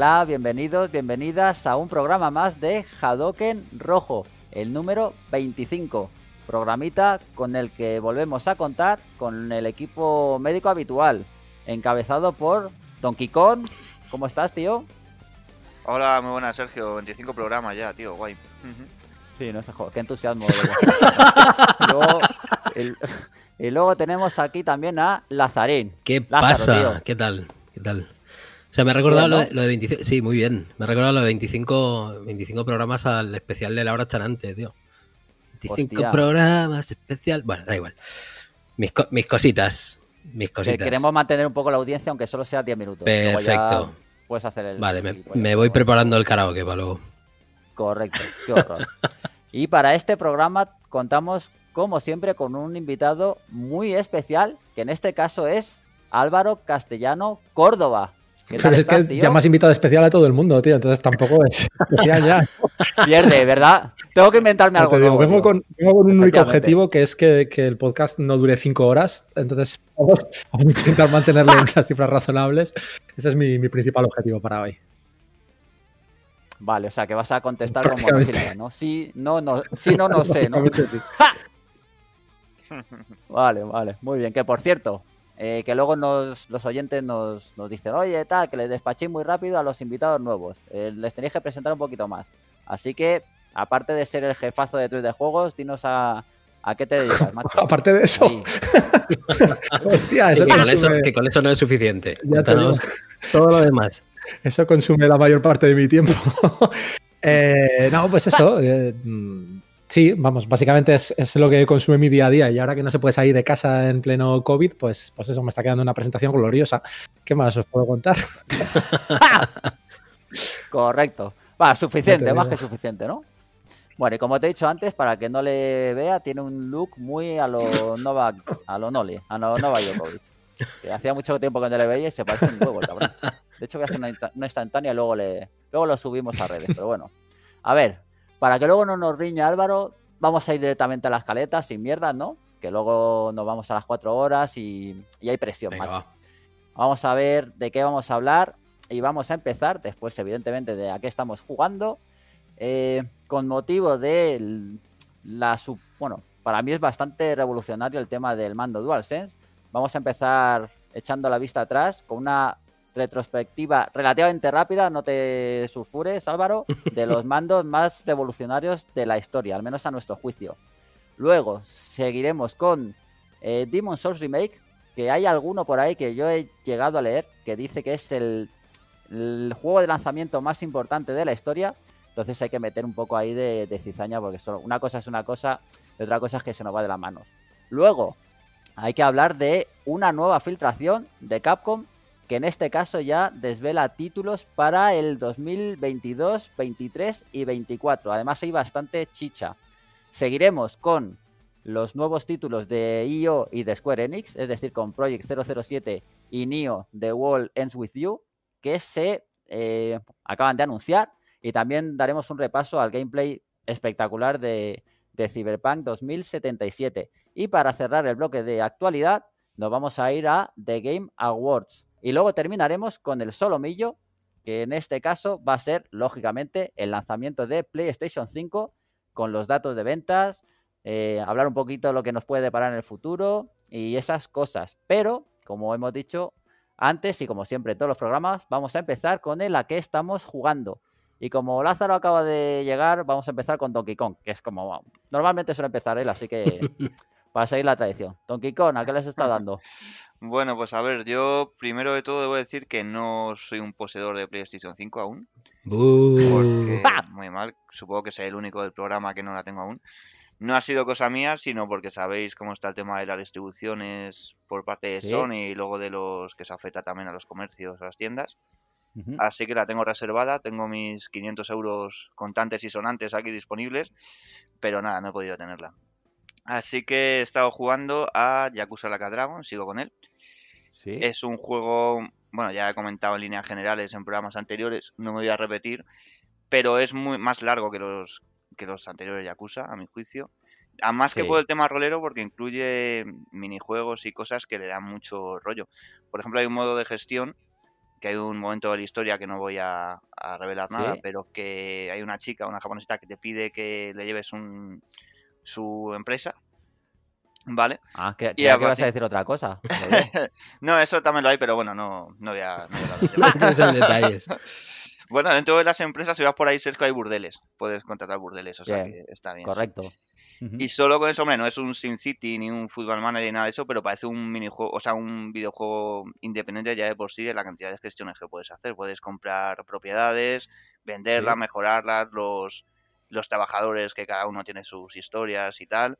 Hola, bienvenidos, bienvenidas a un programa más de Hadoken Rojo, el número 25. Programita con el que volvemos a contar con el equipo médico habitual, encabezado por Donkey Kong. ¿Cómo estás, tío? Hola, muy buenas, Sergio. 25 programas ya, tío, guay. Sí, no qué entusiasmo. y luego tenemos aquí también a Lazarín. ¿Qué pasa? ¿Qué tal? ¿Qué tal? O sea, me ha recordado lo, de, 25. Sí, muy bien. Me ha recordado lo de 25, 25 programas al especial de Laura Chanante, tío. 25 programas especial. Bueno, da igual. Mis, mis cositas. Mis cositas. queremos mantener un poco la audiencia, aunque solo sea 10 minutos. Perfecto. Puedes hacer el. Vale, me, voy preparando el karaoke para luego. Correcto, qué horror. y para este programa contamos, como siempre, con un invitado muy especial, que en este caso es Álvaro Castellano Córdoba. Pero es que ya me has invitado especial a todo el mundo, tío, entonces tampoco es especial ya. Pierde, ¿verdad? Tengo que inventarme algo. nuevo, vengo, con, un único objetivo que es que, el podcast no dure cinco horas, entonces vamos, a intentar mantenerlo en las cifras razonables. Ese es mi, principal objetivo para hoy. Vale, o sea que vas a contestar como ¿no? Sí, no, no, sí, no, no sé, ¿no? Vale, vale, muy bien. Que por cierto, eh, que luego nos, los oyentes nos, nos, dicen, oye, tal, que les despachéis muy rápido a los invitados nuevos. Eh, les tenéis que presentar un poquito más. Así que, aparte de ser el jefazo de 3 de juegos, dinos a, a qué te dedicas, macho. aparte de eso. Hostia, eso, que, con eso que, con eso no es suficiente. Cuéntanos todo lo demás. Eso consume la mayor parte de mi tiempo. Eh, no, pues eso. Sí, vamos, básicamente es, lo que consume mi día a día y ahora que no se puede salir de casa en pleno COVID, pues, pues eso me está quedando una presentación gloriosa. ¿Qué más os puedo contar? Correcto. Va, suficiente, más que suficiente, ¿no? Bueno, y como te he dicho antes, para que no le vea, tiene un look muy a lo Nova, a lo Noli, a lo Nova Djokovic. Que hacía mucho tiempo que no le veía y se parece un huevo, cabrón. De hecho, voy a hacer una, instantánea y luego, le, luego lo subimos a redes. Pero bueno, a ver, para que luego no nos riña Álvaro, vamos a ir directamente a la escaleta sin mierdas, ¿no? Que luego nos vamos a las cuatro horas y, hay presión, macho. Vamos a ver de qué vamos a hablar y vamos a empezar después, evidentemente, de a qué estamos jugando. Eh, con motivo de la sub. Bueno, para mí es bastante revolucionario el tema del mando DualSense. Vamos a empezar echando la vista atrás con una retrospectiva relativamente rápida, no te sulfures, Álvaro, de los mandos más revolucionarios de la historia, al menos a nuestro juicio. Luego seguiremos con eh, Demon Souls Remake, que hay alguno por ahí que yo he llegado a leer que dice que es el, juego de lanzamiento más importante de la historia. Entonces hay que meter un poco ahí de, de cizaña porque solo una cosa es una cosa y otra cosa es que se nos va de las manos. Luego hay que hablar de una nueva filtración de Capcom que en este caso ya desvela títulos para el 2022, 23 y 24. Además hay bastante chicha. Seguiremos con los nuevos títulos de IO y de Square Enix, es decir, con Project 007 y Neo The World Ends With You, que se eh, acaban de anunciar. Y también daremos un repaso al gameplay espectacular de, de Cyberpunk 2077. Y para cerrar el bloque de actualidad, nos vamos a ir a The Game Awards, y luego terminaremos con el solomillo, que en este caso va a ser, lógicamente, el lanzamiento de PlayStation 5 con los datos de ventas, eh, hablar un poquito de lo que nos puede deparar en el futuro y esas cosas. Pero, como hemos dicho antes y como siempre en todos los programas, vamos a empezar con el a qué estamos jugando. Y como Lázaro acaba de llegar, vamos a empezar con Donkey Kong, que es como normalmente suele empezar él, así que para seguir la tradición. Donkey Kong, ¿a qué les está dando? Bueno, pues a ver, yo primero de todo debo decir que no soy un poseedor de PlayStation 5 aún. Porque, muy mal, supongo que soy el único del programa que no la tengo aún. No ha sido cosa mía, sino porque sabéis cómo está el tema de las distribuciones por parte de Sony y luego de los que se afecta también a los comercios, a las tiendas. Así que la tengo reservada, tengo mis 500 euros contantes y sonantes aquí disponibles, pero nada, no he podido tenerla. Así que he estado jugando a Yakuza Like Dragon, sigo con él. Es un juego, bueno, ya he comentado en líneas generales en programas anteriores, no me voy a repetir, pero es muy más largo que los que los anteriores Yakuza, a mi juicio. Además que por el tema rolero, porque incluye minijuegos y cosas que le dan mucho rollo. Por ejemplo, hay un modo de gestión que hay un momento de la historia que no voy a, revelar nada, pero que hay una chica, una japonesita que te pide que le lleves un, su empresa ¿Vale? Ah, que, que vas a decir otra cosa. no, eso también lo hay, pero bueno, no, no voy a, no detalles. Bueno, dentro de las empresas, si vas por ahí cerca hay burdeles. Puedes contratar burdeles, o sea que está bien. Correcto. Y solo con eso, hombre, no es un SimCity ni un Football Manager ni nada de eso, pero parece un minijuego, o sea, un videojuego independiente ya de por sí de la cantidad de gestiones que puedes hacer. Puedes comprar propiedades, venderlas, mejorarlas, los, los trabajadores que cada uno tiene sus historias y tal.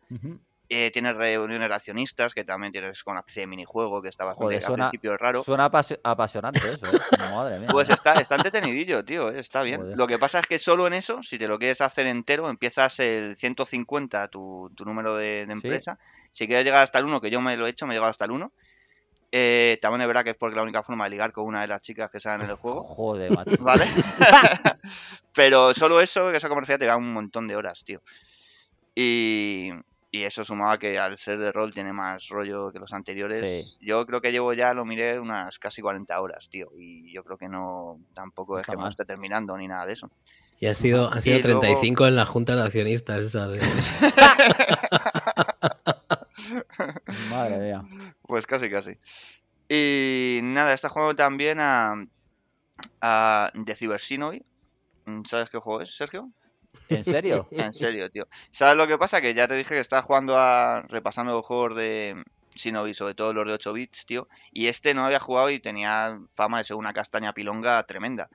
Eh, tienes reuniones racionistas, que también tienes con de minijuego, que está bastante al principio raro. Suena apasionante eso, ¿eh? Madre mía. Pues está, está entretenidillo, tío, eh, está bien. Lo que pasa es que solo en eso, si te lo quieres hacer entero, empiezas el 150, tu, tu número de, empresa. Si quieres llegar hasta el 1, que yo me lo he hecho, me he llegado hasta el 1. Eh, también es verdad que es porque la única forma de ligar con una de las chicas que salen en el juego. Joder, macho. ¿Vale? Pero solo eso, que esa comercial te da un montón de horas, tío. Y, y eso sumaba que al ser de rol tiene más rollo que los anteriores. Yo creo que llevo ya, lo miré, unas casi 40 horas, tío. Y yo creo que no, tampoco es que me esté terminando ni nada de eso. Y ha sido, ha sido 35 en la Junta de Accionistas, esa Madre mía. Pues casi, casi. Y nada, este juego también a, a The Cyber ¿Sabes qué juego es, Sergio? ¿En serio? en serio, tío. ¿Sabes lo que pasa? Que ya te dije que estaba jugando a. repasando los juegos de Shinobi, sobre todo los de 8 bits, tío. Y este no había jugado y tenía fama de ser una castaña pilonga tremenda.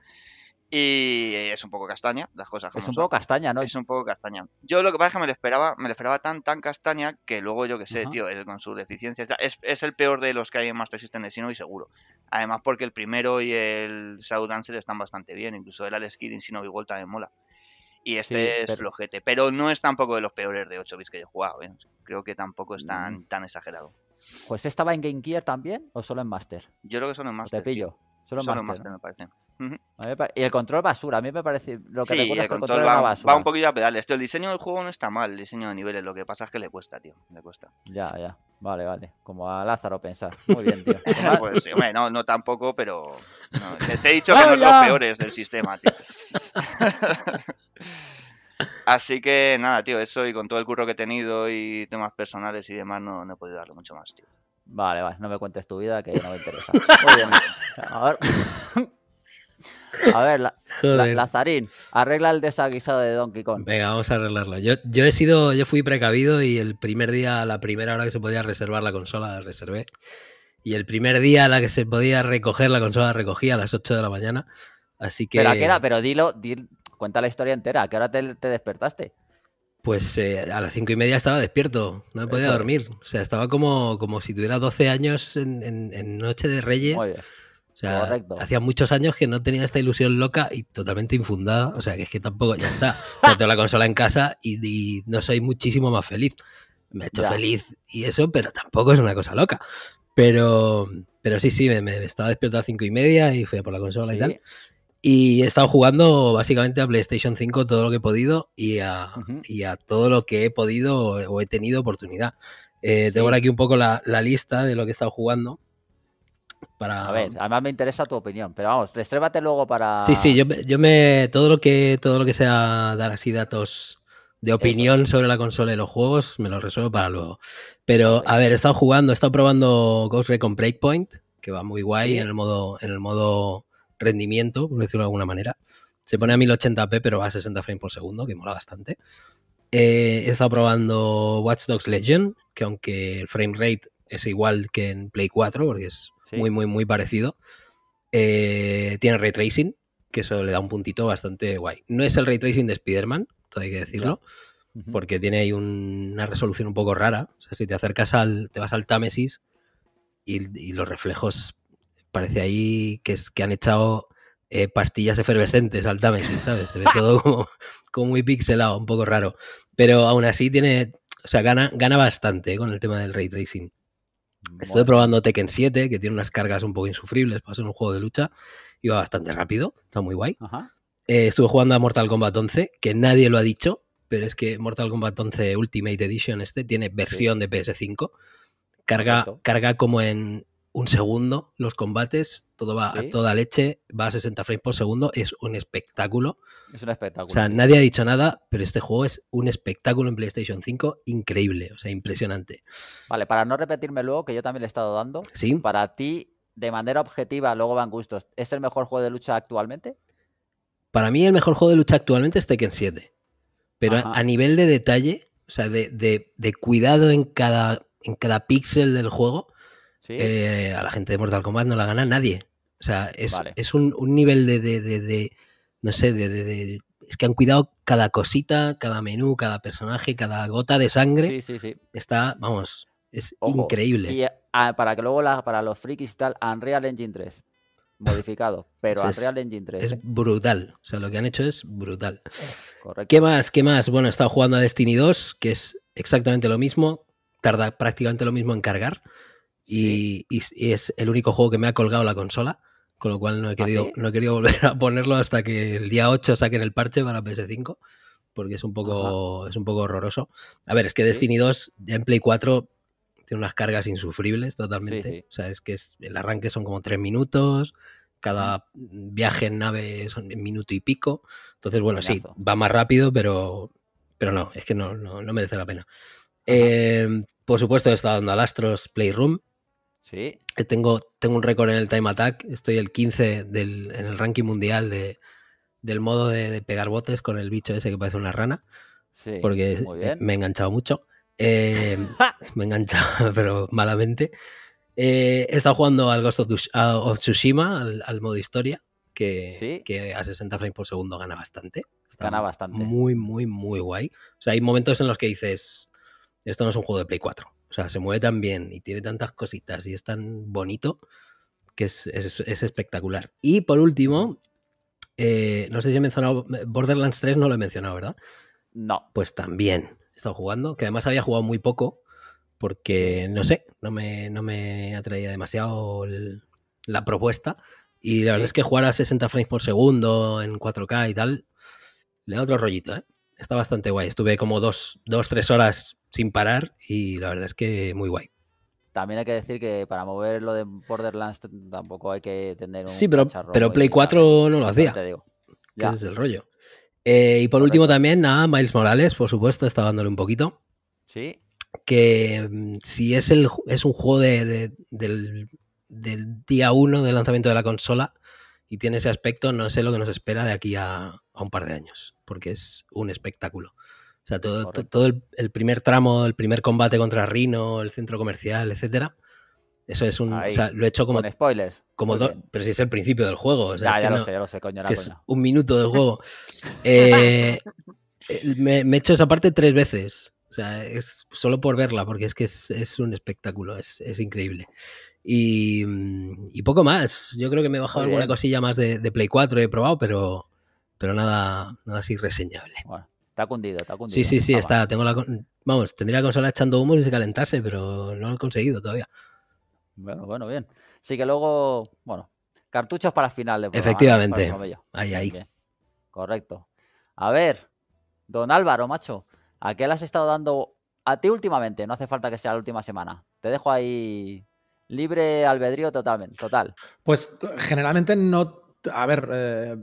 Y es un poco castaña, las cosas Es un poco castaña, ¿no? Es un poco castaña. Yo lo que pasa es que me lo esperaba, me lo esperaba tan, tan castaña que luego yo que sé, tío, con sus deficiencias. Es, es, el peor de los que hay en Master System de Shinobi, seguro. Además, porque el primero y el South Dancer están bastante bien. Incluso el Alex Kidd en Shinobi Gold también mola. Y este es flojete. Pero no es tampoco de los peores de 8 bits que he jugado. ¿eh? Creo que tampoco es tan, mm. tan exagerado. Pues estaba en Game Gear también o solo en Master? Yo creo que solo en Master. Te pillo. Solo en Master, me parece. Y el control basura, a mí me parece. Lo que sí, el control, va, basura. va un poquillo a pedales. el diseño del juego no está mal, el diseño de niveles. Lo que pasa es que le cuesta, tío. Le cuesta. Ya, ya. Vale, vale. Como a Lázaro pensar. Muy bien, tío. pues, sí, hombre, no, no tampoco, pero. te he dicho que no es los peores del sistema, tío. Así que nada, tío, eso y con todo el curro que he tenido y temas personales y demás, no, no he podido darle mucho más, tío. Vale, vale, no me cuentes tu vida que no me interesa. Muy bien. A ver. A ver, la, Lazarín, arregla el desaguisado de Donkey Kong. Venga, vamos a arreglarlo. Yo, yo he sido, yo fui precavido y el primer día, la primera hora que se podía reservar la consola, la reservé. Y el primer día a la que se podía recoger la consola, la recogí a las 8 de la mañana. Así que. Pero qué era, pero dilo, cuenta la historia entera. ¿A qué hora te, despertaste? Pues eh, a las cinco y media estaba despierto, no me podía dormir. O sea, estaba como, como si tuviera 12 años en, Noche de Reyes. O sea, hacía muchos años que no tenía esta ilusión loca y totalmente infundada. O sea, que es que tampoco, ya está. O sea, tengo la consola en casa y, no soy muchísimo más feliz. Me ha hecho feliz y eso, pero tampoco es una cosa loca. Pero, pero sí, sí, me, estaba despierto a las cinco y media y fui a por la consola y tal. Y he estado jugando básicamente a PlayStation 5 todo lo que he podido y a, todo lo que he podido o he tenido oportunidad. Eh, tengo aquí un poco la, lista de lo que he estado jugando. Para... A ver, además me interesa tu opinión, pero vamos, resérvate luego para. Sí, sí, yo, me. Todo lo que, todo lo que sea dar así datos de opinión sobre la consola y los juegos, me los resuelvo para luego. Pero, a ver, he estado jugando, he estado probando Ghost Recon Breakpoint, que va muy guay en el modo, en el modo rendimiento, por decirlo de alguna manera. Se pone a 1080p, pero va a 60 frames por segundo, que mola bastante. Eh, he estado probando Watch Dogs Legion, que aunque el frame rate es igual que en Play 4, porque es muy, muy, muy parecido, eh, tiene ray tracing, que eso le da un puntito bastante guay. No es el ray tracing de Spider-Man, todo hay que decirlo, porque tiene ahí una resolución un poco rara. O sea, si te acercas al, te vas al Támesis y los reflejos parece ahí que, es, que han echado eh, pastillas efervescentes al Támesis, ¿sabes? Se ve todo como, muy pixelado, un poco raro. Pero aún así tiene, o sea, gana, gana bastante con el tema del ray tracing. Estoy probando Tekken 7, que tiene unas cargas un poco insufribles para ser un juego de lucha. Va bastante rápido, está muy guay. Eh, estuve jugando a Mortal Kombat 11, que nadie lo ha dicho, pero es que Mortal Kombat 11 Ultimate Edition este tiene versión de PS5. Carga, carga como en un segundo los combates, todo va a toda leche, va a 60 frames por segundo, es un espectáculo. Es un espectáculo. O sea, nadie ha dicho nada, pero este juego es un espectáculo en PlayStation 5 increíble, o sea, impresionante. Vale, para no repetirme luego, que yo también le he estado dando, ¿Sí? para ti, de manera objetiva, luego van gustos, ¿es el mejor juego de lucha actualmente? Para mí el mejor juego de lucha actualmente es Tekken 7. Pero a, nivel de detalle, o sea, de, cuidado en cada, en cada píxel del juego, eh, a la gente de Mortal Kombat no la gana nadie. O sea, es, un, nivel de, no sé, de, Es que han cuidado cada cosita, cada menú, cada personaje, cada gota de sangre. Sí, sí, sí. Está, vamos, es increíble. Y ah, para que luego la, para los frikis y tal, Unreal Engine 3 modificado, pero Unreal Engine 3. Es ¿eh? brutal. O sea, lo que han hecho es brutal. Correcto. ¿Qué más? ¿Qué más? Bueno, he estado jugando a Destiny 2, que es exactamente lo mismo. Tarda prácticamente lo mismo en cargar. Y, es el único juego que me ha colgado la consola. Con lo cual no he ¿Ah, querido, no he querido volver a ponerlo hasta que el día 8 saquen el parche para PS5. Porque es un poco, es un poco horroroso. A ver, es que Destiny 2 ya en Play 4 tiene unas cargas insufribles totalmente. O sea, es que es, el arranque son como tres minutos, cada viaje en nave son un minuto y pico. Entonces, bueno, sí, va más rápido, pero, pero no, es que no, no, merece la pena. Em, por supuesto, he estado dando al Astros Playroom. Sí. Tengo, tengo un récord en el Time Attack. Estoy el 15 del, en el ranking mundial de, del modo de, pegar botes con el bicho ese que parece una rana. Sí, porque me he enganchado mucho. Eh, me engancha, pero malamente. Eh, he estado jugando al Ghost of, Tsushima, al, modo historia, que, que, a 60 frames por segundo gana bastante. gana bastante. Muy, muy, muy guay. O sea, hay momentos en los que dices, esto no es un juego de Play 4. O sea, se mueve tan bien y tiene tantas cositas y es tan bonito que es, espectacular. Y por último, eh, no sé si he mencionado, Borderlands 3 no lo he mencionado, ¿verdad? No. Pues también he estado jugando, que además había jugado muy poco, porque no sé, no me, no me atraía demasiado la propuesta. Y la verdad es que jugar a 60 frames por segundo en 4K y tal, le da otro rollito, ¿eh? Está bastante guay. Estuve como dos, dos, tres horas sin parar y la verdad es que muy guay. También hay que decir que para mover lo de Borderlands tampoco hay que tener un. Sí, pero, pero Play 4 no lo hacía. Te digo. ese es el rollo. Eh, y por último también, nada, Miles Morales, por supuesto, está dándole un poquito. Sí. Que mm, si es, el, es un juego de, del, día uno del lanzamiento de la consola y tiene ese aspecto, no sé lo que nos espera de aquí a, un par de años, porque es un espectáculo. O sea, todo, todo el, primer tramo, el primer combate contra Rino, el centro comercial, etcétera, eso es un. o sea, lo he hecho como. Con spoilers. Como pero si es el principio del juego. O ya, ya lo sé, ya lo sé, coño. es un minuto del juego. Eh, me, he hecho esa parte tres veces. O sea, es solo por verla, porque es que es, un espectáculo, es, increíble. Y, poco más. Yo creo que me he bajado alguna cosilla más de, Play 4, he probado, pero, pero nada, nada así reseñable. Bueno, está cundido, está cundido. Sí, sí, sí, está. Tengo la, vamos, tendría la consola echando humo y se calentase, pero no lo he conseguido todavía. Bueno, bueno, bien. Sí que luego, bueno, cartuchos para final de Efectivamente. Ahí, ahí. Correcto. A ver, don Álvaro, macho, ¿a qué le has estado dando a ti últimamente? No hace falta que sea la última semana. Te dejo ahí libre albedrío totalmente, total. Pues generalmente no. A ver, eh,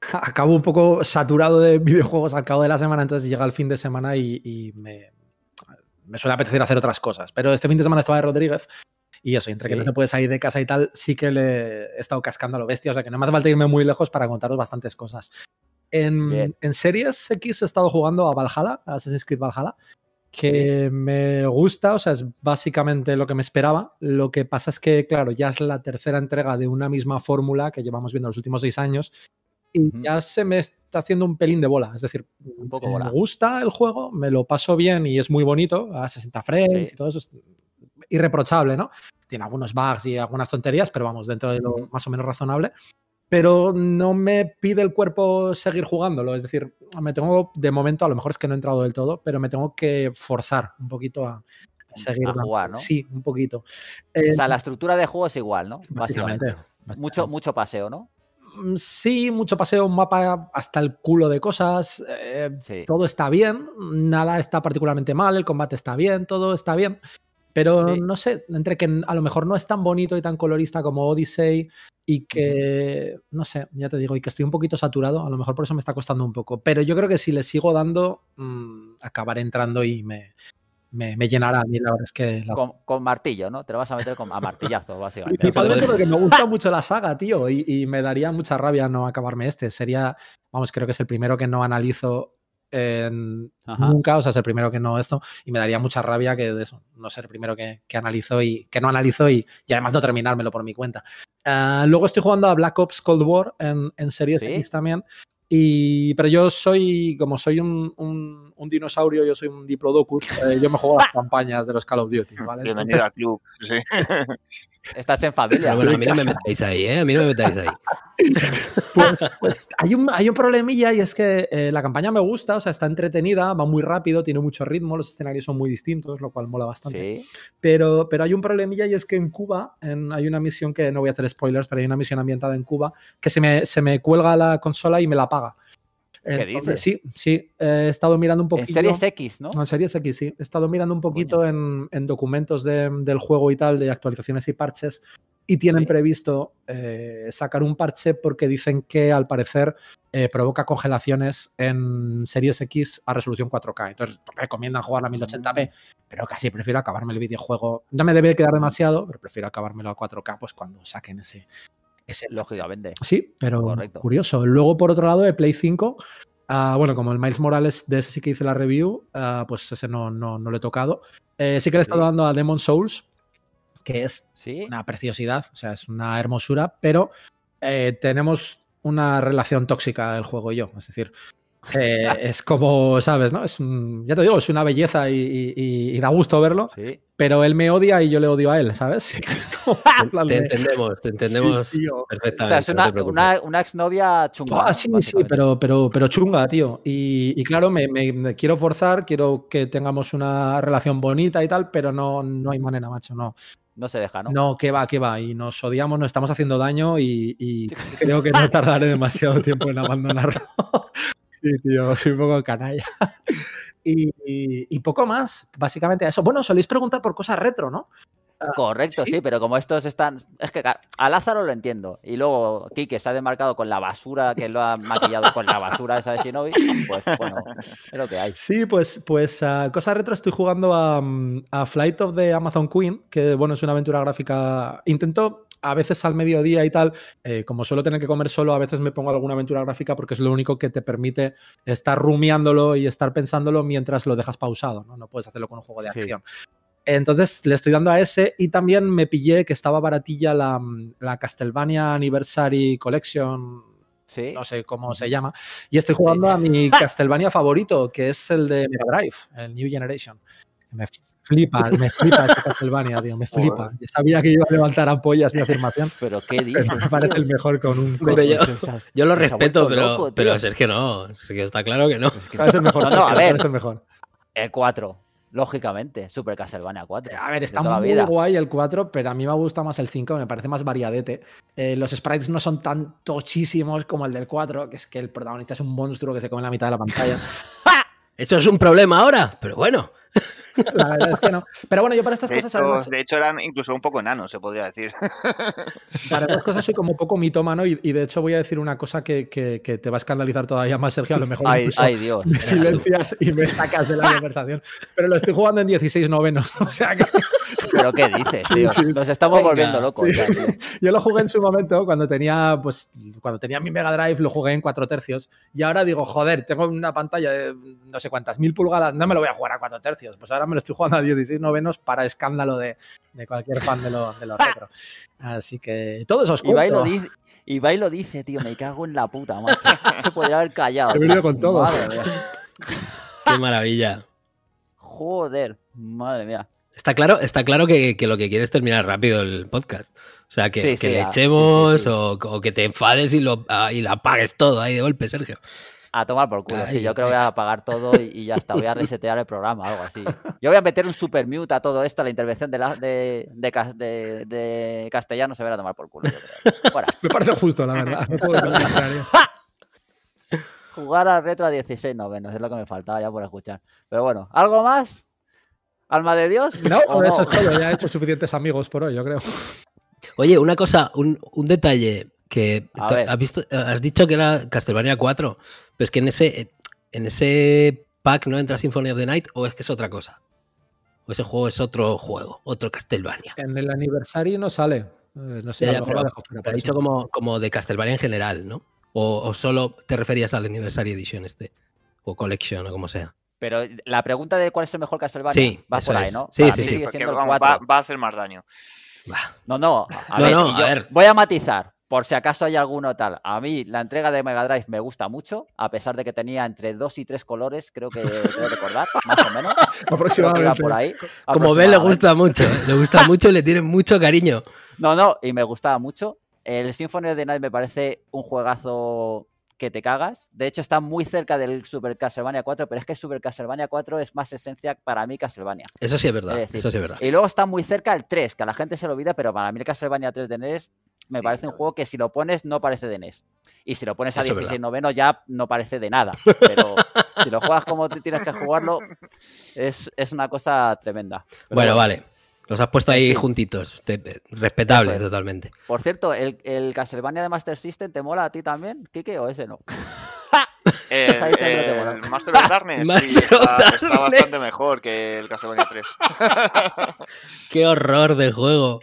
acabo un poco saturado de videojuegos al cabo de la semana, entonces llega el fin de semana y, me, me, suele apetecer hacer otras cosas. Pero este fin de semana estaba de Rodríguez y eso, entre que no se puede salir de casa y tal, sí que le he estado cascando a lo bestia. O sea que no me hace falta irme muy lejos para contaros bastantes cosas. En, en Series X he estado jugando a Valhalla, a Assassin's Creed Valhalla, que me gusta, o sea, es básicamente lo que me esperaba. Lo que pasa es que, claro, ya es la tercera entrega de una misma fórmula que llevamos viendo los últimos seis años y ya se me está haciendo un pelín de bola. Es decir, un poco me gusta el juego, me lo paso bien y es muy bonito, a 60 frames y todo eso irreprochable, ¿no? Tiene algunos bugs y algunas tonterías, pero vamos, dentro de lo más o menos razonable. Pero no me pide el cuerpo seguir jugándolo. Es decir, me tengo, de momento, a lo mejor es que no he entrado del todo, pero me tengo que forzar un poquito a, seguir a jugar, ¿no? Sí, un poquito. o sea, la estructura de juego es igual, ¿no? Básicamente. Mucho, mucho paseo, ¿no? Mm, sí, mucho paseo, un mapa hasta el culo de cosas. Eh, todo está bien, nada está particularmente mal, el combate está bien, todo está bien pero no sé, entre que a lo mejor no es tan bonito y tan colorista como Odyssey y que, no sé, ya te digo, y que estoy un poquito saturado, a lo mejor por eso me está costando un poco, pero yo creo que si le sigo dando, mmm, acabaré entrando y me, me, llenará a mí, la verdad es que... Con, martillo, ¿no? Te lo vas a meter con, a martillazo, básicamente. Principalmente porque me gusta mucho la saga, tío, y, me daría mucha rabia no acabarme este. Sería, vamos, creo que es el primero que no analizo nunca, o sea, es el primero que no esto, y me daría mucha rabia que de eso, no ser el primero que, analizo y que no analizo y, además no terminármelo por mi cuenta. Ah, luego estoy jugando a Black Ops Cold War en, en Series X también, y, pero yo soy, como soy un, un, dinosaurio, yo soy un diplodocus, eh, yo me juego las campañas de los Call of Duty, ¿vale? Al club. Estás en familia. bueno, a mí no me metáis ahí, ¿eh? A mí no me metáis ahí. Pues, pues hay, un, hay un problemilla y es que eh, la campaña me gusta, o sea, está entretenida, va muy rápido, tiene mucho ritmo, los escenarios son muy distintos, lo cual mola bastante. Pero, pero hay un problemilla y es que en Cuba hay una misión que no voy a hacer spoilers, pero hay una misión ambientada en Cuba que se me, se me cuelga la consola y me la apaga. ¿Qué dices? Sí, sí. he estado mirando un poquito. En Series X, ¿no? En Series X, sí. He estado mirando un poquito en, documentos del juego y tal, de actualizaciones y parches, y tienen previsto eh, sacar un parche porque dicen que al parecer eh, provoca congelaciones en Series X a resolución 4K. Entonces recomiendan jugar a 1080p, pero casi prefiero acabarme el videojuego. No me debe quedar demasiado, pero prefiero acabármelo a 4K pues cuando saquen ese, Lógicamente. Sí, pero curioso. Luego, por otro lado, de Play 5, ah, bueno, como el Miles Morales, de ese sí que hice la review, ah, pues ese no, no, no, lo he tocado. Eh, sí que le he estado dando a Demon Souls, que es una preciosidad, o sea, es una hermosura, pero eh, tenemos una relación tóxica el juego y yo. Es decir, eh, es como, ¿sabes? ¿no? Es ya te digo, es una belleza y, da gusto verlo, pero él me odia y yo le odio a él, ¿sabes? te entendemos, te entendemos perfectamente. O sea, es una, una, exnovia chunga. Ah, sí, sí, pero, pero, pero chunga, tío. Y, claro, me, me, quiero forzar, quiero que tengamos una relación bonita y tal, pero no, no hay manera, macho, no. No se deja, ¿no? No, que va, que va. Y nos odiamos, nos estamos haciendo daño y, creo que no tardaré demasiado tiempo en abandonarlo. Sí, tío, soy un poco canalla. Y, poco más, básicamente eso. Bueno, soléis preguntar por cosas retro, ¿no? Ah, Correcto, ¿Sí? pero como estos están. Es que a Lázaro lo entiendo. Y luego Kike se ha demarcado con la basura que lo ha maquillado con la basura esa de Shinobi. Pues bueno, es lo que hay. Sí, pues, pues uh, cosa retro estoy jugando a, a, Flight of the Amazon Queen, que bueno, es una aventura gráfica. Intento a veces al mediodía y tal, eh, como suelo tener que comer solo, a veces me pongo alguna aventura gráfica porque es lo único que te permite estar rumiándolo y estar pensándolo mientras lo dejas pausado, ¿no? No puedes hacerlo con un juego de acción. Entonces le estoy dando a ese y también me pillé que estaba baratilla la, la Castlevania Anniversary Collection. Sí. No sé cómo se llama. Y estoy jugando a mi Castlevania favorito, que es el de Mega Drive, el New Generation. Me flipa, me flipa ese Castlevania, tío, me flipa. Yo sabía que iba a levantar ampollas mi afirmación. Pero qué dices. me parece el mejor con un. yo, lo respeto, pero, pero Sergio no. Sergio está claro que no. Es, el mejor. No, a ver, es el mejor. El 4. Lógicamente, Super Castlevania 4. A ver, está muy guay el 4, pero a mí me gusta más el 5, me parece más variadete. Eh, los sprites no son tan tochísimos como el del 4, que es que el protagonista es un monstruo que se come la mitad de la pantalla. Eso es un problema ahora, pero bueno. La verdad es que no. Pero bueno, yo para estas cosas. de hecho, eran incluso un poco enanos, se podría decir. Para estas cosas soy como poco mitómano y, y de hecho voy a decir una cosa que, que, que, te va a escandalizar todavía más, Sergio. A lo mejor ay, ay Dios. me silencias y me sacas de la conversación. Pero lo estoy jugando en 16 novenos. O sea que. ¿Pero qué dices, tío? Nos estamos volviendo locos. Yo lo jugué en su momento cuando tenía, pues, cuando tenía mi Mega Drive, lo jugué en 4 tercios. Y ahora digo, joder, tengo una pantalla de no sé cuántas mil pulgadas, no me lo voy a jugar a 4 tercios. Pues ahora me lo estoy jugando a 16 novenos para escándalo de, de cualquier fan de los de lo retro. Así que todo eso es Ibai lo, dice, Ibai lo dice, tío, me cago en la puta, macho. Se podría haber callado. He venido con todo. Qué maravilla. Joder, madre mía. Está claro, está claro que, lo que quieres es terminar rápido el podcast. O sea, que, le echemos o, que te enfades y, lo, ah, y la apagues todo ahí de golpe, Sergio. A tomar por culo, sí. Yo creo que voy a apagar todo y, ya está. Voy a resetear el programa, algo así. Yo voy a meter un super mute a todo esto, a la intervención de, la, de, de, castellano se verá a tomar por culo. Me parece justo, la verdad. Jugar a retro a 16 novenos es lo que me faltaba ya por escuchar. Pero bueno, ¿algo más? ¿Alma de Dios? No, eso es todo. Ya he hecho suficientes amigos por hoy, yo creo. Oye, una cosa, un, detalle que has, visto, has dicho que era Castlevania 4, pero es que en ese, en ese pack no entra Symphony of the Night o es que es otra cosa. O ese juego es otro juego, otro Castlevania. En el aniversario no sale. Eh, no sé, ya, pero, ha dicho como, como de Castlevania en general, ¿no? O, solo te referías al Anniversary Edition este, o Collection o como sea. Pero la pregunta de cuál es el mejor Castlevania va por ahí, ¿no? Sí, sí, sí. Va, a hacer más daño. No, no, a, ver, voy a matizar, por si acaso hay alguno tal. A mí la entrega de Mega Drive me gusta mucho, a pesar de que tenía entre dos y tres colores, creo que debo recordar, más o menos. Aproximadamente. Por ahí, Como ve, le gusta mucho, le gusta mucho y le tiene mucho cariño. No, no, y me gustaba mucho. El Symphony of the Night me parece un juegazo que te cagas. De hecho, está muy cerca del Super Castlevania 4, pero es que Super Castlevania 4 es más esencia para mí Castlevania. Eso sí es verdad. eso sí es verdad. Y luego está muy cerca el 3, que a la gente se lo olvida, pero para mí el Castlevania 3 de NES me parece un juego que si lo pones no parece de NES. Y si lo pones a 16 noveno ya no parece de nada. Pero si lo juegas como tienes que jugarlo, es, una cosa tremenda. bueno, vale. Los has puesto ahí juntitos. Respetable, totalmente. Por cierto, ¿el, ¿el, Castlevania de Master System te mola a ti también, Kike, o ese no? el, Master of Darkness sí, está, bastante mejor que el Castlevania 3. Qué horror de juego.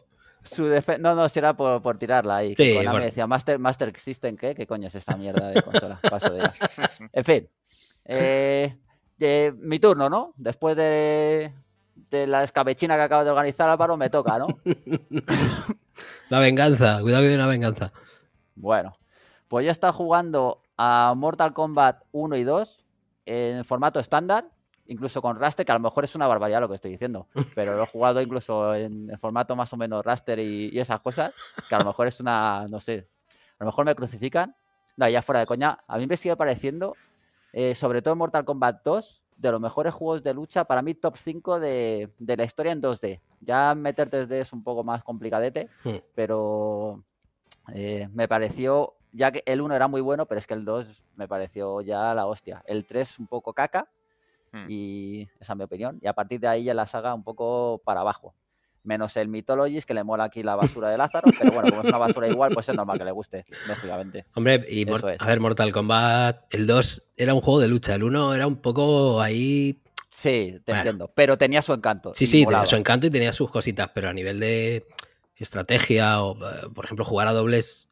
Su no, no, será por, por tirarla ahí. Sí, me decía, Master, Master System, ¿qué? ¿Qué coño es esta mierda de consola? Paso de En fin. Eh, mi turno, ¿no? Después de, de la escabechina que acaba de organizar Álvaro, me toca, ¿no? la venganza, cuidado que viene la venganza. Bueno, pues yo estado jugando a Mortal Kombat 1 y 2 en formato estándar, incluso con raster, que a lo mejor es una barbaridad lo que estoy diciendo, pero lo he jugado incluso en, formato más o menos raster y, esas cosas, que a lo mejor es una, no sé, a lo mejor me crucifican. No, ya fuera de coña, a mí me sigue pareciendo, eh, sobre todo en Mortal Kombat 2, de los mejores juegos de lucha, para mí top 5 de, la historia en 2D. Ya meter 3D es un poco más complicadete, pero eh, me pareció, ya que el 1 era muy bueno, pero es que el 2 me pareció ya la hostia. El 3 un poco caca, hmm. y esa es mi opinión. Y a partir de ahí ya la saga un poco para abajo menos el Mythologies, que le mola aquí la basura de Lázaro, pero bueno, como es una basura igual, pues es normal que le guste, lógicamente. Hombre, y a ver, Mortal Kombat, el 2 era un juego de lucha, el 1 era un poco ahí... Sí, te entiendo, pero tenía su encanto. Sí, sí, tenía su encanto y tenía sus cositas, pero a nivel de estrategia o, eh, por ejemplo, jugar a dobles...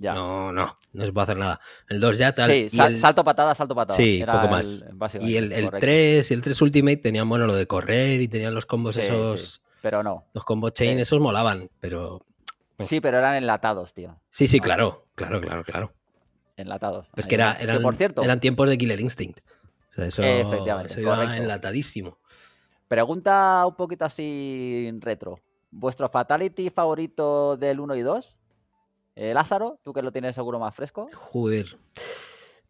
Ya. No, no, no se puede hacer nada. El 2 ya tal. Sí, salto patada, salto patada. Sí, poco más. y el, el 3 y el 3 Ultimate tenían, bueno, lo de correr y tenían los combos esos pero no. Los combo chain eh, esos molaban, pero... Sí, pero eran enlatados, tío. Sí, sí, claro, claro, claro, claro. Enlatados. Pues que, era, eran, por cierto, eran tiempos de Killer Instinct. O sea, eso, Efectivamente, eso iba enlatadísimo. Pregunta un poquito así retro. ¿Vuestro Fatality favorito del 1 y 2? Eh, Lázaro, tú que lo tienes seguro más fresco. Joder.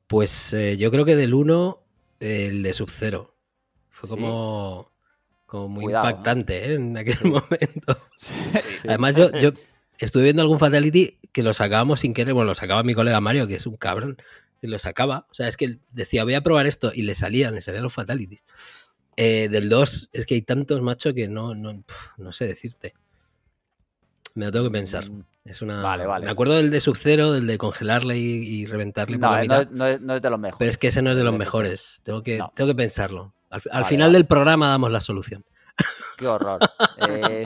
Pues eh, yo creo que del 1, el de Sub-Zero. Fue como como muy impactante ¿eh? en aquel momento. Además, yo, yo, estuve viendo algún Fatality que lo sacábamos sin querer. Bueno, lo sacaba mi colega Mario, que es un cabrón, y lo sacaba. O sea, es que decía, voy a probar esto, y le salían, le salían los Fatalities. Eh, del 2, es que hay tantos, macho, que no, no, no sé decirte. Me lo tengo que pensar. Es una. Vale, vale. Me acuerdo del de Sub-Zero, del de congelarle y, reventarle no, por la no, no, es de los mejores. Pero es que ese no es de los mejores. Tengo que, tengo que pensarlo. Al, final del programa damos la solución. Qué horror. Eh,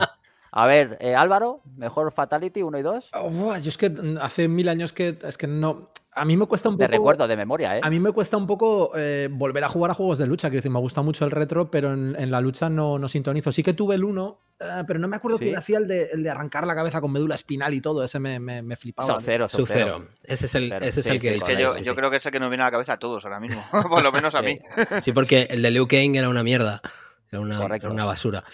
a ver, eh, Álvaro, mejor Fatality 1 y 2. yo es que hace mil años que es que no. A mí me cuesta un poco. De recuerdo, de memoria, ¿eh? A mí me cuesta un poco eh, volver a jugar a juegos de lucha. Quiero decir, me gusta mucho el retro, pero en, la lucha no, no, sintonizo. Sí que tuve el 1, pero no me acuerdo ¿Sí? quién hacía el de, el de, arrancar la cabeza con médula espinal y todo. Ese me, me, me flipaba. Sub cero, sub cero. Ese es el, ese es el que he dicho. Yo, yo creo que es el que nos viene a la cabeza a todos ahora mismo. Por lo menos a mí. Sí, porque el de Liu Kang era una mierda. Era una, era una basura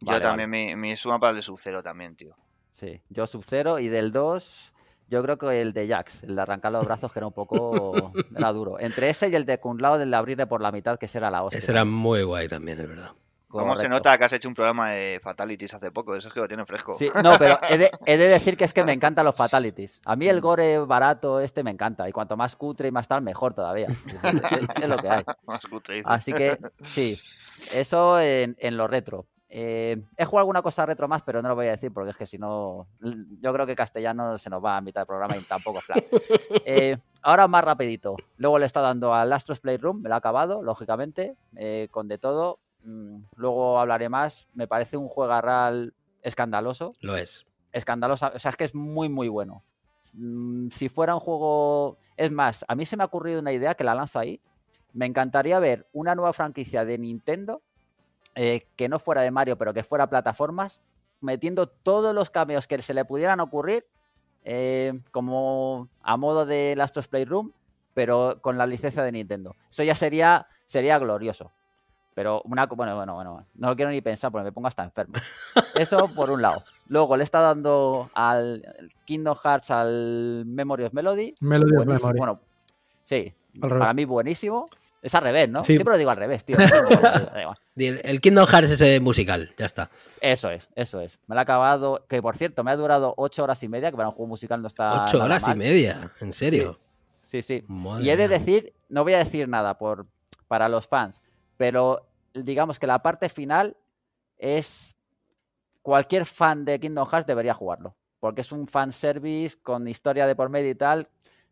yo también, mi, mi, suma para el de Sub-Zero también, tío. Sí, yo Sub-Zero y del 2, yo creo que el de Jax, el de arrancar los brazos, que era un poco. era duro. Entre ese y el de Kun Lao, del de abrirle por la mitad, que será la hostia. Ese era muy guay también, es verdad. ¿Cómo se nota que has hecho un programa de Fatalities hace poco? Eso es que lo tiene fresco. Sí, no, pero he de, decir que es que me encantan los Fatalities. A mí el gore barato este me encanta. Y cuanto más cutre y más tal, mejor todavía. Es, lo que hay. Más cutre, Así que, sí. Eso en, en lo retro. Eh, he jugado alguna cosa retro más, pero no lo voy a decir porque es que si no, yo creo que castellano se nos va a mitad del programa y tampoco es plan. Eh, ahora más rapidito. Luego le está dando al Astros Playroom, me lo ha acabado, lógicamente, eh, con de todo. Mm, luego hablaré más. Me parece un juego real escandaloso. Lo es. Escandaloso. O sea, es que es muy, muy bueno. Mm, si fuera un juego... Es más, a mí se me ha ocurrido una idea que la lanzo ahí. Me encantaría ver una nueva franquicia de Nintendo eh, que no fuera de Mario, pero que fuera plataformas, metiendo todos los cameos que se le pudieran ocurrir, eh, como a modo de Astros Playroom, pero con la licencia de Nintendo. Eso ya sería, sería glorioso. Pero una bueno, bueno, bueno, no lo quiero ni pensar porque me pongo hasta enfermo. Eso por un lado. Luego le está dando al Kingdom Hearts al Memory of Melody. Melody of Memory. Bueno, sí, para mí buenísimo. Es al revés, ¿no? Siempre lo digo al revés, tío. el Kingdom Hearts es musical, ya está. Eso es, eso es. Me lo ha acabado, que por cierto, me ha durado ocho horas y media, que para un juego musical no está. ¿Ocho horas y media? ¿En serio? Sí, sí. y he de decir, no voy a decir nada por, para los fans, pero digamos que la parte final es. Cualquier fan de Kingdom Hearts debería jugarlo. Porque es un fan service con historia de por medio y tal,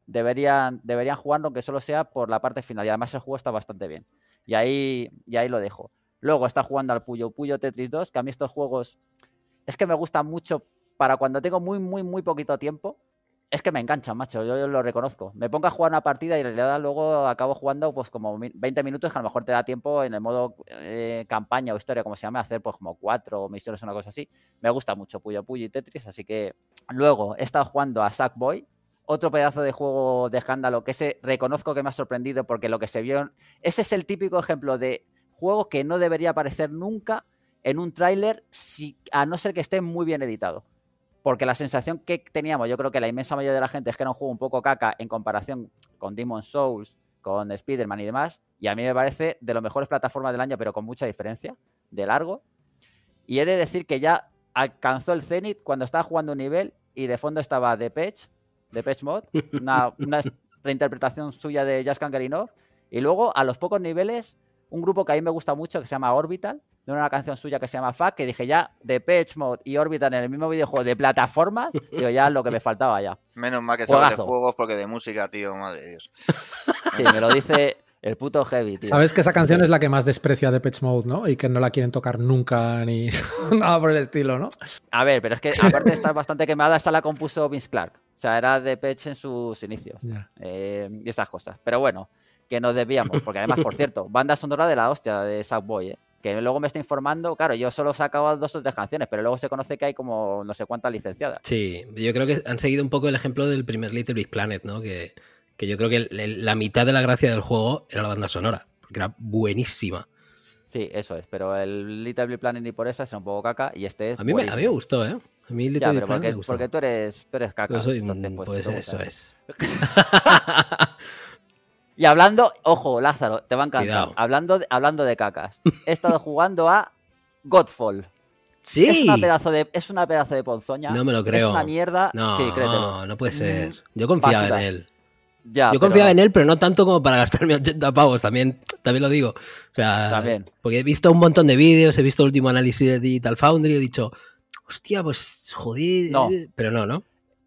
deberían, deberían jugarlo aunque solo sea por la parte final. Y además el juego está bastante bien. Y ahí, y ahí lo dejo. Luego está jugando al Puyo Puyo Tetris 2, que a mí estos juegos es que me gustan mucho para cuando tengo muy, muy, muy poquito tiempo. Es que me enganchan, macho, yo, lo reconozco. Me pongo a jugar una partida y en realidad luego acabo jugando pues como 20 minutos que a lo mejor te da tiempo en el modo eh, campaña o historia, como se llama, hacer pues como cuatro misiones o una cosa así. Me gusta mucho Puyo Puyo y Tetris, así que luego he estado jugando a Sackboy, otro pedazo de juego de escándalo que ese reconozco que me ha sorprendido porque lo que se vio. Ese es el típico ejemplo de juego que no debería aparecer nunca en un tráiler, si, a no ser que esté muy bien editado. Porque la sensación que teníamos, yo creo que la inmensa mayoría de la gente es que era un juego un poco caca en comparación con Demon Souls, con Spider-Man y demás. Y a mí me parece de las mejores plataformas del año, pero con mucha diferencia, de largo. Y he de decir que ya alcanzó el Zenith cuando estaba jugando un nivel y de fondo estaba The Patch de Patch Mod, una, reinterpretación suya de Jazz Kangarinov. Y luego, a los pocos niveles, un grupo que a mí me gusta mucho que se llama Orbital, de una canción suya que se llama Fuck, que dije ya, de Patch Mod y Orbital en el mismo videojuego de plataformas, digo ya lo que me faltaba ya. Menos mal que sabes de juegos porque de música, tío, madre de Dios. Sí, me lo dice el puto heavy, tío. Sabes que esa canción es la que más desprecia de Patch Mode, ¿no? Y que no la quieren tocar nunca ni nada por el estilo, ¿no? A ver, pero es que aparte de estar bastante quemada, esta la compuso Vince Clark. O sea, era de Patch en sus inicios. Eh, y esas cosas. Pero bueno, que nos debíamos. Porque además, por cierto, banda sonora de la hostia de Sackboy, ¿eh? que luego me está informando, claro, yo solo he sacado dos o tres canciones, pero luego se conoce que hay como no sé cuántas licenciadas. Sí, yo creo que han seguido un poco el ejemplo del primer Little Big Planet, ¿no? Que, que yo creo que la mitad de la gracia del juego era la banda sonora, porque era buenísima. Sí, eso es, pero el Little Big Planet ni por esa es un poco caca y este es. A mí, me, a mí me gustó, ¿eh? A mí Little Big Planet me gustó. Porque tú eres, tú eres caca. soy, pues, pues eso es. y hablando, ojo, Lázaro, te va a encantar. Hablando de, hablando de cacas, he estado jugando a Godfall. Sí. Es una pedazo de, es una pedazo de ponzoña. No me lo creo. Es una mierda. No, sí, créetelo. No, no puede ser. Yo confiaba en él. Yo confiaba en él, pero no tanto como para gastarme 80 pavos, también, también lo digo. O sea, también. porque he visto un montón de vídeos, he visto el último análisis de Digital Foundry y he dicho, hostia, pues joder. No. Pero no, ¿no?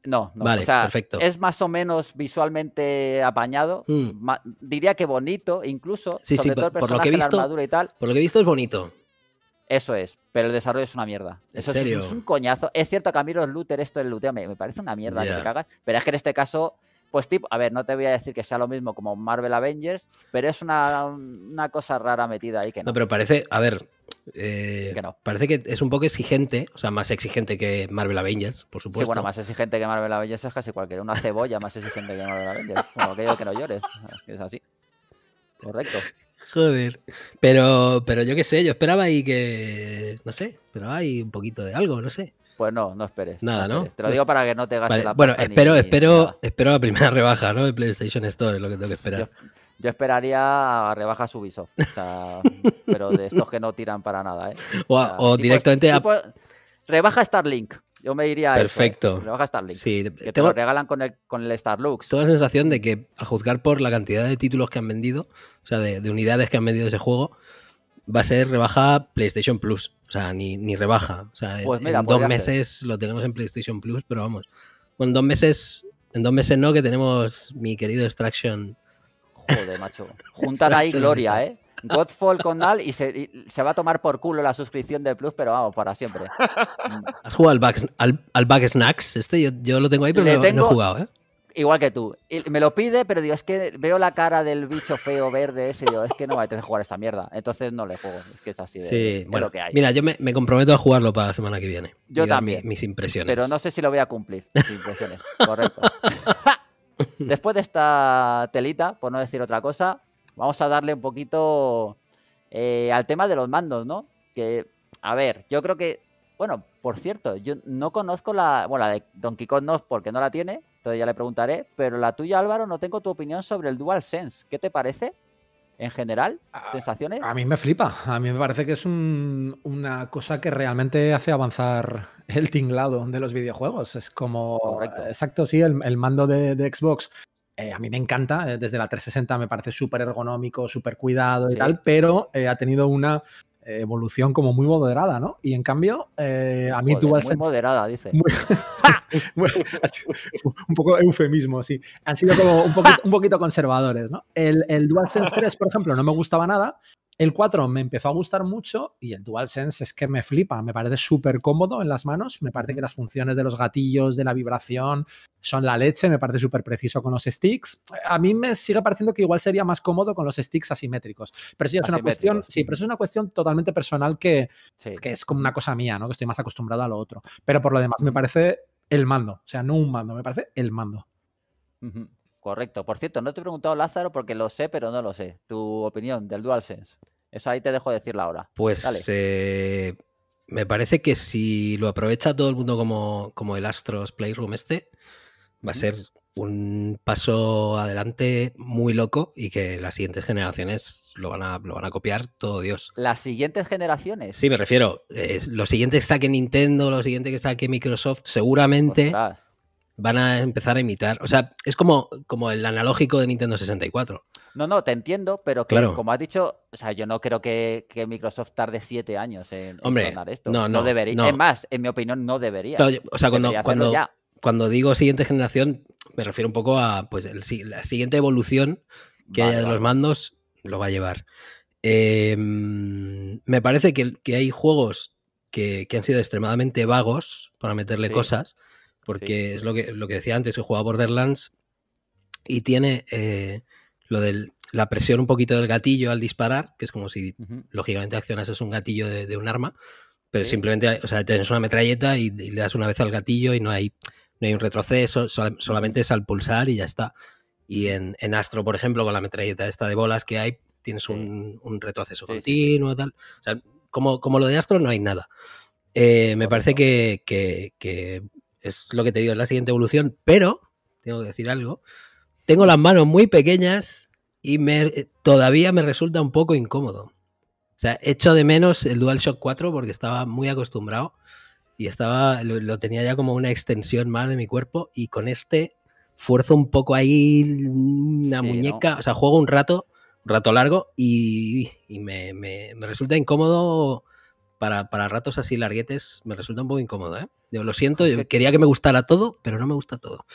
No, no. Vale, perfecto. Es más o menos visualmente apañado. Hmm. diría que bonito, incluso. Sí, sí, por, lo que he visto, y tal. Por lo que he visto es bonito. Eso es, pero el desarrollo es una mierda. Eso Es, un coñazo. Es cierto que a mí los looter, esto del looteo me, parece una mierda que cagas, pero es que en este caso pues tipo, a ver, no te voy a decir que sea lo mismo como Marvel Avengers, pero es una, cosa rara metida ahí que no. No, pero parece, a ver, eh, parece que es un poco exigente, o sea, más exigente que Marvel Avengers, por supuesto. Sí, bueno, más exigente que Marvel Avengers es casi cualquiera. Una cebolla más exigente que Marvel Avengers. Como que que no llores. Es así. Correcto. Joder. Pero, pero yo qué sé, yo esperaba ahí que. No sé, esperaba ahí un poquito de algo, no sé. Pues no, no esperes. Nada, ¿no? Te lo digo para que no te gastes la Bueno, espero, espero, espero la primera rebaja, ¿no? De PlayStation Store, es lo que tengo que esperar. Yo, esperaría rebajas Ubisoft. O sea, pero de estos que no tiran para nada, ¿eh? O, directamente a... rebaja Starlink. Yo me iría a Perfecto. Eso, ¿eh? Rebaja Starlink. Sí, que te lo regalan con el, con el Starlux. Tengo la sensación de que, a juzgar por la cantidad de títulos que han vendido, o sea, de, de unidades que han vendido ese juego, va a ser rebaja PlayStation Plus. O sea, ni, ni rebaja. O sea, pues en dos meses lo tenemos en PlayStation Plus, pero vamos. Bueno, en dos meses, en dos meses no, que tenemos mi querido Extraction. Joder, macho. Juntan ahí Gloria, ¿eh? Godfall con Al y se, se, va a tomar por culo la suscripción de Plus, pero vamos, para siempre. ¿Has jugado al Back, al, al back Snacks? Este yo, yo, lo tengo ahí, pero no, no, he jugado, ¿eh? Igual que tú. me lo pide, pero digo, es que veo la cara del bicho feo verde ese y digo, es que no me apetece jugar esta mierda. Entonces no le juego. Es que es así de, sí, bueno, lo que hay. Mira, yo me, comprometo a jugarlo para la semana que viene. Yo también. mis impresiones. Pero no sé si lo voy a cumplir. Mis impresiones. Correcto. Después de esta telita, por no decir otra cosa, vamos a darle un poquito eh, al tema de los mandos, ¿no? Que, a ver, yo creo que bueno, por cierto, yo no conozco la. Bueno, la de Donkey Kong no, porque no la tiene, entonces ya le preguntaré. Pero la tuya, Álvaro, no tengo tu opinión sobre el Dual Sense. ¿Qué te parece? En general, sensaciones. A, mí me flipa. A mí me parece que es una cosa que realmente hace avanzar el tinglado de los videojuegos. Es como. Exacto, sí, el, mando de, Xbox eh, a mí me encanta, eh, desde la 360 me parece súper ergonómico, súper cuidado y tal, pero eh, ha tenido una evolución como muy moderada, ¿no? Y en cambio, eh, a mí DualSense... Muy moderada, dice. un poco eufemismo, sí. Han sido como un poquito, un poquito conservadores, ¿no? El, el DualSense 3, por ejemplo, no me gustaba nada, el 4 me empezó a gustar mucho y el DualSense es que me flipa, me parece súper cómodo en las manos, me parece que las funciones de los gatillos, de la vibración, son la leche, me parece súper preciso con los sticks. A mí me sigue pareciendo que igual sería más cómodo con los sticks asimétricos. Pero sí, es una cuestión, sí, pero es una cuestión totalmente personal que, que es como una cosa mía, ¿no? Que estoy más acostumbrado a lo otro. Pero por lo demás, me parece el mando, o sea, no un mando, me parece el mando. Correcto. Por cierto, no te he preguntado, Lázaro, porque lo sé, pero no lo sé. Tu opinión del DualSense. Eso ahí te dejo decirla ahora. Pues eh, me parece que si lo aprovecha todo el mundo como, como el Astros Playroom este, va a ser un paso adelante muy loco y que las siguientes generaciones lo van a, lo van a copiar todo Dios. ¿Las siguientes generaciones? Sí, me refiero. lo siguiente que saque Nintendo, lo siguiente que saque Microsoft, seguramente van a empezar a imitar. O sea, es como, como el analógico de Nintendo 64. No, no, te entiendo, pero que como has dicho, o sea, yo no creo que, Microsoft tarde siete años en, Hombre, esto. No, no, debería. Es más, en mi opinión, no debería. o sea, cuando, cuando, cuando, digo siguiente generación, me refiero un poco a pues la siguiente evolución que haya de los mandos, lo va a llevar. Em, me parece que, que hay juegos que, han sido extremadamente vagos para meterle cosas porque es lo que, lo que decía antes, que juega Borderlands y tiene eh, lo de la presión un poquito del gatillo al disparar, que es como si lógicamente accionases un gatillo de, un arma, pero simplemente, o sea, tienes una metralleta y, le das una vez al gatillo y no hay, no hay un retroceso, solamente es al pulsar y ya está. Y en, Astro, por ejemplo, con la metralleta esta de bolas que hay, tienes un, retroceso continuo, tal. O sea, como, como lo de Astro no hay nada. Eh, me parece que, que, es lo que te digo, es la siguiente evolución, pero, tengo que decir algo, tengo las manos muy pequeñas y me, eh, todavía me resulta un poco incómodo. O sea, echo de menos el DualShock 4 porque estaba muy acostumbrado y estaba lo, tenía ya como una extensión más de mi cuerpo y con este fuerzo un poco ahí una muñeca, o sea, juego un rato, un rato largo y, me, me, resulta incómodo para, para, ratos así larguetes, me resulta un poco incómodo, ¿eh? Yo lo siento, yo quería que me gustara todo, pero no me gusta todo.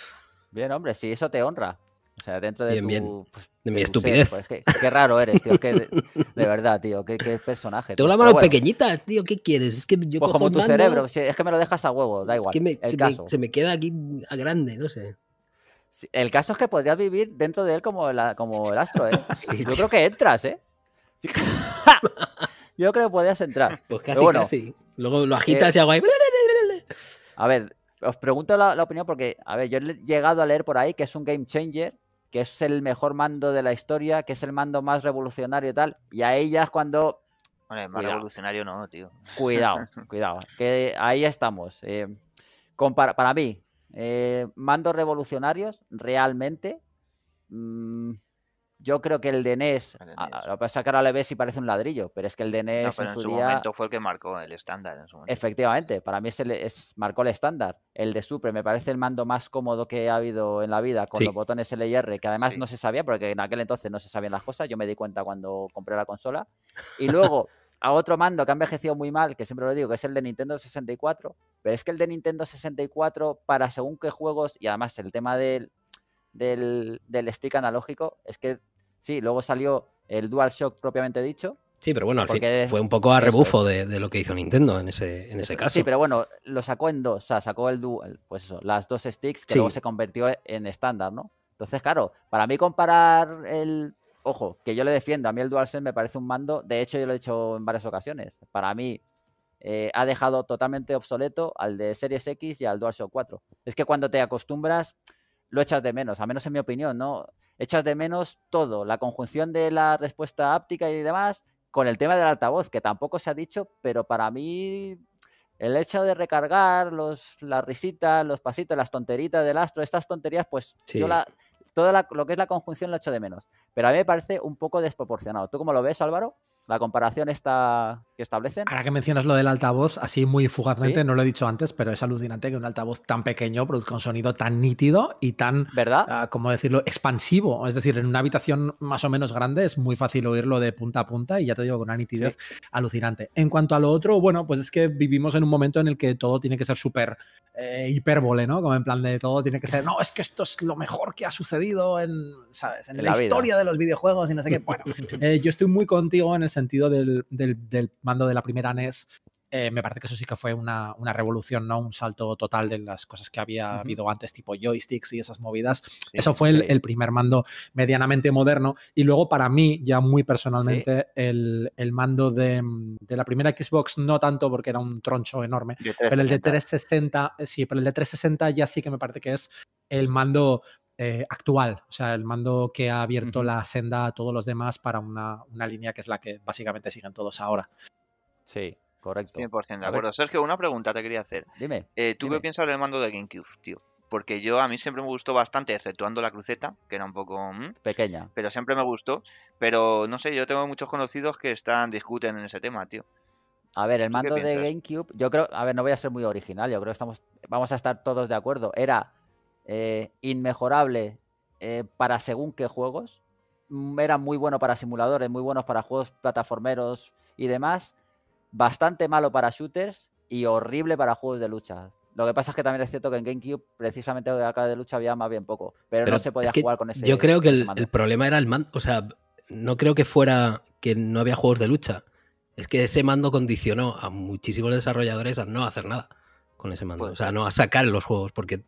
Bien, hombre, si eso te honra. O sea, dentro de, tu, pues, de, mi estupidez. Pues, qué, raro eres, tío. de, verdad, tío. Qué, personaje. Tengo las manos pequeñitas, tío. ¿Qué quieres? Es que yo pues como tu cerebro. es que me lo dejas a huevo, da igual. Es que el se, caso. Me, se, me, queda aquí a grande, no sé. el caso es que podrías vivir dentro de él como, como el astro, ¿eh? yo creo que entras, ¿eh? yo creo que podrías entrar. Pues casi, casi. Luego lo agitas y hago ahí. A ver, os pregunto la, opinión porque, a ver, yo he llegado a leer por ahí que es un game changer, que es el mejor mando de la historia, que es el mando más revolucionario y tal, y a ella es cuando Bueno, más revolucionario no, tío. Cuidado, cuidado. Que ahí estamos. Eh, para, mí, eh, mandos revolucionarios realmente. Mm, yo creo que el de NES, lo que pasa es que ahora le ves y parece un ladrillo, pero es que el de NES en, su, momento fue el que marcó el estándar. Efectivamente, para mí es, es marcó el estándar. El de Super me parece el mando más cómodo que ha habido en la vida, con los botones LR, que además no se sabía, porque en aquel entonces no se sabían las cosas, yo me di cuenta cuando compré la consola. Y luego a otro mando que ha envejecido muy mal, que siempre lo digo, que es el de Nintendo 64, pero es que el de Nintendo 64 para según qué juegos, y además el tema del, del, del stick analógico, es que Sí, luego salió el DualShock propiamente dicho. Sí, pero bueno, al fin fue un poco a rebufo de, lo que hizo Nintendo en ese, en ese caso. Sí, pero bueno, lo sacó en dos, o sea, sacó el, pues eso, las dos sticks que luego se convirtió en estándar, ¿no? Entonces, claro, para mí comparar el, ojo, que yo le defiendo, a mí el DualSense me parece un mando, de hecho yo lo he dicho en varias ocasiones, para mí eh, ha dejado totalmente obsoleto al de Series X y al DualShock 4. Es que cuando te acostumbras, lo echas de menos, a menos en mi opinión, ¿no? echas de menos todo, la conjunción de la respuesta áptica y demás, con el tema del altavoz, que tampoco se ha dicho, pero para mí el hecho de recargar los, las risitas, los pasitos, las tonteritas del astro, estas tonterías, pues yo la, todo lo que es la conjunción lo echo de menos. Pero a mí me parece un poco desproporcionado. ¿Tú cómo lo ves, Álvaro? La comparación esta que establecen. Ahora que mencionas lo del altavoz, así muy fugazmente, no lo he dicho antes, pero es alucinante que un altavoz tan pequeño produzca un sonido tan nítido y tan, ¿verdad? Ah, como decirlo, expansivo. Es decir, en una habitación más o menos grande es muy fácil oírlo de punta a punta y ya te digo, con una nitidez alucinante. En cuanto a lo otro, bueno, pues es que vivimos en un momento en el que todo tiene que ser súper eh, hipérbole, ¿no? Como en plan de todo tiene que ser, no, es que esto es lo mejor que ha sucedido en, ¿sabes? En, la, historia de los videojuegos y no sé qué. Bueno, eh, yo estoy muy contigo en el sentido del, mando de la primera NES, eh, me parece que eso sí que fue una, revolución, ¿no? Un salto total de las cosas que había habido antes, tipo joysticks y esas movidas. eso fue el, primer mando medianamente moderno. Y luego, para mí, ya muy personalmente, el, mando de, la primera Xbox, no tanto porque era un troncho enorme, pero el de 360, sí, pero el de 360 ya sí que me parece que es el mando eh, actual, o sea, el mando que ha abierto la senda a todos los demás para una, línea que es la que básicamente siguen todos ahora. Sí, correcto. 100% de acuerdo. Sergio, una pregunta te quería hacer. Dime. Eh, ¿Tú qué piensas del mando de GameCube, tío? Porque yo a mí siempre me gustó bastante, exceptuando la cruceta, que era un poco... Mm, Pequeña. Pero siempre me gustó. Pero no sé, yo tengo muchos conocidos que están discuten en ese tema, tío. A ver, el mando de GameCube, yo creo, a ver, no voy a ser muy original, yo creo que estamos, vamos a estar todos de acuerdo. Era eh, inmejorable eh, para según qué juegos. Mm, era muy bueno para simuladores, muy buenos para juegos plataformeros y demás. Bastante malo para shooters y horrible para juegos de lucha. Lo que pasa es que también es cierto que en GameCube, precisamente acá de lucha había más bien poco. Pero, no se podía jugar con ese. Yo creo que el, problema era el mando. O sea, no creo que fuera que no había juegos de lucha. Es que ese mando condicionó a muchísimos desarrolladores a no hacer nada con ese mando. o sea, no a sacar los juegos. Porque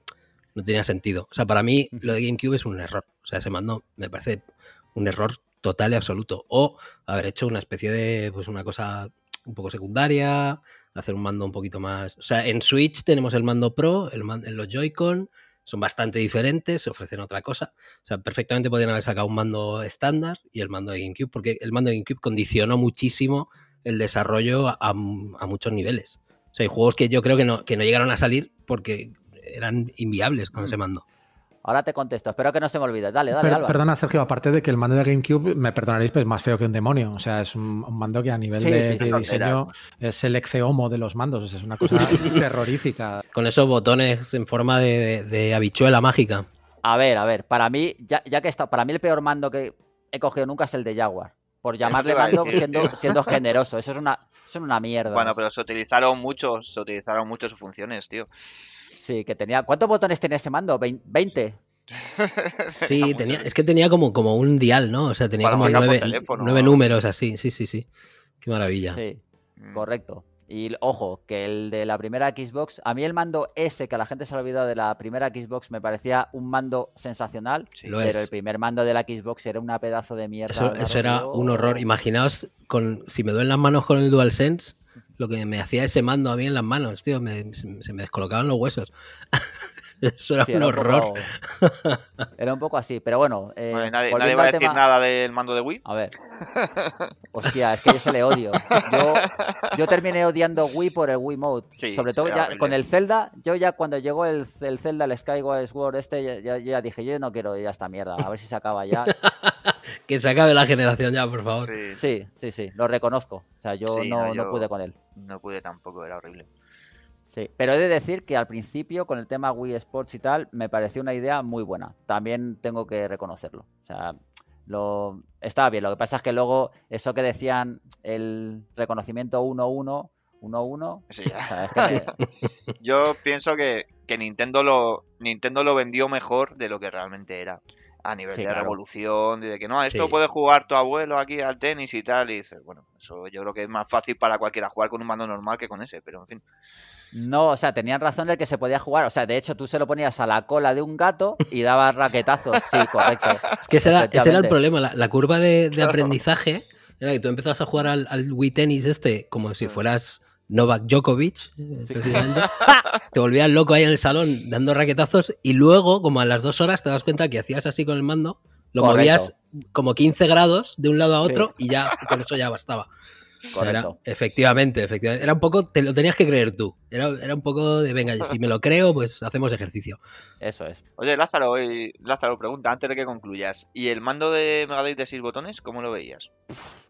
no tenía sentido. O sea, para mí lo de GameCube es un error. O sea, ese mando me parece un error total y absoluto. O haber hecho una especie de, pues una cosa un poco secundaria, hacer un mando un poquito más... O sea, en Switch tenemos el mando Pro, el los Joy-Con, son bastante diferentes, se ofrecen otra cosa. O sea, perfectamente podrían haber sacado un mando estándar y el mando de GameCube, porque el mando de GameCube condicionó muchísimo el desarrollo a, a muchos niveles. O sea, hay juegos que yo creo que no, que no llegaron a salir porque eran inviables con ese mm. mando. Ahora te contesto, espero que no se me olvide. Dale, dale, Perdona, Sergio, aparte de que el mando de GameCube, me perdonaréis, pero es más feo que un demonio. O sea, es un, mando que a nivel de, diseño es el exeomo de los mandos. O sea, es una cosa terrorífica. Con esos botones en forma de, habichuela mágica. A ver, a ver, para mí, ya, que está, para mí el peor mando que he cogido nunca es el de Jaguar. Por llamarle mando siendo, siendo generoso. Eso es una, eso es una mierda. Bueno, pero se utilizaron muchos, se utilizaron mucho sus funciones, tío. Sí, que tenía. ¿Cuántos botones tenía ese mando? ¿20? Sí, tenía, es que tenía como, como un dial, ¿no? O sea, tenía como nueve, números así, sí, sí, sí. Qué maravilla. Sí, mm. correcto. Y ojo, que el de la primera Xbox, a mí el mando ese, que a la gente se ha olvidado de la primera Xbox, me parecía un mando sensacional, pero el primer mando de la Xbox era una pedazo de mierda. Eso, era un horror. Imaginaos, con, si me duelen las manos con el DualSense, lo que me hacía ese mando a mí en las manos, tío. se me descolocaban los huesos. Eso era un horror. era un poco así, pero bueno. Eh, nadie, va a decir nada del mando de Wii. A ver. Hostia, es que yo se le odio. Yo, terminé odiando Wii por el Wii Mode. Sobre todo ya, con el Zelda. Yo ya cuando llegó el, el Zelda, el Skyward Sword este, ya, ya, dije, yo no quiero ya esta mierda. A ver si se acaba ya. que se acabe la generación ya, por favor. Sí, sí, sí, lo reconozco. O sea, yo, no, no pude con él. No pude tampoco, era horrible. Sí, pero he de decir que al principio, con el tema Wii Sports y tal, me pareció una idea muy buena. También tengo que reconocerlo. O sea, lo estaba bien. Lo que pasa es que luego, eso que decían, el reconocimiento 1-1, 1-1. Yo pienso que, Nintendo lo Nintendo lo vendió mejor de lo que realmente era. A nivel de revolución, de que no, esto puede jugar tu abuelo aquí al tenis y tal. Y dices, bueno, eso yo creo que es más fácil para cualquiera jugar con un mando normal que con ese, pero en fin. No, o sea, tenían razón el que se podía jugar. O sea, de hecho, tú se lo ponías a la cola de un gato y dabas raquetazos. Sí, correcto. Es que ese era, el problema. La, curva de, aprendizaje era que tú empezabas a jugar al, Wii Tennis este como si fueras Novak Djokovic, eh, te volvías loco ahí en el salón dando raquetazos y luego, como a las dos horas, te das cuenta que hacías así con el mando, lo movías como 15 grados de un lado a otro y ya con eso ya bastaba efectivamente, efectivamente. Era un poco, te lo tenías que creer tú. Era, un poco de, venga, si me lo creo, pues hacemos ejercicio. Eso es. Oye, Lázaro, Lázaro, pregunta antes de que concluyas. ¿Y el mando de Mega de 6 botones, cómo lo veías?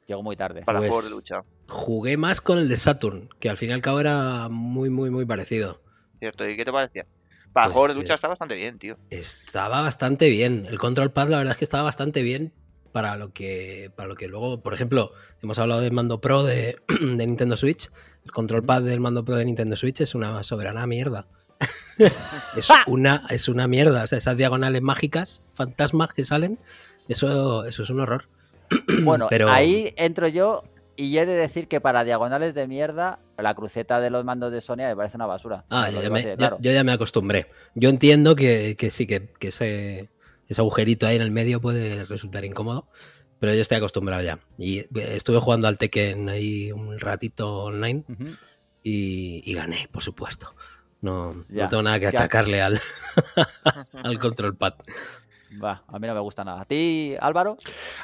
Llegó muy tarde. Para pues, juegos de lucha. Jugué más con el de Saturn, que al fin y al cabo era muy, muy, muy parecido. Cierto, ¿y qué te parecía? Para pues, juegos de lucha está bastante bien, tío. Estaba bastante bien. El control pad, la verdad es que estaba bastante bien, para lo que para lo que luego, por ejemplo, hemos hablado del mando Pro de, Nintendo Switch. El control pad del mando Pro de Nintendo Switch es una soberana mierda. es una es una mierda, o sea, esas diagonales mágicas, fantasmas que salen, eso eso es un horror. Bueno, Pero... ahí entro yo y he de decir que para diagonales de mierda, la cruceta de los mandos de Sony me parece una basura. Ah, yo ya, me, acostumbré. Yo entiendo que, sí, que, que se, ese agujerito ahí en el medio puede resultar incómodo, pero yo estoy acostumbrado ya. Y estuve jugando al Tekken ahí un ratito online y, gané, por supuesto. No, no tengo nada que achacarle al, al control pad. Va, a mí no me gusta nada. ¿A ti, Álvaro?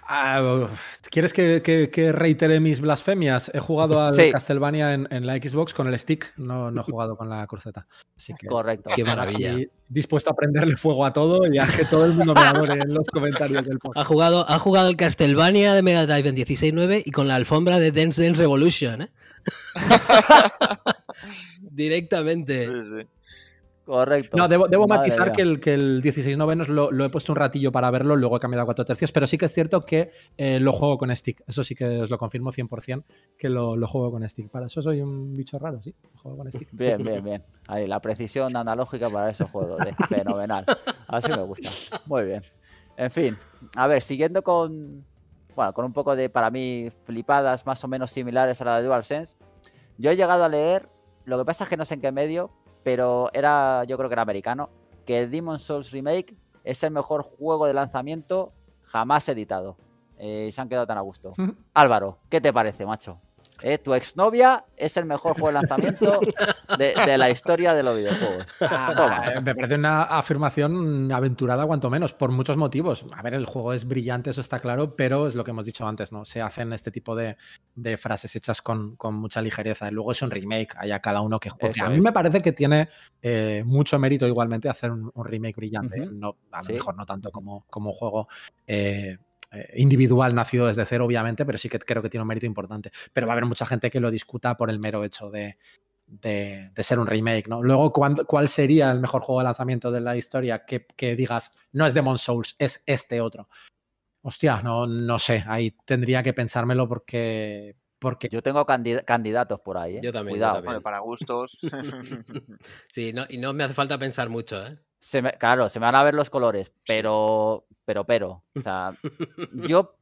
Ah, ¿Quieres que, reitere mis blasfemias? He jugado al Castlevania en, la Xbox con el stick, no, no he jugado con la cruceta. Así que, Correcto. Qué maravilla. Dispuesto a prenderle fuego a todo y a que todo el mundo me adore en los comentarios del podcast. Ha jugado, ha jugado el Castlevania de Mega Drive en 16.9 y con la alfombra de Dance Dance Revolution, ¿eh? Directamente. Sí, sí. Correcto. No, debo, matizar que el, que el 16 novenos lo, he puesto un ratillo para verlo, luego he cambiado a 4 tercios, pero sí que es cierto que eh, lo juego con stick. Eso sí que os lo confirmo 100% que lo, juego con stick. Para eso soy un bicho raro, sí. juego con stick. Bien, bien, bien. Ahí, la precisión analógica para esos juegos. ¿eh? Fenomenal. Así me gusta. Muy bien. En fin, a ver, siguiendo con, bueno, con un poco de, para mí, flipadas más o menos similares a la de DualSense. Yo he llegado a leer, lo que pasa es que no sé en qué medio, pero era, yo creo que era americano, que Demon Souls Remake es el mejor juego de lanzamiento jamás editado. Eh, se han quedado tan a gusto. Álvaro, ¿qué te parece, macho? ¿Eh? Tu exnovia es el mejor juego de lanzamiento de, la historia de los videojuegos. Ah, me parece una afirmación aventurada, cuanto menos, por muchos motivos. A ver, el juego es brillante, eso está claro, pero es lo que hemos dicho antes, ¿no? Se hacen este tipo de, frases hechas con, mucha ligereza. Luego es un remake, haya cada uno que juegue. A mí me parece que tiene eh, mucho mérito igualmente hacer un, remake brillante. no, a lo mejor no tanto como, como juego. Eh, eh, individual nacido desde cero, obviamente, pero sí que creo que tiene un mérito importante. Pero va a haber mucha gente que lo discuta por el mero hecho de, ser un remake, ¿no? Luego, ¿cuál, sería el mejor juego de lanzamiento de la historia que, digas, no es Demon Souls, es este otro? Hostia, no, no sé, ahí tendría que pensármelo porque, porque... Yo tengo candidatos por ahí. ¿eh? Yo también. Cuidado. para gustos. sí, no, y no me hace falta pensar mucho. ¿eh? Claro, se me van a ver los colores, pero, pero, pero. O sea, yo,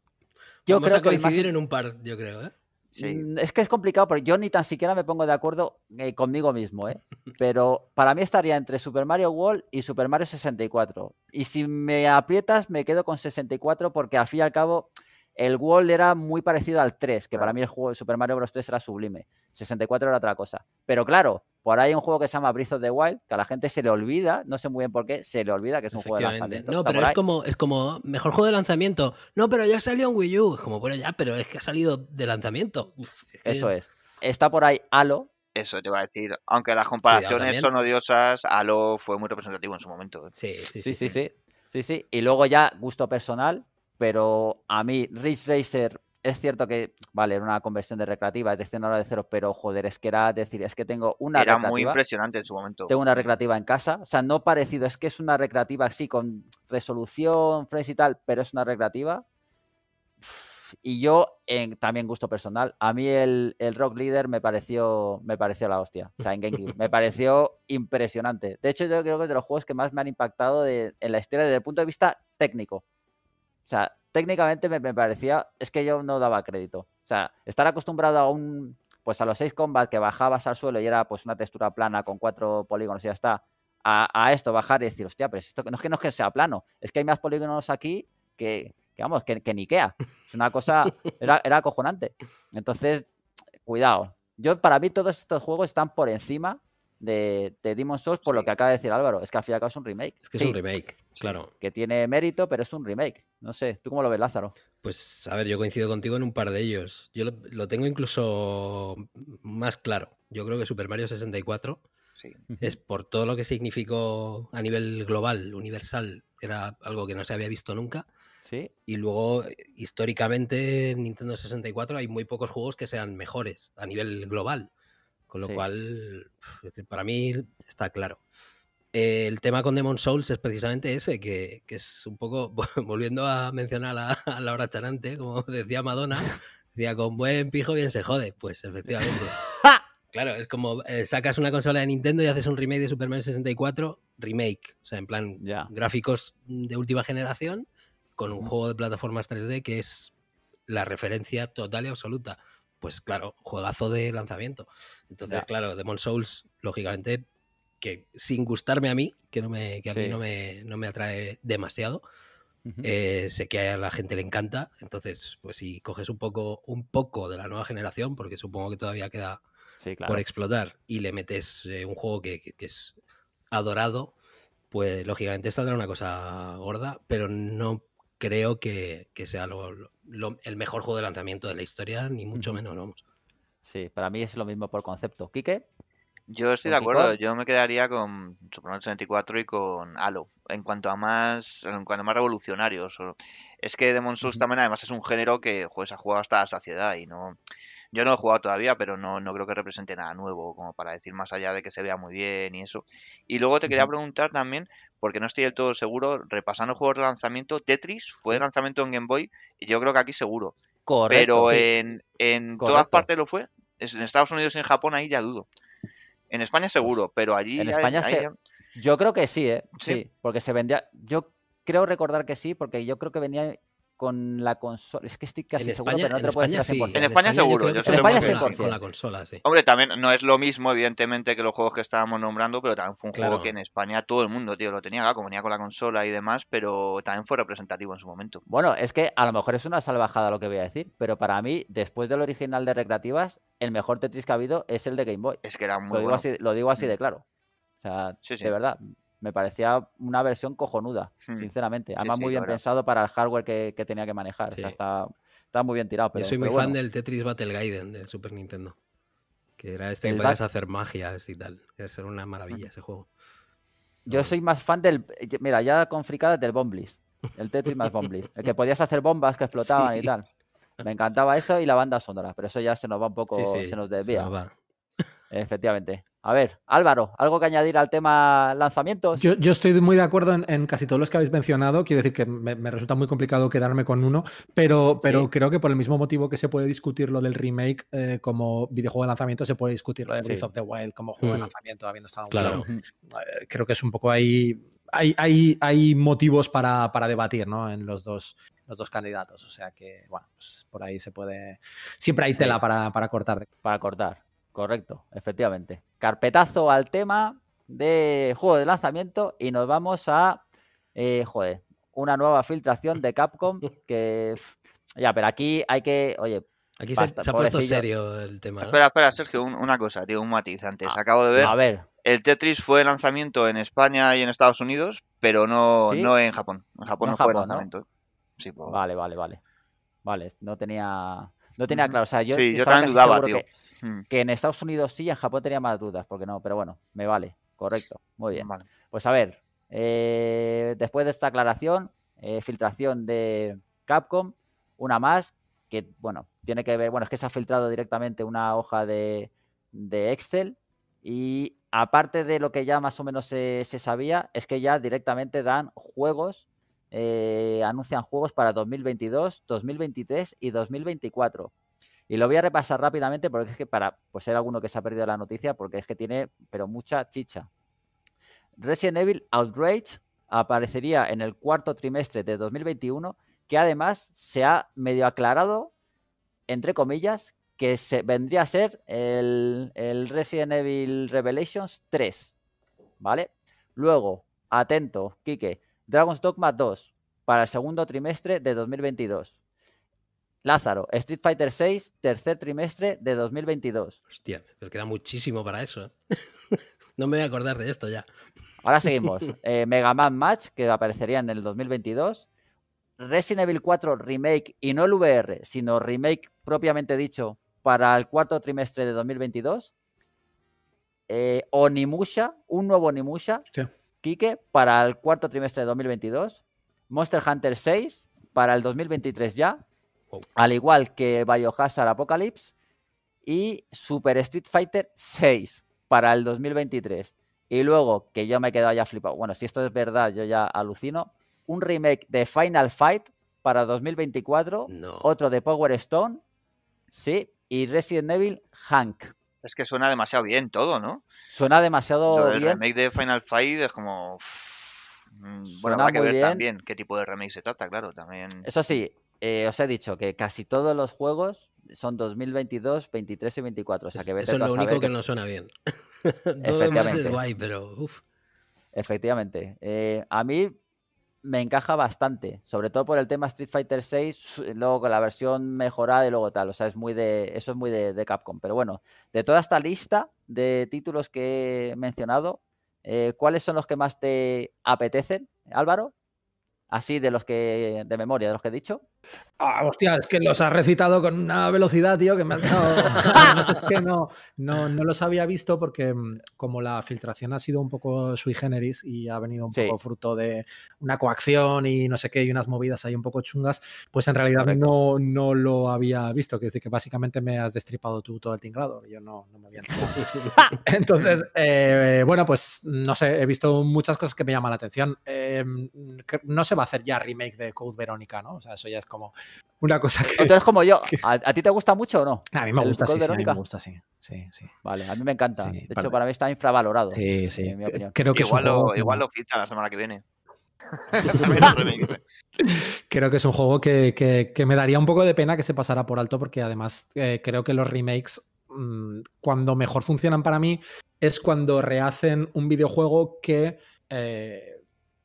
yo Vamos creo a coincidir en un par, yo creo, ¿eh? Mm, es que es complicado porque yo ni tan siquiera me pongo de acuerdo eh, conmigo mismo, ¿eh? Pero para mí estaría entre Super Mario World y Super Mario 64. Y si me aprietas, me quedo con 64 porque al fin y al cabo el World era muy parecido al 3, que para mí el juego de Super Mario Bros. 3 era sublime. 64 era otra cosa. Pero claro, por ahí hay un juego que se llama Breath of the Wild, que a la gente se le olvida, no sé muy bien por qué, se le olvida que es un juego de lanzamiento. No, pero es como, es como, mejor juego de lanzamiento. No, pero ya salió en Wii U. Es como, bueno, ya, pero es que ha salido de lanzamiento. Eso es. Está por ahí Halo, eso te iba a decir. Aunque las comparaciones son odiosas, Halo fue muy representativo en su momento. ¿eh? Sí, sí, sí. Sí, sí, sí. sí, Y luego ya, gusto personal, pero a mí, Ridge Racer es cierto que, vale, era una conversión de recreativa, es de hora de cero, pero joder, es que era decir, es que tengo una era muy impresionante en su momento. Tengo una recreativa en casa, o sea, no parecido, es que es una recreativa así con resolución, frames y tal, pero es una recreativa. Y yo, en también gusto personal, a mí el, Rock Leader me pareció, me pareció la hostia, o sea, en GameCube, me pareció impresionante. De hecho, yo creo que es de los juegos que más me han impactado en la historia desde el punto de vista técnico. O sea, técnicamente me, parecía, es que yo no daba crédito. O sea, estar acostumbrado a un, pues a los seis combats que bajabas al suelo y era pues una textura plana con cuatro polígonos y ya está, a, esto bajar y decir, hostia, pero esto no es que no es que sea plano, es que hay más polígonos aquí que, vamos, que, que, ni Ikea. Es una cosa, era, era acojonante. Entonces, cuidado. Yo, para mí, todos estos juegos están por encima de, de Demon Souls, por lo que acaba de decir Álvaro. Es que al fin y al cabo es un remake. Es que es un remake. Claro. Que tiene mérito, pero es un remake. No sé, ¿tú cómo lo ves, Lázaro? Pues a ver, yo coincido contigo en un par de ellos. Yo lo, tengo incluso más claro. Yo creo que Super Mario 64 es por todo lo que significó a nivel global, universal. Era algo que no se había visto nunca. ¿Sí? Y luego, históricamente, en Nintendo 64 hay muy pocos juegos que sean mejores a nivel global. Con lo cual, para mí está claro el tema con Demon Souls es precisamente ese, que, es un poco, volviendo a mencionar a, Laura Charante, como decía Madonna, decía, con buen pijo bien se jode. Pues efectivamente. claro, es como eh, sacas una consola de Nintendo y haces un remake de Super Mario 64, remake, o sea, en plan gráficos de última generación, con un juego de plataformas 3D que es la referencia total y absoluta. Pues claro, juegazo de lanzamiento. Entonces, claro, Demon Souls, lógicamente, que sin gustarme a mí, que, no me, que a mí no me, no me, atrae demasiado, eh, sé que a la gente le encanta. Entonces, pues si coges un poco, un poco de la nueva generación, porque supongo que todavía queda por explotar, y le metes eh, un juego que, es adorado, pues lógicamente saldrá una cosa gorda, pero no creo que, sea el mejor juego de lanzamiento de la historia, ni mucho menos, vamos. Sí, para mí es lo mismo por concepto. ¿Quique? Yo estoy de acuerdo, yo me quedaría con Super Mario 64 y con Halo, en cuanto a más, en cuanto a más revolucionarios. Es que Demon Souls también además es un género que se ha jugado hasta la saciedad y no, yo no he jugado todavía, pero no, no creo que represente nada nuevo, como para decir más allá de que se vea muy bien y eso. Y luego te quería preguntar también, porque no estoy del todo seguro, repasando juegos de lanzamiento, Tetris fue de lanzamiento en Game Boy y yo creo que aquí seguro. Correcto. Pero en, en todas partes lo fue. En Estados Unidos y en Japón ahí ya dudo. En España seguro, pero allí. En España Yo creo que sí, ¿eh? Sí, porque se vendía. Yo creo recordar que sí, porque yo creo que venía con la consola. Es que estoy casi seguro, pero no te lo puedo decir sí. En, España, seguro. en España 100%. Con la consola, sí. Hombre, también no es lo mismo, evidentemente, que los juegos que estábamos nombrando, pero también fue un juego que en España todo el mundo, tío, lo tenía, claro, como venía con la consola y demás, pero también fue representativo en su momento. Bueno, es que a lo mejor es una salvajada lo que voy a decir, pero para mí, después del original de Recreativas, el mejor Tetris que ha habido es el de Game Boy. Es que era muy lo digo así, lo digo así de mm. claro. O sea, de verdad me parecía una versión cojonuda, hmm. sinceramente. Además, muy bien pensado para el hardware que, tenía que manejar. O sea, está, muy bien tirado. Pero, Yo soy muy fan del Tetris Battle Gaiden de Super Nintendo. Que era este que podías hacer magias y tal. Era ser una maravilla ese juego. Yo soy más fan del. Mira, ya con fricadas del Bomblis. El Tetris más Bomblis. El que podías hacer bombas que explotaban y tal. Me encantaba eso y la banda sonora, pero eso ya se nos va un poco, se nos desvía. Efectivamente. A ver, Álvaro, ¿algo que añadir al tema lanzamientos? Yo, estoy muy de acuerdo en, casi todos los que habéis mencionado. Quiero decir que me, resulta muy complicado quedarme con uno, pero, pero creo que por el mismo motivo que se puede discutir lo del remake eh, como videojuego de lanzamiento, se puede discutir lo de Breath of the Wild como juego de mm. lanzamiento, habiendo estado claro. Eh, creo que es un poco ahí. Hay, hay, hay motivos para, para, debatir ¿no? en los dos, los dos candidatos. O sea que, bueno, pues por ahí se puede. Siempre hay tela para, para cortar. Para cortar. Correcto, efectivamente. Carpetazo al tema de juego de lanzamiento y nos vamos a, eh, joder, una nueva filtración de Capcom que Ya, pero aquí hay que, oye, Aquí se, ha puesto serio el tema. Espera, espera, Sergio, una cosa, tío, un matiz antes. Ah, Acabo de ver. a ver. El Tetris fue lanzamiento en España y en Estados Unidos, pero no, no en Japón. En Japón no, fue lanzamiento. Sí, pues... Vale, vale, vale. Vale, no tenía. No tenía claro. O sea, yo, sí, yo también dudaba, tío. Hmm. Que, en Estados Unidos sí, en Japón tenía más dudas, porque no, pero bueno, me vale. Correcto. Muy bien. Vale. Pues a ver, eh, después de esta aclaración, eh, filtración de Capcom, una más, que bueno, tiene que ver, bueno, es que se ha filtrado directamente una hoja de, Excel y aparte de lo que ya más o menos se, sabía, es que ya directamente dan juegos, eh, anuncian juegos para 2022, 2023 y 2024. Y lo voy a repasar rápidamente porque es que para pues ser alguno que se ha perdido la noticia, porque es que tiene, pero mucha chicha. Resident Evil Outrage aparecería en el cuarto trimestre de 2021, que además se ha medio aclarado entre comillas, que se, vendría a ser el, Resident Evil Revelations 3. ¿Vale? Luego, atento, Kike, Dragon's Dogma 2 para el segundo trimestre de 2022. Lázaro, Street Fighter 6, tercer trimestre de 2022. Hostia, pero queda muchísimo para eso. ¿eh? no me voy a acordar de esto ya. Ahora seguimos. Eh, Mega Man Match, que aparecería en el 2022. Resident Evil 4 Remake y no el VR, sino remake propiamente dicho para el cuarto trimestre de 2022. Eh, Onimusha, un nuevo Onimusha, Kike, para el cuarto trimestre de 2022. Monster Hunter 6 para el 2023 ya, al igual que Biohazard Apocalypse. Y Super Street Fighter 6 para el 2023. Y luego, que yo me he quedado ya flipado. Bueno, si esto es verdad, yo ya alucino un remake de Final Fight para 2024, otro de Power Stone, sí, y Resident Evil Hank. Es que suena demasiado bien todo, ¿no? Suena demasiado el bien. remake de Final Fight es como... Mm, bueno, habrá que ver también qué tipo de remake se trata, claro, también... Eso sí, eh, os he dicho que casi todos los juegos son 2022, 23 y 24. O sea, que Eso es lo único que... no suena bien. Todo Efectivamente. es guay, pero Efectivamente. Eh, a mí me encaja bastante, sobre todo por el tema Street Fighter 6, luego con la versión mejorada y luego tal, o sea, es muy de eso es muy de, Capcom, pero bueno, de toda esta lista de títulos que he mencionado, eh, ¿cuáles son los que más te apetecen, Álvaro? Así de los que de memoria, de los que he dicho. Ah, hostia, es que los has recitado con una velocidad, tío, que me ha es que no, no, no, los había visto porque mm, como la filtración ha sido un poco sui generis y ha venido un poco fruto de una coacción y no sé qué, y unas movidas ahí un poco chungas, pues en realidad no, no lo había visto. Que decir que básicamente me has destripado tú todo el tinglado. Yo no, no me había. Entonces, eh, bueno, pues no sé, he visto muchas cosas que me llaman la atención. Em, no se va a hacer ya remake de Code Verónica, ¿no? O sea, eso ya es como una cosa que. Entonces, como yo, ¿a, ti te gusta mucho o no? A mí me gusta, sí, a mí me gusta, sí. sí, sí. Vale, a mí me encanta. de hecho, para mí está infravalorado. Sí, sí. Creo que igual, lo, igual lo filtra la semana que viene. creo que es un juego que, que, me daría un poco de pena que se pasara por alto porque además eh, creo que los remakes mm, cuando mejor funcionan para mí es cuando rehacen un videojuego que eh,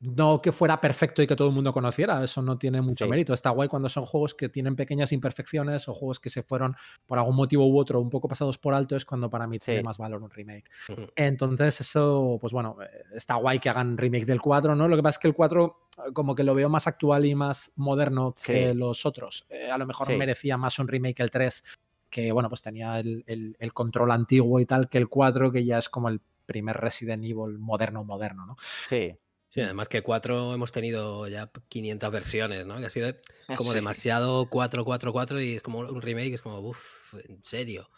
no que fuera perfecto y que todo el mundo conociera, eso no tiene mucho mérito. Está guay cuando son juegos que tienen pequeñas imperfecciones o juegos que se fueron por algún motivo u otro un poco pasados por alto, es cuando para mí tiene más valor un remake. Entonces, eso, pues bueno, eh, está guay que hagan remake del 4, ¿no? Lo que pasa es que el 4 eh, como que lo veo más actual y más moderno que los otros. Eh, a lo mejor merecía más un remake el 3, que bueno, pues tenía el, el control antiguo y tal, que el 4, que ya es como el primer Resident Evil moderno, moderno, ¿no? Sí. Sí, además que 4 hemos tenido ya 500 versiones, ¿no? Que ha sido como demasiado 4, 4, 4 y es como un remake, es como, uff, en serio.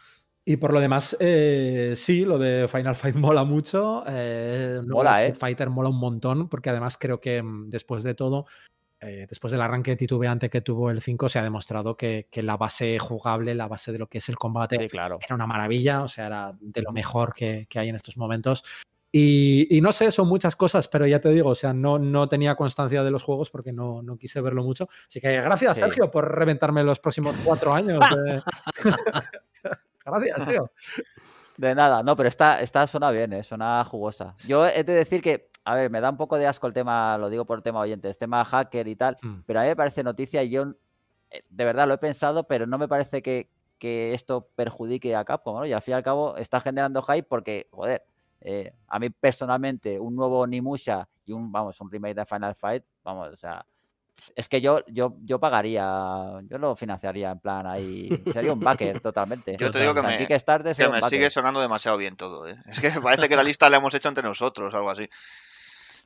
Y por lo demás, eh, sí, lo de Final Fight mola mucho. Eh, mola, ¿eh? Fighter mola un montón, porque además creo que mm, después de todo, eh, después del arranque titubeante que tuvo el 5, se ha demostrado que, la base jugable, la base de lo que es el combate, claro. era una maravilla, o sea, era de lo mejor que, que hay en estos momentos. Y, no sé, son muchas cosas, pero ya te digo, o sea, no, no tenía constancia de los juegos porque no, no quise verlo mucho. Así que gracias, Sergio, por reventarme los próximos cuatro años. gracias, tío. De nada, no, pero está, está suena bien, ¿eh? suena jugosa. Yo he de decir que, a ver, me da un poco de asco el tema, lo digo por el tema oyentes, tema hacker y tal, mm. pero a mí me parece noticia y yo eh, de verdad lo he pensado, pero no me parece que, esto perjudique a Capcom, ¿no? Y al fin y al cabo está generando hype porque, joder, eh, a mí personalmente un nuevo Nimusha y un, vamos, un remake de Final Fight, vamos, o sea, es que yo, yo, yo pagaría, yo lo financiaría en plan ahí, sería un backer totalmente. Yo te digo que me, me sigue sonando demasiado bien todo. ¿eh? Es que parece que la lista la hemos hecho entre nosotros, algo así.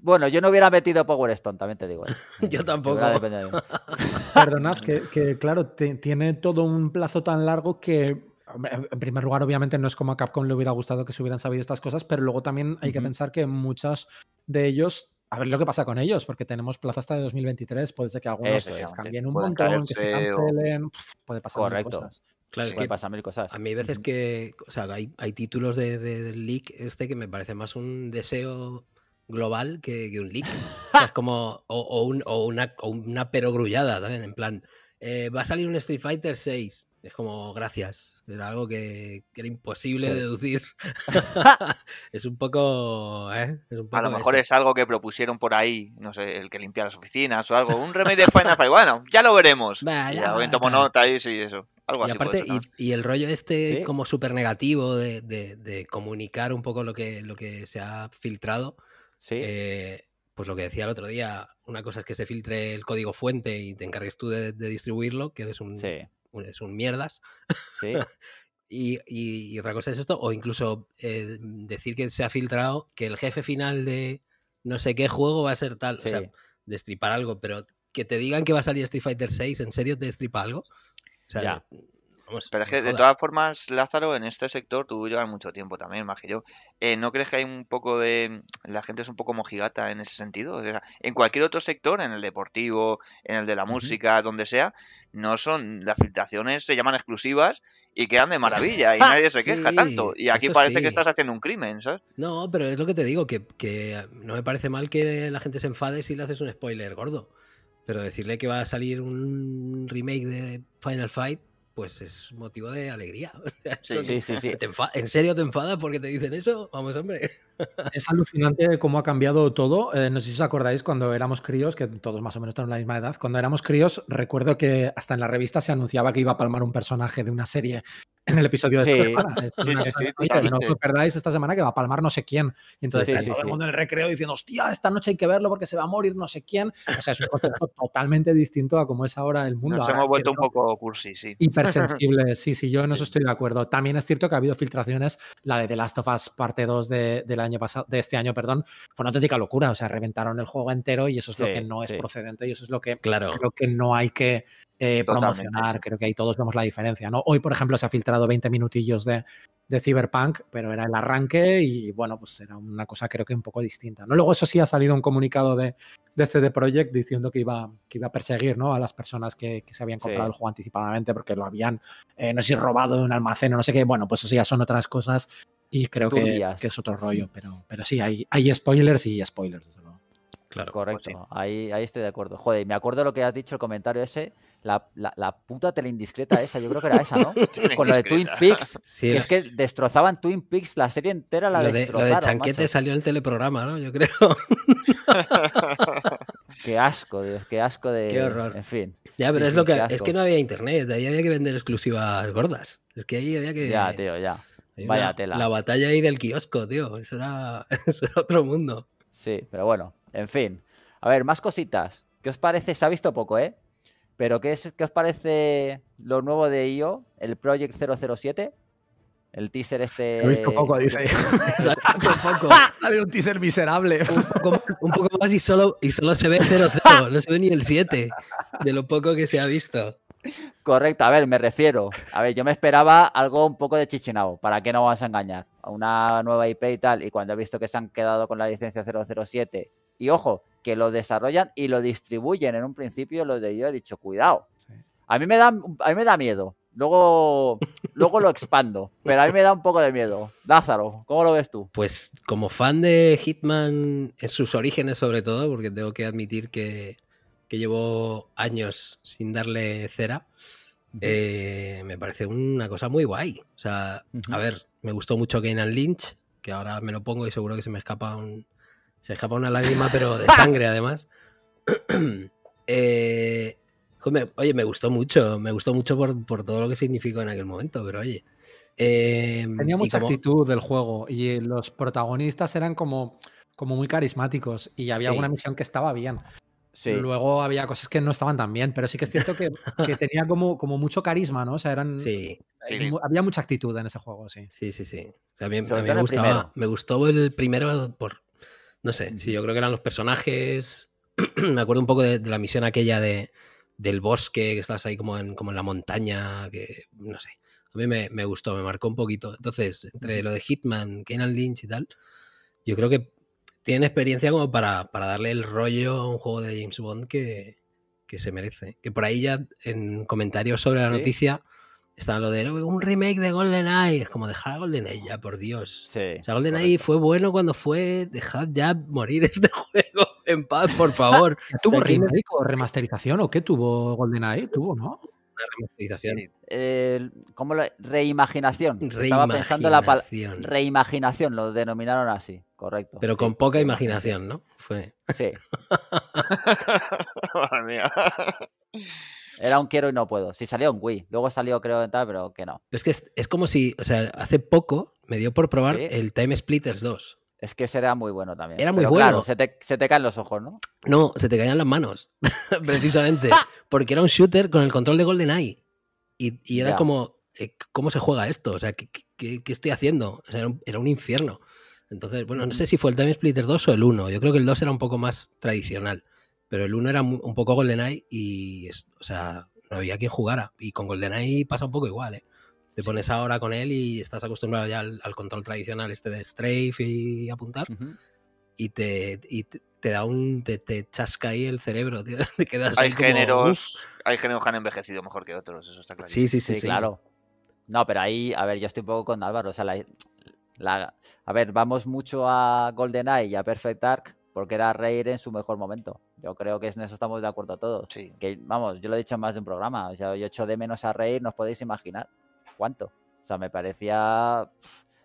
Bueno, yo no hubiera metido Power Stone, también te digo. ¿eh? yo tampoco. Perdonad, que, claro, tiene todo un plazo tan largo que en primer lugar, obviamente no es como a Capcom le hubiera gustado que se hubieran sabido estas cosas, pero luego también hay que pensar que muchos de ellos a ver lo que pasa con ellos, porque tenemos plaza hasta de 2023, puede ser que algunos cambien un montón, que se cancelen, puede pasar mil cosas. Claro, es que pasa mil cosas. A mí hay veces que, o sea, hay, hay títulos de, del leak este que me parece más un deseo global que, un leak. es como, o, un, o, una, o una perogrullada también, en plan, eh, va a salir un Street Fighter 6 es como, gracias. Era algo que, era imposible deducir. es, un poco, ¿eh? A lo mejor es algo que propusieron por ahí, no sé, el que limpia las oficinas o algo. Un remake de Final Fight. Bueno, ya lo veremos. ya, ya tomo nota y sí, eso. Algo y aparte, y, el rollo este como súper negativo de, comunicar un poco lo que, lo que se ha filtrado. Sí. Eh, pues lo que decía el otro día, una cosa es que se filtre el código fuente y te encargues tú de, distribuirlo, que es un, es un mierdas. y, otra cosa es esto, o incluso eh, decir que se ha filtrado que el jefe final de no sé qué juego va a ser tal, o sea, destripar algo, pero que te digan que va a salir Street Fighter 6, ¿en serio te destripa algo? O sea, pero es que de todas formas, Lázaro, en este sector tú llevas mucho tiempo también, más que yo. Eh, ¿No crees que hay un poco de. La gente es un poco mojigata en ese sentido? en cualquier otro sector, en el deportivo, en el de la música, donde sea, no son. Las filtraciones se llaman exclusivas y quedan de maravilla y nadie se queja tanto. Y aquí parece que estás haciendo un crimen, ¿sabes? No, pero es lo que te digo, que, que no me parece mal que la gente se enfade si le haces un spoiler gordo. Pero decirle que va a salir un remake de Final Fight pues es motivo de alegría. sí, sí, sí, ¿En serio te enfadas porque te dicen eso? Vamos, hombre. Es alucinante cómo ha cambiado todo. Eh, no sé si os acordáis cuando éramos críos, que todos más o menos tenemos la misma edad. Cuando éramos críos, recuerdo que hasta en la revista se anunciaba que iba a palmar un personaje de una serie en el episodio de sí. sí, sí, no os perdáis esta semana que va a palmar no sé quién. Y entonces todo el mundo en el recreo diciendo, hostia, esta noche hay que verlo porque se va a morir no sé quién. O sea, es un concepto totalmente distinto a cómo es ahora el mundo. Nos hemos vuelto un poco cursi, sí. Hipersensible, sí, sí, yo en eso estoy de acuerdo. También es cierto que ha habido filtraciones, la de The Last of Us parte 2 de, del año pasado, de este año, perdón, fue una auténtica locura. O sea, reventaron el juego entero y eso es lo que no es procedente y eso es lo que claro. creo que no hay que eh, promocionar. Creo que ahí todos vemos la diferencia. ¿no? Hoy, por ejemplo, se ha filtrado 20 minutillos de, de Cyberpunk, pero era el arranque y bueno, pues era una cosa creo que un poco distinta. ¿no? Luego, eso sí, ha salido un comunicado de, de CD Projekt diciendo que iba, que iba a perseguir ¿no? a las personas que, que se habían comprado el juego anticipadamente porque lo habían, eh, no sé robado de un almacén o no sé qué. Bueno, pues eso ya son otras cosas y creo que, que, es otro rollo, pero, pero sí, hay, hay spoilers y spoilers, desde luego. Claro, correcto. Pues ahí, ahí estoy de acuerdo. Joder, me acuerdo lo que has dicho, el comentario ese. La, la, puta teleindiscreta esa, yo creo que era esa, ¿no? Con lo de Twin Peaks. que es que destrozaban Twin Peaks, la serie entera la lo de, Lo de Chanquete salió en el teleprograma, ¿no? Yo creo. qué asco, Dios, qué asco de. Qué horror. En fin. Ya, pero es lo que. Es que no había internet, ahí había que vender exclusivas gordas. Es que ahí había que. Ya, tío, ya. Vaya tela. La batalla ahí del kiosco, tío. Eso era, eso era otro mundo. Sí, pero bueno, en fin. A ver, más cositas. ¿Qué os parece? Se ha visto poco, ¿eh? Pero ¿qué, es, qué os parece lo nuevo de IO, el Project 007? El teaser este. He visto poco, dice. Ha un teaser miserable. Un poco, más y solo, y solo se ve 00, no se ve ni el 7 de lo poco que se ha visto. Correcto, a ver, me refiero. A ver, yo me esperaba algo un poco de chichinao, ¿para qué no vamos a engañar? A una nueva IP y tal, y cuando he visto que se han quedado con la licencia 007, y ojo, que lo desarrollan y lo distribuyen en un principio, lo de yo he dicho, cuidado. A mí me da, a mí me da miedo. Luego, luego lo expando, pero a mí me da un poco de miedo. Lázaro, ¿cómo lo ves tú? Pues como fan de Hitman en sus orígenes sobre todo, porque tengo que admitir que que llevo años sin darle cera, eh, me parece una cosa muy guay. O sea, a ver, me gustó mucho Kane Lynch, que ahora me lo pongo y seguro que se me escapa un. Se escapa una lágrima, pero de sangre además. Eh, oye, me gustó mucho, me gustó mucho por, todo lo que significó en aquel momento, pero oye. Em, Tenía mucha actitud del juego y los protagonistas eran como, como muy carismáticos y había alguna misión que estaba bien. Luego había cosas que no estaban tan bien, pero sí que es cierto que, tenía como, como mucho carisma, ¿no? O sea, eran. Sí. Había mucha actitud en ese juego, sí. Sí, sí, sí. a mí, me, gustaba, me gustó el primero por. No sé, sí, yo creo que eran los personajes. me acuerdo un poco de, la misión aquella de, del bosque, que estás ahí como en, como en la montaña, que no sé. A mí me, me gustó, me marcó un poquito. Entonces, entre lo de Hitman, Kenan Lynch y tal, yo creo que tienen experiencia como para, darle el rollo a un juego de James Bond que, se merece. Que por ahí ya en comentarios sobre la noticia está lo de un remake de GoldenEye. Es como dejar a GoldenEye ya, por Dios. Sí, o sea, GoldenEye fue bueno cuando fue. Dejad ya morir este juego en paz, por favor. ¿Tuvo remake o remasterización o qué tuvo GoldenEye? Tuvo, ¿no? remasterización. ¿Cómo lo, reimaginación. Estaba pensando en la palabra. Reimaginación, lo denominaron así, correcto. Pero con poca imaginación, ¿no? Fue. Sí. Era un quiero y no puedo. Si salió un Wii. Luego salió, creo, tal, pero que no. Es que es, como si, o sea, hace poco me dio por probar el Time Splitters 2. Es que ese era muy bueno también. Era muy bueno. Claro, se te, se te, caen los ojos, ¿no? No, se te caían las manos, precisamente. porque era un shooter con el control de GoldenEye. Y, y era como, eh, ¿cómo se juega esto? O sea, ¿qué, qué, qué estoy haciendo? O sea, era, un, infierno. Entonces, bueno, no sé si fue el Time Splitter 2 o el 1. Yo creo que el 2 era un poco más tradicional. Pero el 1 era un poco GoldenEye y, o sea, no había quien jugara. Y con GoldenEye pasa un poco igual, ¿eh? Te pones ahora con él y estás acostumbrado ya al, control tradicional este de strafe y apuntar. Y, te, te, da un. Te, chasca ahí el cerebro, tío. Te quedas hay géneros. Hay géneros que han envejecido mejor que otros, eso está claro. Sí, sí, sí, claro. No, pero ahí, a ver, yo estoy un poco con Álvaro. O sea, la, a ver, vamos mucho a GoldenEye y a Perfect Dark porque era reír en su mejor momento. Yo creo que en eso estamos de acuerdo todos. Sí. Que, vamos, yo lo he dicho en más de un programa. O sea, yo echo de menos a reír, no os podéis imaginar cuánto. O sea, me parecía,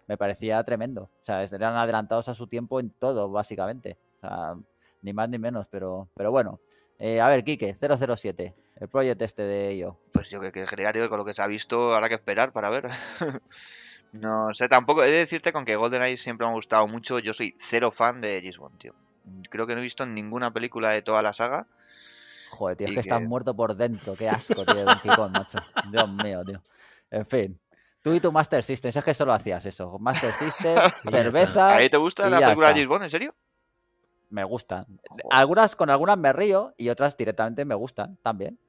me parecía tremendo. O sea, eran adelantados a su tiempo en todo, básicamente. O sea, ni más ni menos, pero, pero bueno. Eh, a ver, Quique, 007, el proyecto este de yo. Pues yo que, que que con lo que se ha visto habrá que esperar para ver. no sé, tampoco he de decirte con que GoldenEye siempre me ha gustado mucho. Yo soy cero fan de James Bond, tío. Creo que no he visto ninguna película de toda la saga. Joder, tío, es que, estás muerto por dentro. Qué asco, tío, Don Kikón, macho. Dios mío, tío. En fin. Tú y tu Master System, es que solo hacías eso. Master System, cerveza. ¿A te gusta la película de Bond, en serio? Me gustan. Algunas, con algunas me río y otras directamente me gustan también.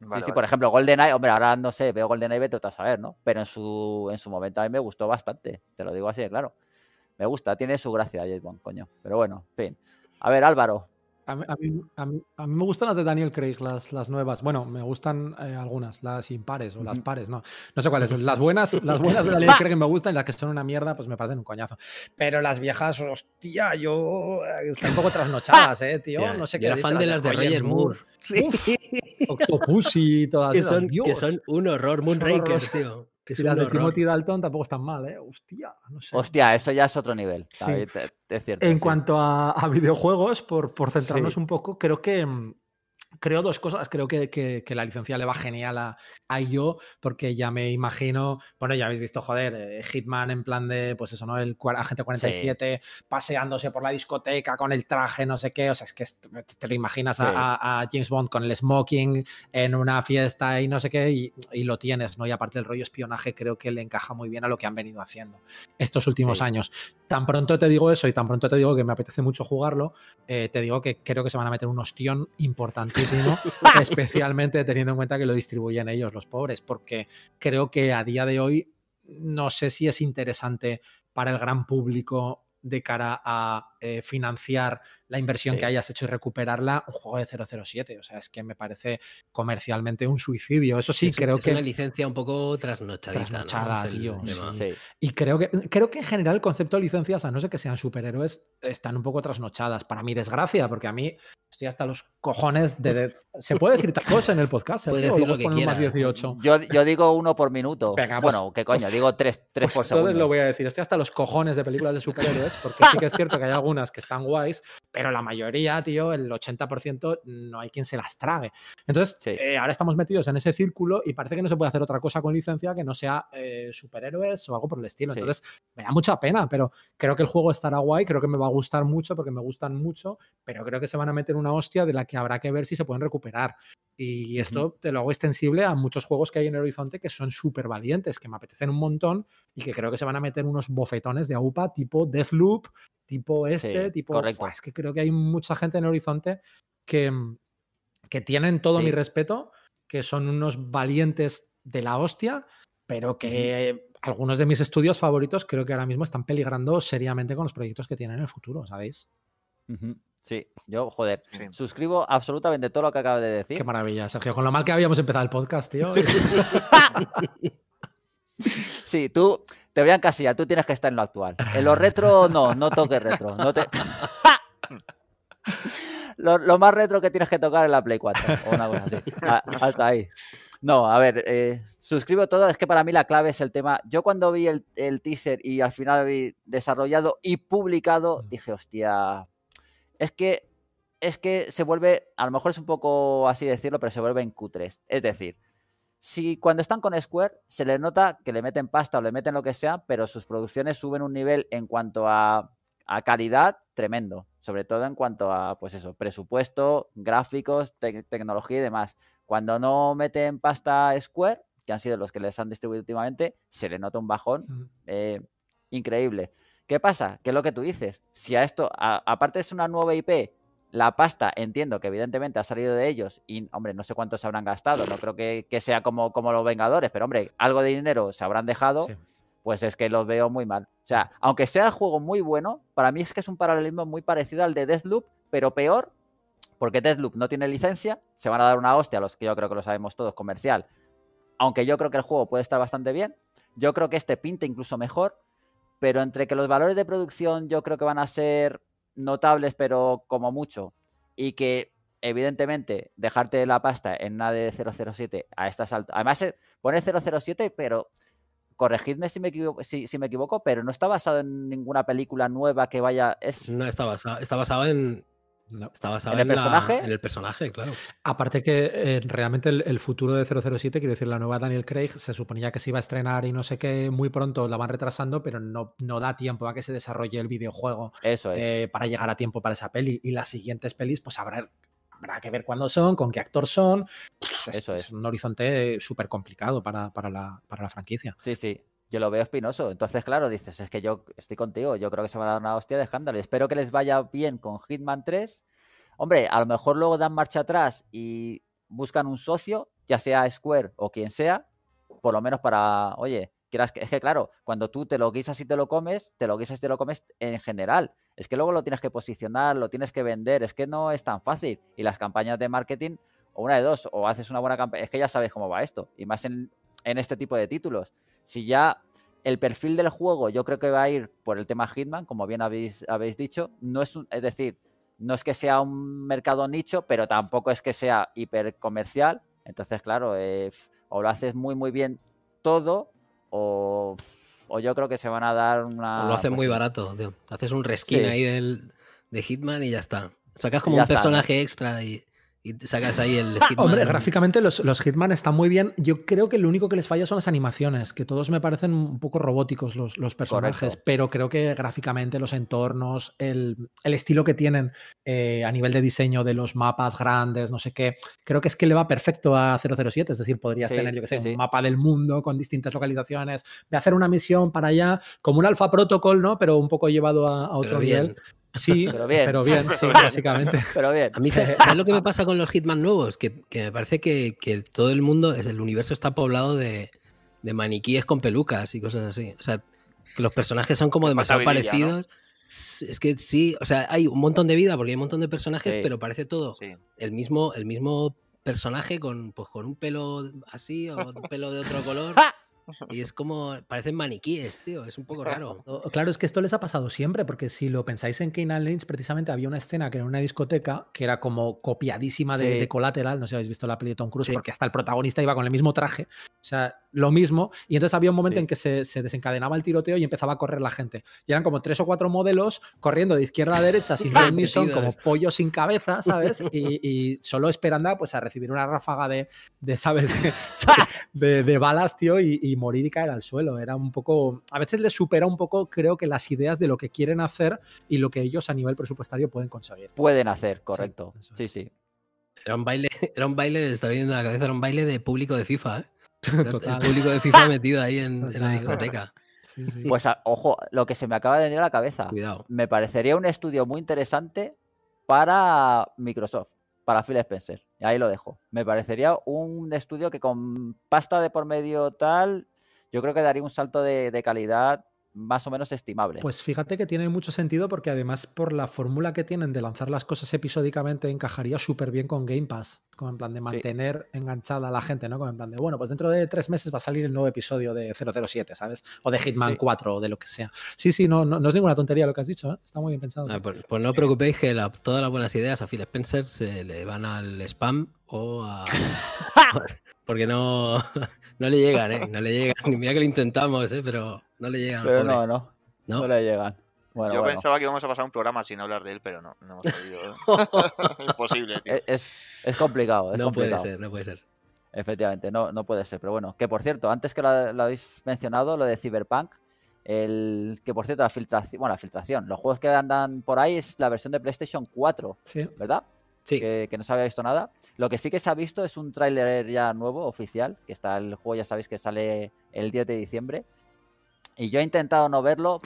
sí, sí, por ejemplo, GoldenEye, hombre, ahora no sé, veo GoldenEye, vete a saber, ¿no? Pero en su, en su momento a mí me gustó bastante, te lo digo así claro. Me gusta, tiene su gracia James Bond, coño. Pero bueno, en fin. A ver, Álvaro, a mí, me gustan las de Daniel Craig, las, las nuevas. Bueno, me gustan eh, algunas, las impares o las pares, no. No sé cuáles son. Las buenas, las buenas de Daniel Craig me gustan y las que son una mierda, pues me parecen un coñazo. Pero las viejas, hostia, yo. Eh, están un poco trasnochadas, ¿eh, tío? no sé qué. Era fan de las de Roger Moore. Sí. Octopus y todas que son, Que son un horror, Moonraker, tío y las de Timothy Dalton tampoco están mal, ¿eh? Hostia, no sé. Hostia, eso ya es otro nivel. es cierto. En cuanto a, videojuegos, por, por centrarnos un poco, creo que mm, creo dos cosas. Creo que, la licencia le va genial a, a IO, porque ya me imagino, bueno, ya habéis visto, joder, eh, Hitman en plan de, pues eso, ¿no? El agente 47 paseándose por la discoteca con el traje, no sé qué. O sea, es que te lo imaginas a, James Bond con el smoking en una fiesta y no sé qué, y, lo tienes, ¿no? Y aparte el rollo espionaje, creo que le encaja muy bien a lo que han venido haciendo estos últimos años. Tan pronto te digo eso y tan pronto te digo que me apetece mucho jugarlo, eh, te digo que creo que se van a meter un ostión especialmente teniendo en cuenta que lo distribuyen ellos, los pobres, porque creo que a día de hoy no sé si es interesante para el gran público de cara a eh, financiar la inversión que hayas hecho y recuperarla, un juego de 007. O sea, es que me parece comercialmente un suicidio. Eso sí, creo que. Es una licencia un poco trasnochadita. Trasnochada, tío. Y creo que, creo que en general el concepto de licencias, a no ser que sean superhéroes, están un poco trasnochadas. Para mi desgracia, porque a mí estoy hasta los cojones de. ¿Se puede decir tal cosa en el podcast? Puede decir lo que quiera. 18? Yo, yo, digo uno por minuto. Venga, pues, bueno, ¿qué coño? Pues, digo tres, tres pues por segundo. Entonces lo voy a decir. Estoy hasta los cojones de películas de superhéroes, porque sí que es cierto que hay algunas que están guays, pero la mayoría, tío, el 80% no hay quien se las trague. Entonces, eh, ahora estamos metidos en ese círculo y parece que no se puede hacer otra cosa con licencia que no sea eh, superhéroes o algo por el estilo. Entonces, me da mucha pena, pero creo que el juego estará guay, creo que me va a gustar mucho porque me gustan mucho, pero creo que se van a meter una hostia de la que habrá que ver si se pueden recuperar. Y esto te lo hago extensible a muchos juegos que hay en el horizonte que son súper valientes, que me apetecen un montón y que creo que se van a meter unos bofetones de AUPA tipo Deathloop, tipo este, tipo. Correcto. es que creo que hay mucha gente en el horizonte que, que tienen todo mi respeto, que son unos valientes de la hostia, pero que algunos de mis estudios favoritos creo que ahora mismo están peligrando seriamente con los proyectos que tienen en el futuro, ¿sabéis? Sí, yo, joder, suscribo absolutamente todo lo que acabas de decir. Qué maravilla, Sergio. Con lo mal que habíamos empezado el podcast, tío. Sí, tú te voy a encasillar, tú tienes que estar en lo actual. En lo retro, no, no toques retro. No te... lo, más retro que tienes que tocar es la Play 4 o una cosa así. hasta ahí. No, a ver, eh, suscribo todo. Es que para mí la clave es el tema. Yo cuando vi el, el teaser y al final vi desarrollado y publicado, dije, hostia, es que, es que se vuelve, a lo mejor es un poco así decirlo, pero se vuelve en Q3. Es decir, si cuando están con Square se les nota que le meten pasta o le meten lo que sea, pero sus producciones suben un nivel en cuanto a, calidad tremendo, sobre todo en cuanto a, pues eso, presupuesto, gráficos, tecnología y demás. Cuando no meten pasta Square, que han sido los que les han distribuido últimamente, se le nota un bajón eh, increíble. ¿Qué pasa? ¿Qué es lo que tú dices? Si a esto, aparte es una nueva IP, la pasta entiendo que evidentemente ha salido de ellos y, hombre, no sé cuántos se habrán gastado, no creo que, sea como, como los Vengadores, pero, hombre, algo de dinero se habrán dejado, pues es que los veo muy mal. O sea, aunque sea el juego muy bueno, para mí es que es un paralelismo muy parecido al de Deathloop, pero peor, porque Deathloop no tiene licencia, se van a dar una hostia, los que yo creo que lo sabemos todos, comercial. Aunque yo creo que el juego puede estar bastante bien, yo creo que este pinta incluso mejor pero entre que los valores de producción yo creo que van a ser notables, pero como mucho, y que evidentemente dejarte la pasta en una de 007 a estas altas. Además, eh, pone 007, pero corregidme si me, equivoco, si, me equivoco, pero no está basado en ninguna película nueva que vaya. Es... No está basado, está basado en, Está ¿En el personaje. en el personaje, claro. Aparte que eh, realmente el, futuro de 007, quiero decir, la nueva Daniel Craig, se suponía que se iba a estrenar y no sé qué muy pronto, la van retrasando, pero no, no da tiempo a que se desarrolle el videojuego Eso eh, para llegar a tiempo para esa peli. Y las siguientes pelis, pues habrá, habrá que ver cuándo son, con qué actor son. Eso es, un horizonte súper complicado para, para, la, para la franquicia. Sí, sí yo lo veo espinoso. Entonces, claro, dices, es que yo estoy contigo, yo creo que se van a dar una hostia de escándalo. Espero que les vaya bien con Hitman 3. Hombre, a lo mejor luego dan marcha atrás y buscan un socio, ya sea Square o quien sea, por lo menos para, oye, quieras que, es que claro, cuando tú te lo guisas y te lo comes, te lo guisas y te lo comes en general. Es que luego lo tienes que posicionar, lo tienes que vender, es que no es tan fácil. Y las campañas de marketing, o una de dos, o haces una buena campaña, es que ya sabes cómo va esto, y más en, en este tipo de títulos si ya el perfil del juego yo creo que va a ir por el tema Hitman, como bien habéis, habéis dicho, no es, es decir, no es que sea un mercado nicho, pero tampoco es que sea hiper comercial. Entonces, claro, eh, o lo haces muy, muy bien todo, o, yo creo que se van a dar una. O lo hacen muy barato, tío. Haces un reskin ahí del, de Hitman y ya está. Sacas como un personaje extra y y sacas ahí el Hitman. Hombre, gráficamente los, los, Hitman están muy bien. Yo creo que lo único que les falla son las animaciones, que todos me parecen un poco robóticos los, los personajes, pero creo que gráficamente los entornos, el, el estilo que tienen eh, a nivel de diseño de los mapas grandes, no sé qué, creo que es que le va perfecto a 007. Es decir, podrías tener, yo que sé, un mapa del mundo con distintas localizaciones, de hacer una misión para allá, como un alfa protocol, ¿no? Pero un poco llevado a, otro nivel. Sí, pero bien, pero bien sí, básicamente. Pero bien. A mí, ¿sabes lo que me pasa con los Hitman nuevos? Que, me parece que, todo el mundo, el universo está poblado de, maniquíes con pelucas y cosas así. O sea, que los personajes son como demasiado parecidos. Es que sí, o sea, hay un montón de vida porque hay un montón de personajes, pero parece todo el, mismo, el mismo personaje con, pues, con un pelo así o un pelo de otro color. Y es como, parecen maniquíes, tío, es un poco raro. Claro, es que esto les ha pasado siempre, porque si lo pensáis en Kane Lynch, precisamente había una escena que era una discoteca que era como copiadísima de, Collateral, no sé si habéis visto la peli de Tom Cruise, porque hasta el protagonista iba con el mismo traje. O sea, lo mismo. Y entonces había un momento en que se, desencadenaba el tiroteo y empezaba a correr la gente. Y eran como tres o cuatro modelos corriendo de izquierda a derecha sin ni son, como pollos sin cabeza, ¿sabes? Y, solo esperando pues, a recibir una ráfaga de, de ¿sabes? De, de, balas, tío, y, morir y caer al suelo. Era un poco. A veces les supera un poco, creo que las ideas de lo que quieren hacer y lo que ellos a nivel presupuestario pueden conseguir. Pueden hacer, correcto. Sí, sí. Era un baile, era un baile, está viendo la cabeza, era un baile de público de FIFA, ¿eh? Total. El público de FIFA metido ahí en, la discoteca. Pues ojo, lo que se me acaba de venir a la cabeza. Cuidado. Me parecería un estudio muy interesante para Microsoft, para Phil Spencer. Y ahí lo dejo. Me parecería un estudio que con pasta de por medio tal, yo creo que daría un salto de calidad más o menos estimable. Pues fíjate que tiene mucho sentido porque además por la fórmula que tienen de lanzar las cosas episódicamente encajaría súper bien con Game Pass, como en plan de mantener enganchada a la gente, ¿no? Como en plan de, bueno, pues dentro de tres meses va a salir el nuevo episodio de 007, ¿sabes? O de Hitman 4 o de lo que sea. Sí, sí, no, no, es ninguna tontería lo que has dicho, ¿eh? está muy bien pensado. Ah, pues, pues, no os preocupéis que todas las buenas ideas a Phil Spencer se le van al spam o a... porque no, no le llegan, ¿eh? No le llegan. Ni mira que lo intentamos, ¿eh? Pero no le llegan. Pero no, no, no. le llegan. Yo pensaba que íbamos a pasar un programa sin hablar de él, pero no, no hemos podido. ¿eh? Imposible. Tío. Es, es, complicado. no puede ser, no puede ser. Efectivamente, no, no puede ser. Pero bueno, que por cierto, antes que lo, habéis mencionado, lo de Cyberpunk, el que por cierto, la filtración, bueno, la filtración, los juegos que andan por ahí es la versión de PlayStation 4, ¿sí? ¿verdad? Sí. Que, que, no se había visto nada. Lo que sí que se ha visto es un tráiler ya nuevo, oficial, que está el juego, ya sabéis que sale el 10 de diciembre. Y yo he intentado no verlo,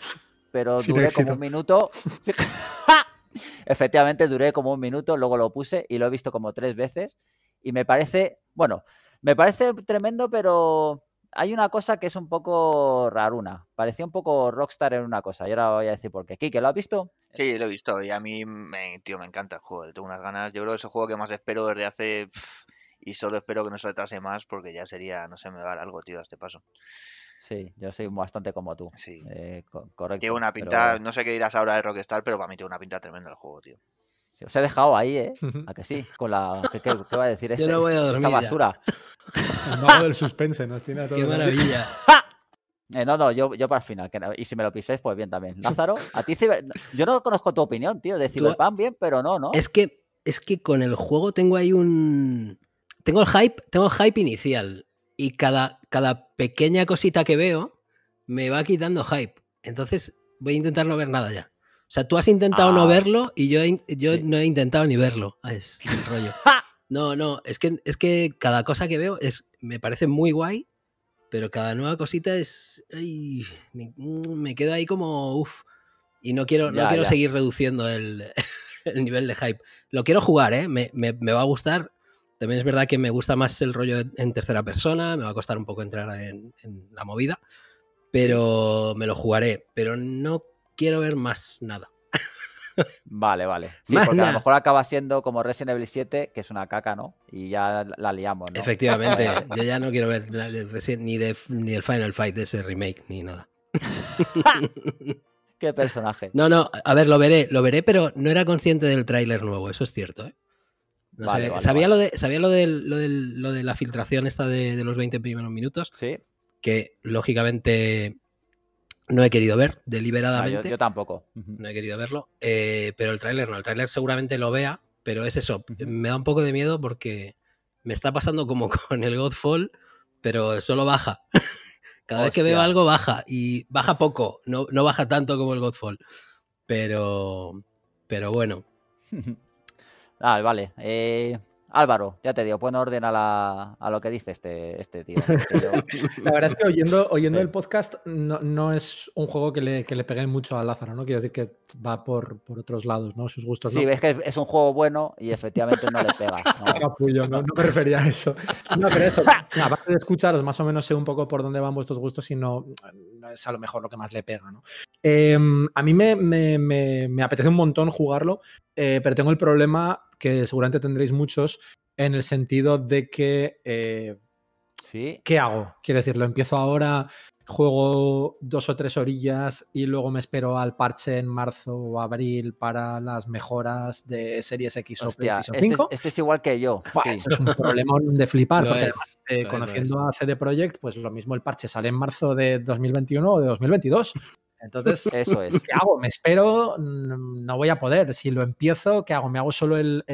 pero duré como un minuto. Efectivamente, duré como un minuto, luego lo puse y lo he visto como tres veces. Y me parece, bueno, me parece tremendo, pero hay una cosa que es un poco raruna. Parecía un poco Rockstar en una cosa. Y ahora voy a decir por qué. Kike, ¿lo has visto? Sí, lo he visto. Y a mí, me, tío, me encanta el juego. Tengo unas ganas. Yo creo que es el juego que más espero desde hace. y solo espero que no se retrase más porque ya sería, no sé, me va algo, tío, a este paso. Sí, yo soy bastante como tú. Sí. Eh, correcto. Tiene una pinta, no sé qué dirás ahora de Rockstar, pero para mí tiene una pinta tremenda el juego, tío. Os he dejado ahí, ¿eh? ¿A que sí? Con la... ¿Qué, va a decir este, no voy a esta basura? El mago del suspense nos tiene a todos. ¡Qué maravilla! Eh, no, no, yo, yo para el final. y si me lo piséis, pues bien también. Lázaro, a ti yo no conozco tu opinión, tío. De Cyberpunk bien, pero no, ¿no? Es que, es que con el juego tengo ahí un... Tengo el hype, tengo el hype inicial y cada, cada pequeña cosita que veo me va quitando hype. Entonces voy a intentar no ver nada ya. O sea, tú has intentado no ah. verlo y yo, yo no he intentado ni verlo. Ah, es el rollo. No, no, es que, es que cada cosa que veo es, me parece muy guay, pero cada nueva cosita es. me, quedo ahí como. Uff. Y no quiero, no quiero seguir reduciendo el, el, nivel de hype. Lo quiero jugar, ¿eh? Me, me, me va a gustar también es verdad que me gusta más el rollo en tercera persona, me va a costar un poco entrar en, la movida, pero me lo jugaré, pero no quiero ver más nada. Vale, vale. Sí, porque a lo mejor acaba siendo como Resident Evil 7, que es una caca, ¿no? Y ya la liamos, ¿no? Efectivamente, yo ya no quiero ver ni, de, ni el Final Fight de ese remake, ni nada. Qué personaje. No, no, a ver, lo veré, lo veré, pero no era consciente del tráiler nuevo, eso es cierto, ¿eh? sabía, Lo de, sabía lo de, lo, de, la filtración esta de, los 20 primeros minutos. Sí. Que lógicamente no he querido ver deliberadamente. yo, tampoco. No he querido verlo. Eh, pero el tráiler no. El tráiler seguramente lo vea, pero es eso. Me da un poco de miedo porque me está pasando como con el Godfall, pero solo baja. Cada vez que veo algo baja y baja poco, no, no baja tanto como el Godfall. Pero, pero bueno. Ah, vale. Eh, Álvaro, ya te digo, pon orden a, lo que dice este, este tío. La verdad es que oyendo, oyendo el podcast no, es un juego que le, que le pegue mucho a Lázaro, ¿no? Quiero decir que va por, por otros lados, ¿no? Sus gustos. Sí, ves que es, un juego bueno y efectivamente no le pega. No, no, no, me refería a eso. No, pero eso, aparte de escucharos, más o menos sé un poco por dónde van vuestros gustos y no, es a lo mejor lo que más le pega, ¿no? Em, a mí me, me, me, apetece un montón jugarlo, eh, pero tengo el problema que seguramente tendréis muchos, en el sentido de que... Eh, ¿Sí? ¿Qué hago? Quiero decir, lo empiezo ahora juego dos o tres orillas y luego me espero al parche en marzo o abril para las mejoras de Series X o PlayStation 5. Este, este, es igual que yo. Eso es un problema de flipar. porque eh, conociendo a CD Projekt, pues lo mismo el parche sale en marzo de 2021 o de 2022. Entonces, Eso es. ¿qué hago? ¿Me espero? Mm, no voy a poder. Si lo empiezo, ¿qué hago? ¿Me hago solo el,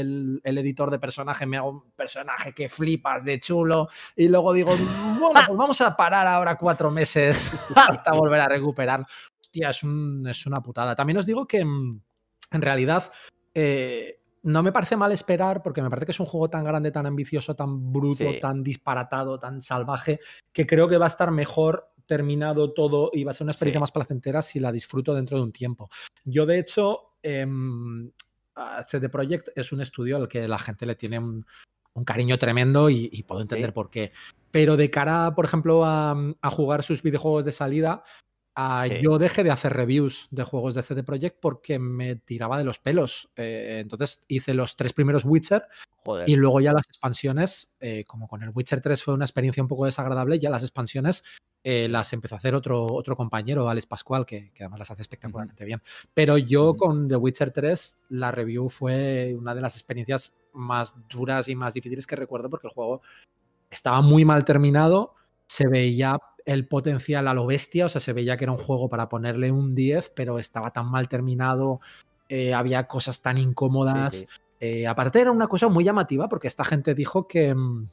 editor de personaje? ¿Me hago un personaje que flipas de chulo? Y luego digo, bueno, pues vamos a parar ahora cuatro meses hasta volver a recuperar. Hostia, es, es una putada. También os digo que mm, en realidad... Eh, no me parece mal esperar porque me parece que es un juego tan grande, tan ambicioso, tan bruto, tan disparatado, tan salvaje, que creo que va a estar mejor terminado todo y va a ser una experiencia más placentera si la disfruto dentro de un tiempo. Yo, de hecho, eh, CD Projekt es un estudio al que la gente le tiene un, cariño tremendo y, puedo entender por qué. Pero de cara, por ejemplo, a, jugar sus videojuegos de salida, yo dejé de hacer reviews de juegos de CD Projekt porque me tiraba de los pelos. Eh, entonces hice los tres primeros Witcher y luego ya las expansiones, eh, como con el Witcher 3 fue una experiencia un poco desagradable, ya las expansiones eh, las empezó a hacer otro, otro compañero, Alex Pascual, que, además las hace espectacularmente bien. Pero yo con The Witcher 3, la review fue una de las experiencias más duras y más difíciles que recuerdo porque el juego estaba muy mal terminado, se veía el potencial a lo bestia, o sea, se veía que era un juego para ponerle un 10, pero estaba tan mal terminado, eh, había cosas tan incómodas. Eh, aparte era una cosa muy llamativa porque esta gente dijo que, mm,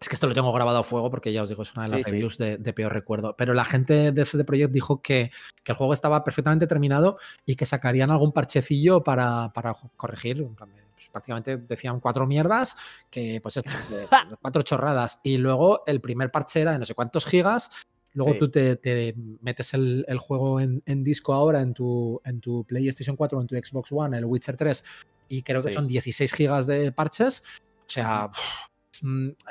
es que esto lo tengo grabado a fuego porque ya os digo, es una de las reviews de, peor recuerdo. Pero la gente de CD Projekt dijo que, el juego estaba perfectamente terminado y que sacarían algún parchecillo para, corregir. Pues, prácticamente decían cuatro mierdas, que pues cuatro chorradas. Y luego el primer parche era de no sé cuántos gigas. Luego tú te, metes el, juego en, disco ahora en tu, en tu PlayStation 4 o en tu Xbox One, el Witcher 3, y creo que son 16 gigas de parches. O sea,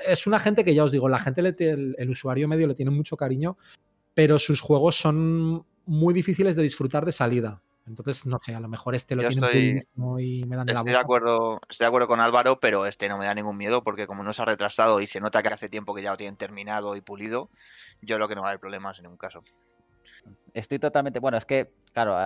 es una gente que ya os digo, la gente, el, usuario medio le tiene mucho cariño, pero sus juegos son muy difíciles de disfrutar de salida. Entonces, no sé, a lo mejor este lo tiene y me dan de la de acuerdo Estoy de acuerdo con Álvaro, pero este no me da ningún miedo porque como no se ha retrasado y se nota que hace tiempo que ya lo tienen terminado y pulido, yo lo que no va a haber problemas en ningún caso. Estoy totalmente. Bueno, es que, claro,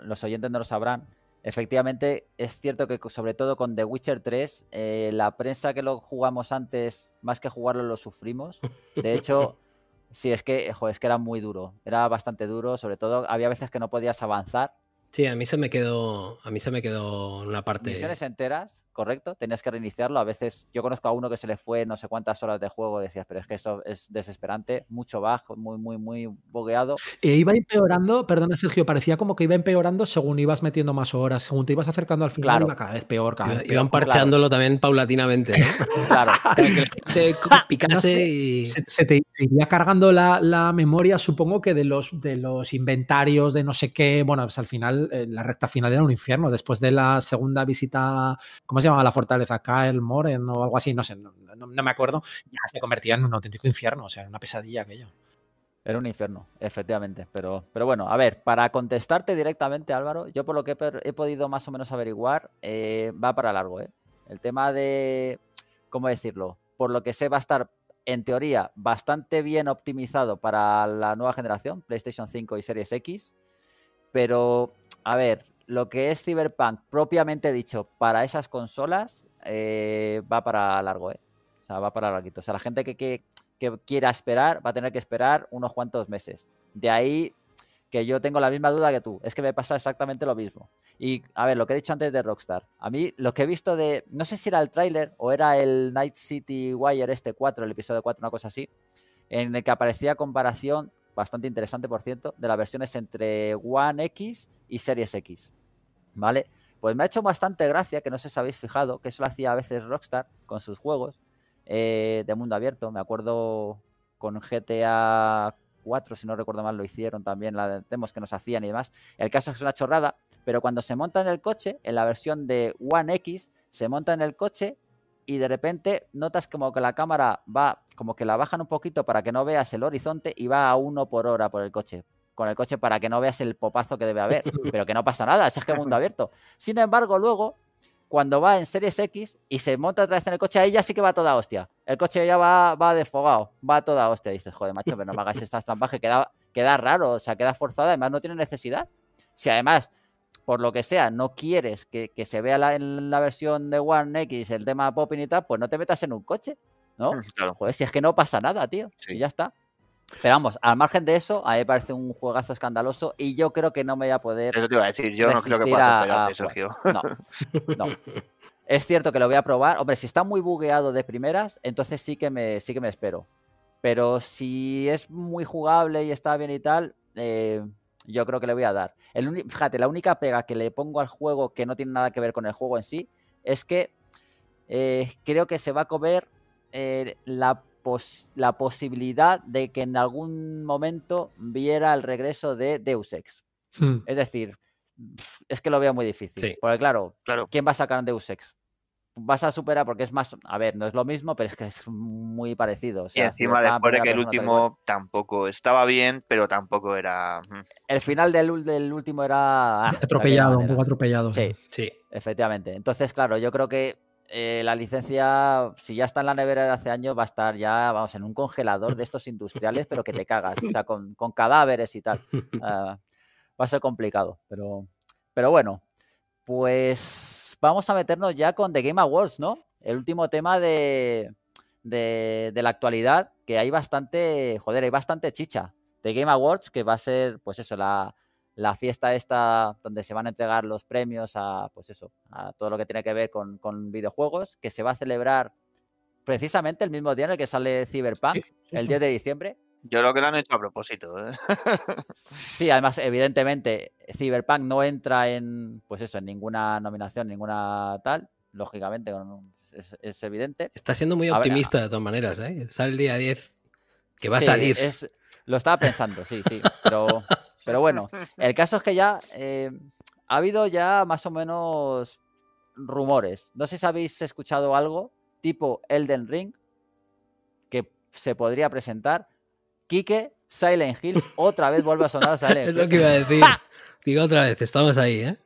los oyentes no lo sabrán, Efectivamente, es cierto que sobre todo con The Witcher 3, eh, la prensa que lo jugamos antes, más que jugarlo, lo sufrimos. De hecho, sí, es que, es que era muy duro, era bastante duro, sobre todo había veces que no podías avanzar. Sí, a mí se me quedó, a mí se me quedó una parte. Misiones enteras correcto, tenías que reiniciarlo. A veces yo conozco a uno que se le fue no sé cuántas horas de juego, decías, pero es que eso es desesperante, mucho bajo, muy, muy, muy bogueado. E iba empeorando, perdona Sergio, parecía como que iba empeorando según ibas metiendo más horas, según te ibas acercando al final, iba cada vez peor, cada vez Iban parchándolo también paulatinamente, claro. picase y... Se, te iría cargando la, memoria, supongo que de los, de los inventarios, de no sé qué, bueno, pues al final, eh, la recta final era un infierno. Después de la segunda visita, ¿cómo se llamaba la fortaleza? Kael Moren o algo así, no sé, no, me acuerdo. Ya se convertía en un auténtico infierno, o sea, una pesadilla aquello. Era un infierno, efectivamente. Pero, pero bueno, a ver, para contestarte directamente, Álvaro, yo por lo que he, podido más o menos averiguar, eh, va para largo, ¿eh? El tema de, ¿cómo decirlo? Por lo que sé, va a estar, en teoría, bastante bien optimizado para la nueva generación, PlayStation 5 y Series X. Pero, a ver, lo que es Cyberpunk propiamente dicho para esas consolas eh, va para largo, ¿eh? O sea, va para larguito. O sea, la gente que, que, quiera esperar va a tener que esperar unos cuantos meses. De ahí que yo tengo la misma duda que tú. Es que me pasa exactamente lo mismo. Y a ver, lo que he dicho antes de Rockstar. A mí lo que he visto de... No sé si era el tráiler o era el Night City Wire este 4, el episodio 4, una cosa así. En el que aparecía comparación, bastante interesante por cierto, de las versiones entre One X y Series X. ¿vale? Pues me ha hecho bastante gracia, que no sé si habéis fijado, que eso lo hacía a veces Rockstar con sus juegos eh, de mundo abierto. Me acuerdo con GTA 4, si no recuerdo mal, lo hicieron también, la demos que nos hacían y demás. El caso es una chorrada, pero cuando se monta en el coche, en la versión de One X, se monta en el coche y de repente notas como que la cámara va, como que la bajan un poquito para que no veas el horizonte y va a uno por hora por el coche con el coche para que no veas el popazo que debe haber. Pero que no pasa nada, es que mundo abierto. Sin embargo, luego, cuando va en Series X y se monta otra vez en el coche, ahí ya sí que va toda hostia. El coche ya va, va desfogado, va toda hostia. Dices, joder, macho, pero no me hagáis estas trampas que, queda raro, o sea, queda forzado, además no tiene necesidad. Si además, por lo que sea, no quieres que, se vea en la versión de One X el tema popping y tal, pues no te metas en un coche, ¿no? Claro. Joder, si es que no pasa nada, tío, y ya está. Pero vamos, al margen de eso, a mí me parece un juegazo escandaloso y yo creo que no me voy a poder. Eso te iba a decir, yo no creo que pueda Sergio. No, no. Es cierto que lo voy a probar. Hombre, si está muy bugueado de primeras, entonces sí que me, sí que me espero. Pero si es muy jugable y está bien y tal, eh, yo creo que le voy a dar. El, fíjate, la única pega que le pongo al juego que no tiene nada que ver con el juego en sí es que eh, creo que se va a comer eh, la, la posibilidad de que en algún momento viera el regreso de Deus Ex. Hmm. Es decir, es que lo veo muy difícil. Porque claro, claro, ¿quién va a sacar en Deus Ex? vas a superar porque es más, a ver, no es lo mismo, pero es que es muy parecido. y encima después de que el último tampoco estaba bien, pero tampoco era... Mm. El final del, del último era... Ah, atropellado, un poco atropellado. Sí, sí, efectivamente. Entonces, claro, yo creo que eh, la licencia, si ya está en la nevera de hace años, va a estar ya, vamos, en un congelador de estos industriales, pero que te cagas, o sea, con, cadáveres y tal. Ah, va a ser complicado, pero, pero bueno, pues vamos a meternos ya con The Game Awards, ¿no? El último tema de, de, la actualidad, que hay bastante, joder, hay bastante chicha. The Game Awards, que va a ser, pues eso, la, la fiesta esta donde se van a entregar los premios a, pues eso, a todo lo que tiene que ver con, videojuegos, que se va a celebrar precisamente el mismo día en el que sale Cyberpunk, el 10 de diciembre. Yo creo que lo han hecho a propósito. ¿eh? sí, además, evidentemente, Cyberpunk no entra en, pues eso, en ninguna nominación, ninguna tal. Lógicamente, es, evidente. Está siendo muy optimista de todas maneras, ¿eh? Sale el día 10, que va a salir. lo estaba pensando, sí, sí. Pero, pero bueno, el caso es que ya eh, ha habido ya más o menos rumores. No sé si habéis escuchado algo tipo Elden Ring que se podría presentar Quique, Silent Hill, otra vez vuelve a sonar Silent Hill. es lo que iba a decir. Digo otra vez, estamos ahí, ¿eh?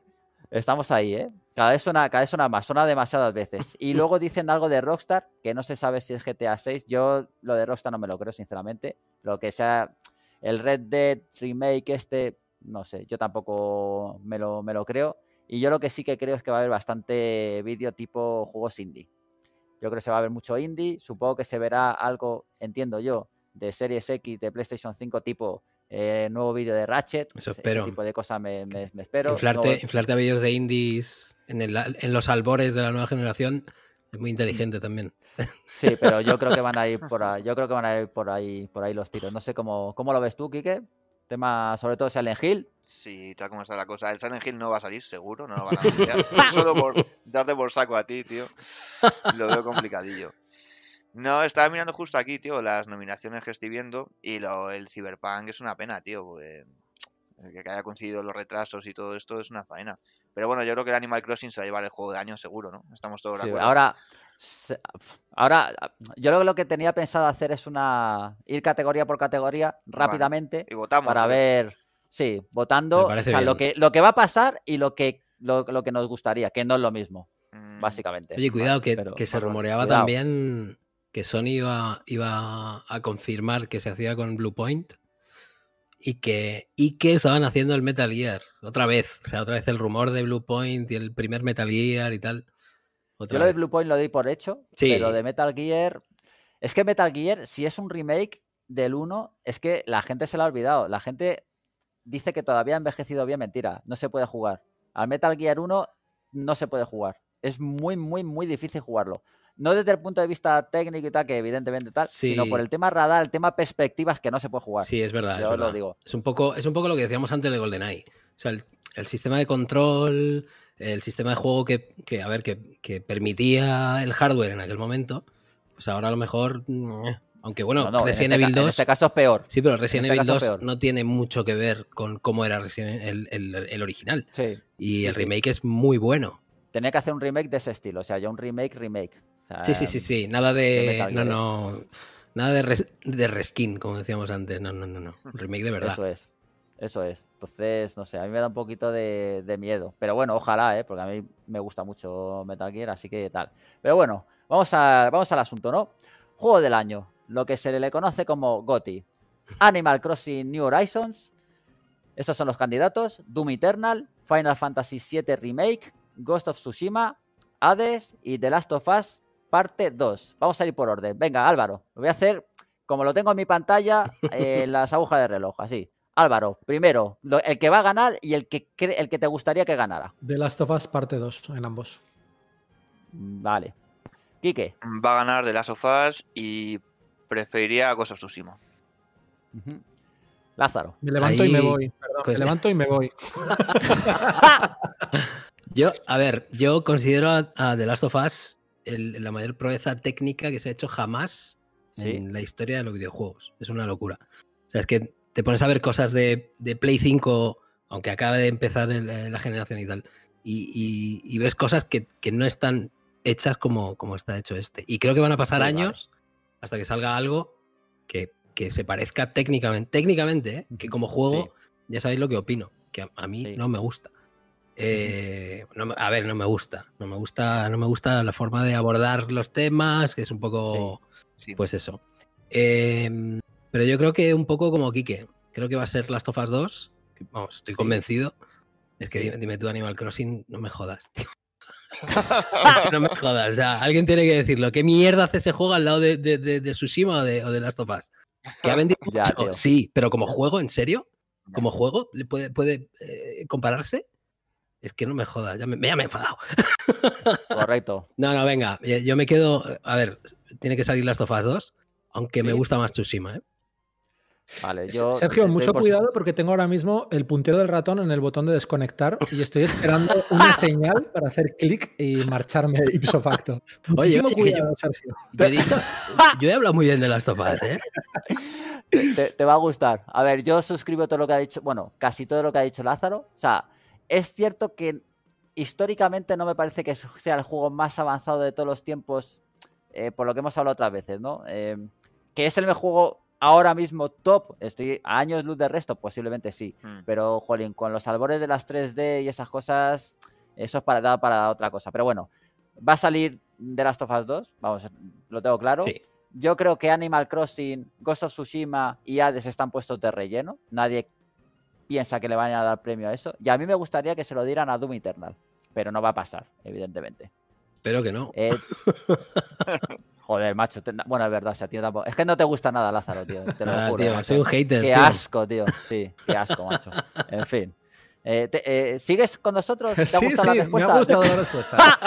Estamos ahí, ¿eh? Cada vez, suena, cada vez suena más, suena demasiadas veces. Y luego dicen algo de Rockstar, que no se sabe si es GTA 6. Yo lo de Rockstar no me lo creo, sinceramente. Lo que sea el Red Dead Remake este, no sé, yo tampoco me lo, me lo creo. Y yo lo que sí que creo es que va a haber bastante vídeo tipo juegos indie. Yo creo que se va a ver mucho indie. Supongo que se verá algo, entiendo yo, de Series X de PlayStation 5 tipo eh, nuevo vídeo de Ratchet. Eso espero. Ese tipo de cosas me, espero. Inflarte, a vídeos de indies en, los albores de la nueva generación es muy inteligente también. Sí, pero yo creo que van a ir por ahí, yo creo que van a ir por ahí, por ahí los tiros. No sé cómo, cómo lo ves tú, Kike. Tema, sobre todo Silent Hill. Sí, tal como está la cosa. El Silent Hill no va a salir seguro, no lo van a Solo por darte por saco a ti, tío. Lo veo complicadillo. No, estaba mirando justo aquí, tío, las nominaciones que estoy viendo y lo, el Cyberpunk es una pena, tío, porque que haya coincidido los retrasos y todo esto es una faena. Pero bueno, yo creo que el Animal Crossing se va a llevar el juego de año seguro, ¿no? Estamos todos de acuerdo. Ahora, ahora, yo lo que tenía pensado hacer es una ir categoría por categoría rápidamente y votamos, para ver, sí, votando o sea, lo que, lo que va a pasar y lo que, lo, que nos gustaría, que no es lo mismo, mm. básicamente. Oye, cuidado, que, se rumoreaba también que Sony iba, iba a confirmar que se hacía con Bluepoint y que, y que estaban haciendo el Metal Gear otra vez. O sea, otra vez el rumor de Bluepoint y el primer Metal Gear y tal. Yo lo de Bluepoint lo di por hecho, sí. pero de Metal Gear. Es que Metal Gear, si es un remake del 1, es que la gente se lo ha olvidado. La gente dice que todavía ha envejecido bien, mentira. No se puede jugar. Al Metal Gear 1 no se puede jugar. Es muy, muy, muy difícil jugarlo no desde el punto de vista técnico y tal, que evidentemente tal, sino por el tema radar, el tema perspectivas que no se puede jugar. Sí, es verdad. Yo lo digo. Es un, poco, es un poco lo que decíamos antes de GoldenEye. O sea, el, sistema de control, el sistema de juego que, a ver, que, permitía el hardware en aquel momento, pues ahora a lo mejor. Aunque bueno, Resident este Evil 2. En este caso es peor. Sí, pero Resident este Evil 2 no tiene mucho que ver con cómo era el, el, original. Sí. Y el remake es muy bueno. Tenía que hacer un remake de ese estilo, o sea, ya un remake, remake sí, sí, sí, sí. Nada de. no, no. Nada de, de reskin, como decíamos antes. No, no, no, no. Remake de verdad. Eso es. Eso es. Entonces, no sé, a mí me da un poquito de, miedo. Pero bueno, ojalá, ¿eh? porque a mí me gusta mucho Metal Gear, así que tal. Pero bueno, vamos, a, vamos al asunto, ¿no? Juego del año, lo que se le conoce como GOTI. Animal Crossing New Horizons. Estos son los candidatos. Doom Eternal, Final Fantasy VII Remake, Ghost of Tsushima, Hades y The Last of Us parte 2. Vamos a ir por orden. Venga, Álvaro, lo voy a hacer como lo tengo en mi pantalla, en las agujas de reloj, así. Álvaro, primero, el que va a ganar y el que, el que te gustaría que ganara. The Last of Us parte 2 en ambos. Vale. Quique. Va a ganar The Last of Us y preferiría a Ghost of Tsushima. Lázaro. Me levanto y me voy. Perdón, me levanto y me voy. yo, a ver, yo considero a, The Last of Us la mayor proeza técnica que se ha hecho jamás en la historia de los videojuegos. Es una locura. O sea, es que te pones a ver cosas de, Play 5, aunque acabe de empezar la generación y tal, y, ves cosas que, no están hechas como, como está hecho este. Y creo que van a pasar años hasta que salga algo que, se parezca técnicamente, técnicamente, ¿eh? que como juego, ya sabéis lo que opino, que a, mí no me gusta. Eh, a ver, no me gusta. No me gusta, no me gusta la forma de abordar los temas, que es un poco. Pues eso. Em, pero yo creo que un poco como Quique. Creo que va a ser Last of Us 2. Vamos, estoy convencido. Es que dime, tú, Animal Crossing, no me jodas, tío. no me jodas. O sea, alguien tiene que decirlo. ¿Qué mierda hace ese juego al lado de, de, de, Tsushima o de, Last of Us? ¿Que ha vendido mucho? Sí, pero como juego, ¿en serio? ¿Como juego? ¿Puede, puede eh, compararse? Es que no me jodas, ya me, ya me he enfadado. Correcto. no, no, venga, yo me quedo. A ver, tiene que salir Last of Us 2, aunque me gusta más Tsushima, ¿eh? Vale, yo Sergio, mucho cuidado porque tengo ahora mismo el puntero del ratón en el botón de desconectar y estoy esperando una señal para hacer clic y marcharme ipso facto. Muchísimo cuidado, Sergio. Yo he, hablado muy bien de las topas, ¿eh? Te, te, va a gustar. A ver, yo suscribo todo lo que ha dicho, bueno, casi todo lo que ha dicho Lázaro. O sea, es cierto que históricamente no me parece que sea el juego más avanzado de todos los tiempos, eh, por lo que hemos hablado otras veces, ¿no? Eh, que es el mejor juego ahora mismo top, estoy a años luz de resto, posiblemente sí, hmm. pero jolín, con los albores de las 3D y esas cosas, eso es para, para otra cosa. Pero bueno, va a salir de Last of Us 2, vamos, lo tengo claro. Yo creo que Animal Crossing, Ghost of Tsushima y Hades están puestos de relleno. Nadie piensa que le vayan a dar premio a eso. Y a mí me gustaría que se lo dieran a Doom Eternal, pero no va a pasar, evidentemente. Pero que no. Eh, joder, macho. bueno, es verdad, Es que no te gusta nada, Lázaro, tío. Te lo ah, juro, soy un hater. Qué asco, tío. Sí, qué asco, macho. En fin. Eh, eh, ¿Sigues con nosotros? ¿Te ha gustado la respuesta? Me ha gustado la respuesta.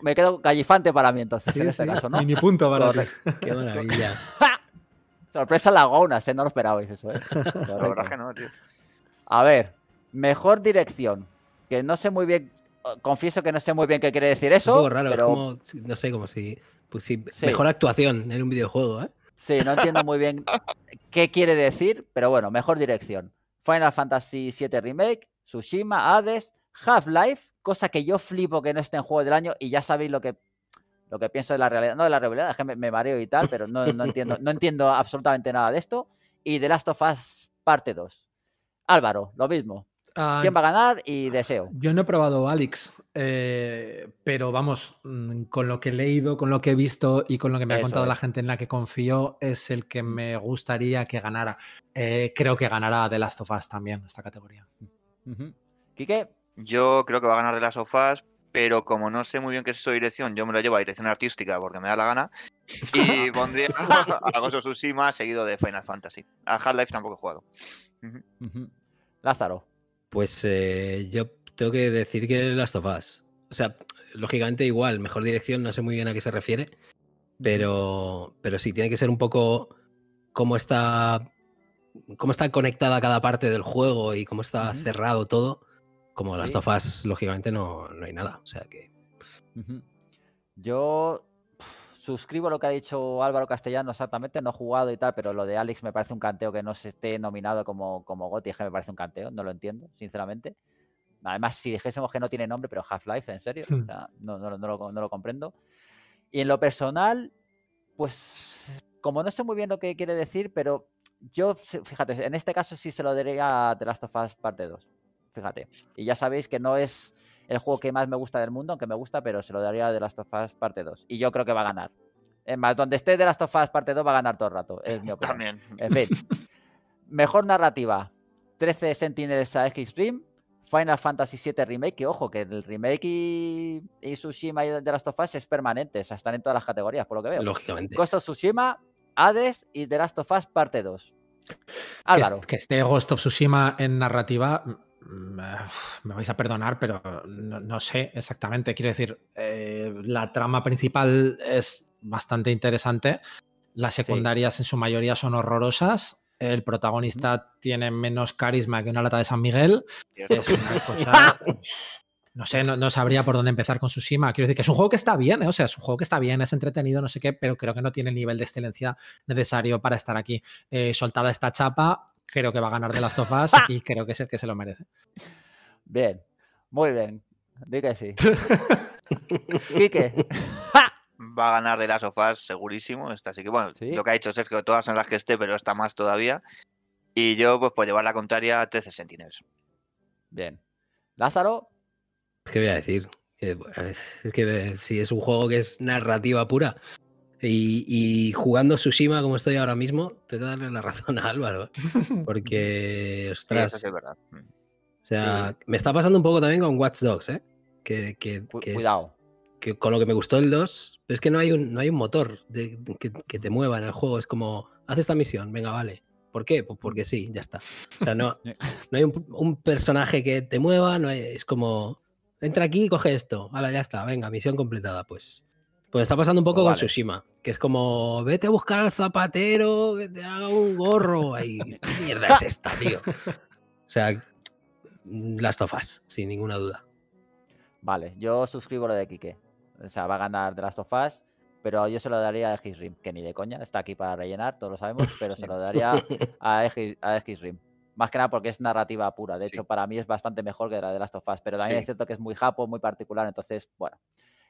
me, quedo gallifante para mí entonces, en este caso, ¿no? Mini punto para ti. Qué maravilla. Sorpresa Lagonas, ¿eh? No lo esperabais eso, ¿eh? A ver, mejor dirección. Que no sé muy bien, confieso que no sé muy bien qué quiere decir eso. Un poco raro, como, no sé, como si, pues mejor actuación en un videojuego, ¿eh? Sí, no entiendo muy bien qué quiere decir, pero bueno, mejor dirección. Final Fantasy VII Remake, Tsushima, Hades, Half-Life, cosa que yo flipo que no esté en juego del año y ya sabéis lo que lo que pienso de la realidad, no de la realidad, es que me, mareo y tal, pero no, entiendo, no entiendo absolutamente nada de esto. Y The Last of Us parte 2. Álvaro, lo mismo. Ah, ¿Quién va a ganar? Y deseo. Yo no he probado Alex, eh, pero vamos, mm, con lo que he leído, con lo que he visto y con lo que me ha contado la gente en la que confío, es el que me gustaría que ganara. Eh, creo que ganará The Last of Us también, esta categoría. ¿Quique? Yo creo que va a ganar The Last of Us pero como no sé muy bien qué es su dirección, yo me lo llevo a dirección artística porque me da la gana. Y pondría a Ghost of Tsushima seguido de Final Fantasy. A Half-Life tampoco he jugado. Lázaro. Pues eh, yo tengo que decir que Last of Us. O sea, lógicamente igual, mejor dirección, no sé muy bien a qué se refiere, pero, pero sí, tiene que ser un poco cómo está, cómo está conectada cada parte del juego y cómo está cerrado todo como las tofas, lógicamente, no, hay nada. O sea que. Yo suscribo lo que ha dicho Álvaro Castellano exactamente, no he jugado y tal, pero lo de Alex me parece un canteo que no se esté nominado como, como Gotti, es que me parece un canteo, no lo entiendo, sinceramente. Además, si dijésemos que no tiene nombre, pero Half-Life, en serio, hmm. no, lo, comprendo. Y en lo personal, pues, como no sé muy bien lo que quiere decir, pero yo, fíjate, en este caso sí se lo diría a The Last of Us parte 2 fíjate. Y ya sabéis que no es el juego que más me gusta del mundo, aunque me gusta, pero se lo daría de Last of Us parte 2. Y yo creo que va a ganar. Es más, donde esté de Last of Us parte 2 va a ganar todo el rato. Es mi opinión. También. En fin. Mejor narrativa. 13 Sentinels a X Dream. Final Fantasy VII Remake, que ojo, que el remake y, Tsushima y The Last of Us es permanente, o sea, están en todas las categorías, por lo que veo. Lógicamente. Ghost of Tsushima, Hades y The Last of Us parte 2. Álvaro. Que, esté Ghost of Tsushima en narrativa, me vais a perdonar, pero no, sé exactamente. Quiero decir, eh, la trama principal es bastante interesante. Las secundarias en su mayoría son horrorosas el protagonista tiene menos carisma que una lata de San Miguel. Es una cosa. No sé, no, sabría por dónde empezar con Tsushima. Quiero decir que es un juego que está bien, ¿eh? o sea, es un juego que está bien, es entretenido, no sé qué, pero creo que no tiene el nivel de excelencia necesario para estar aquí. Eh, soltada esta chapa, creo que va a ganar de las tofas y creo que es el que se lo merece. Bien, muy bien. Di que sí. Quique va a ganar de las sofás segurísimo. Esta, así que bueno, lo que ha dicho Sergio, todas en las que esté, pero está más todavía. Y yo, pues, por llevar la contraria, 13 Sentinels. Bien. Lázaro. ¿Qué voy a decir? Es que si es un juego que es narrativa pura. Y, jugando Tsushima como estoy ahora mismo, tengo que darle la razón a Álvaro. Porque, ostras. es verdad. O sea, me está pasando un poco también con Watch Dogs, ¿eh? Que, Cuidado que con lo que me gustó el 2, es que no hay un, no hay un motor que, te mueva en el juego. Es como, haz esta misión, venga, vale. ¿Por qué? Pues porque sí, ya está. O sea, no, no hay un, personaje que te mueva, no es como, entra aquí y coge esto. Ahora ya está, venga, misión completada. Pues, pues está pasando un poco con Tsushima, que es como, vete a buscar al zapatero que te haga un gorro. Ay, ¿Qué mierda es esta, tío? O sea, las tofas, sin ninguna duda. Vale, yo suscribo lo de Kike. O sea, va a ganar The Last of Us, pero yo se lo daría a X-Rim, que ni de coña, está aquí para rellenar, todos lo sabemos, pero se lo daría a X-Rim. Más que nada porque es narrativa pura. De hecho, para mí es bastante mejor que la de Last of Us, pero también es cierto que es muy japo, muy particular, entonces, bueno,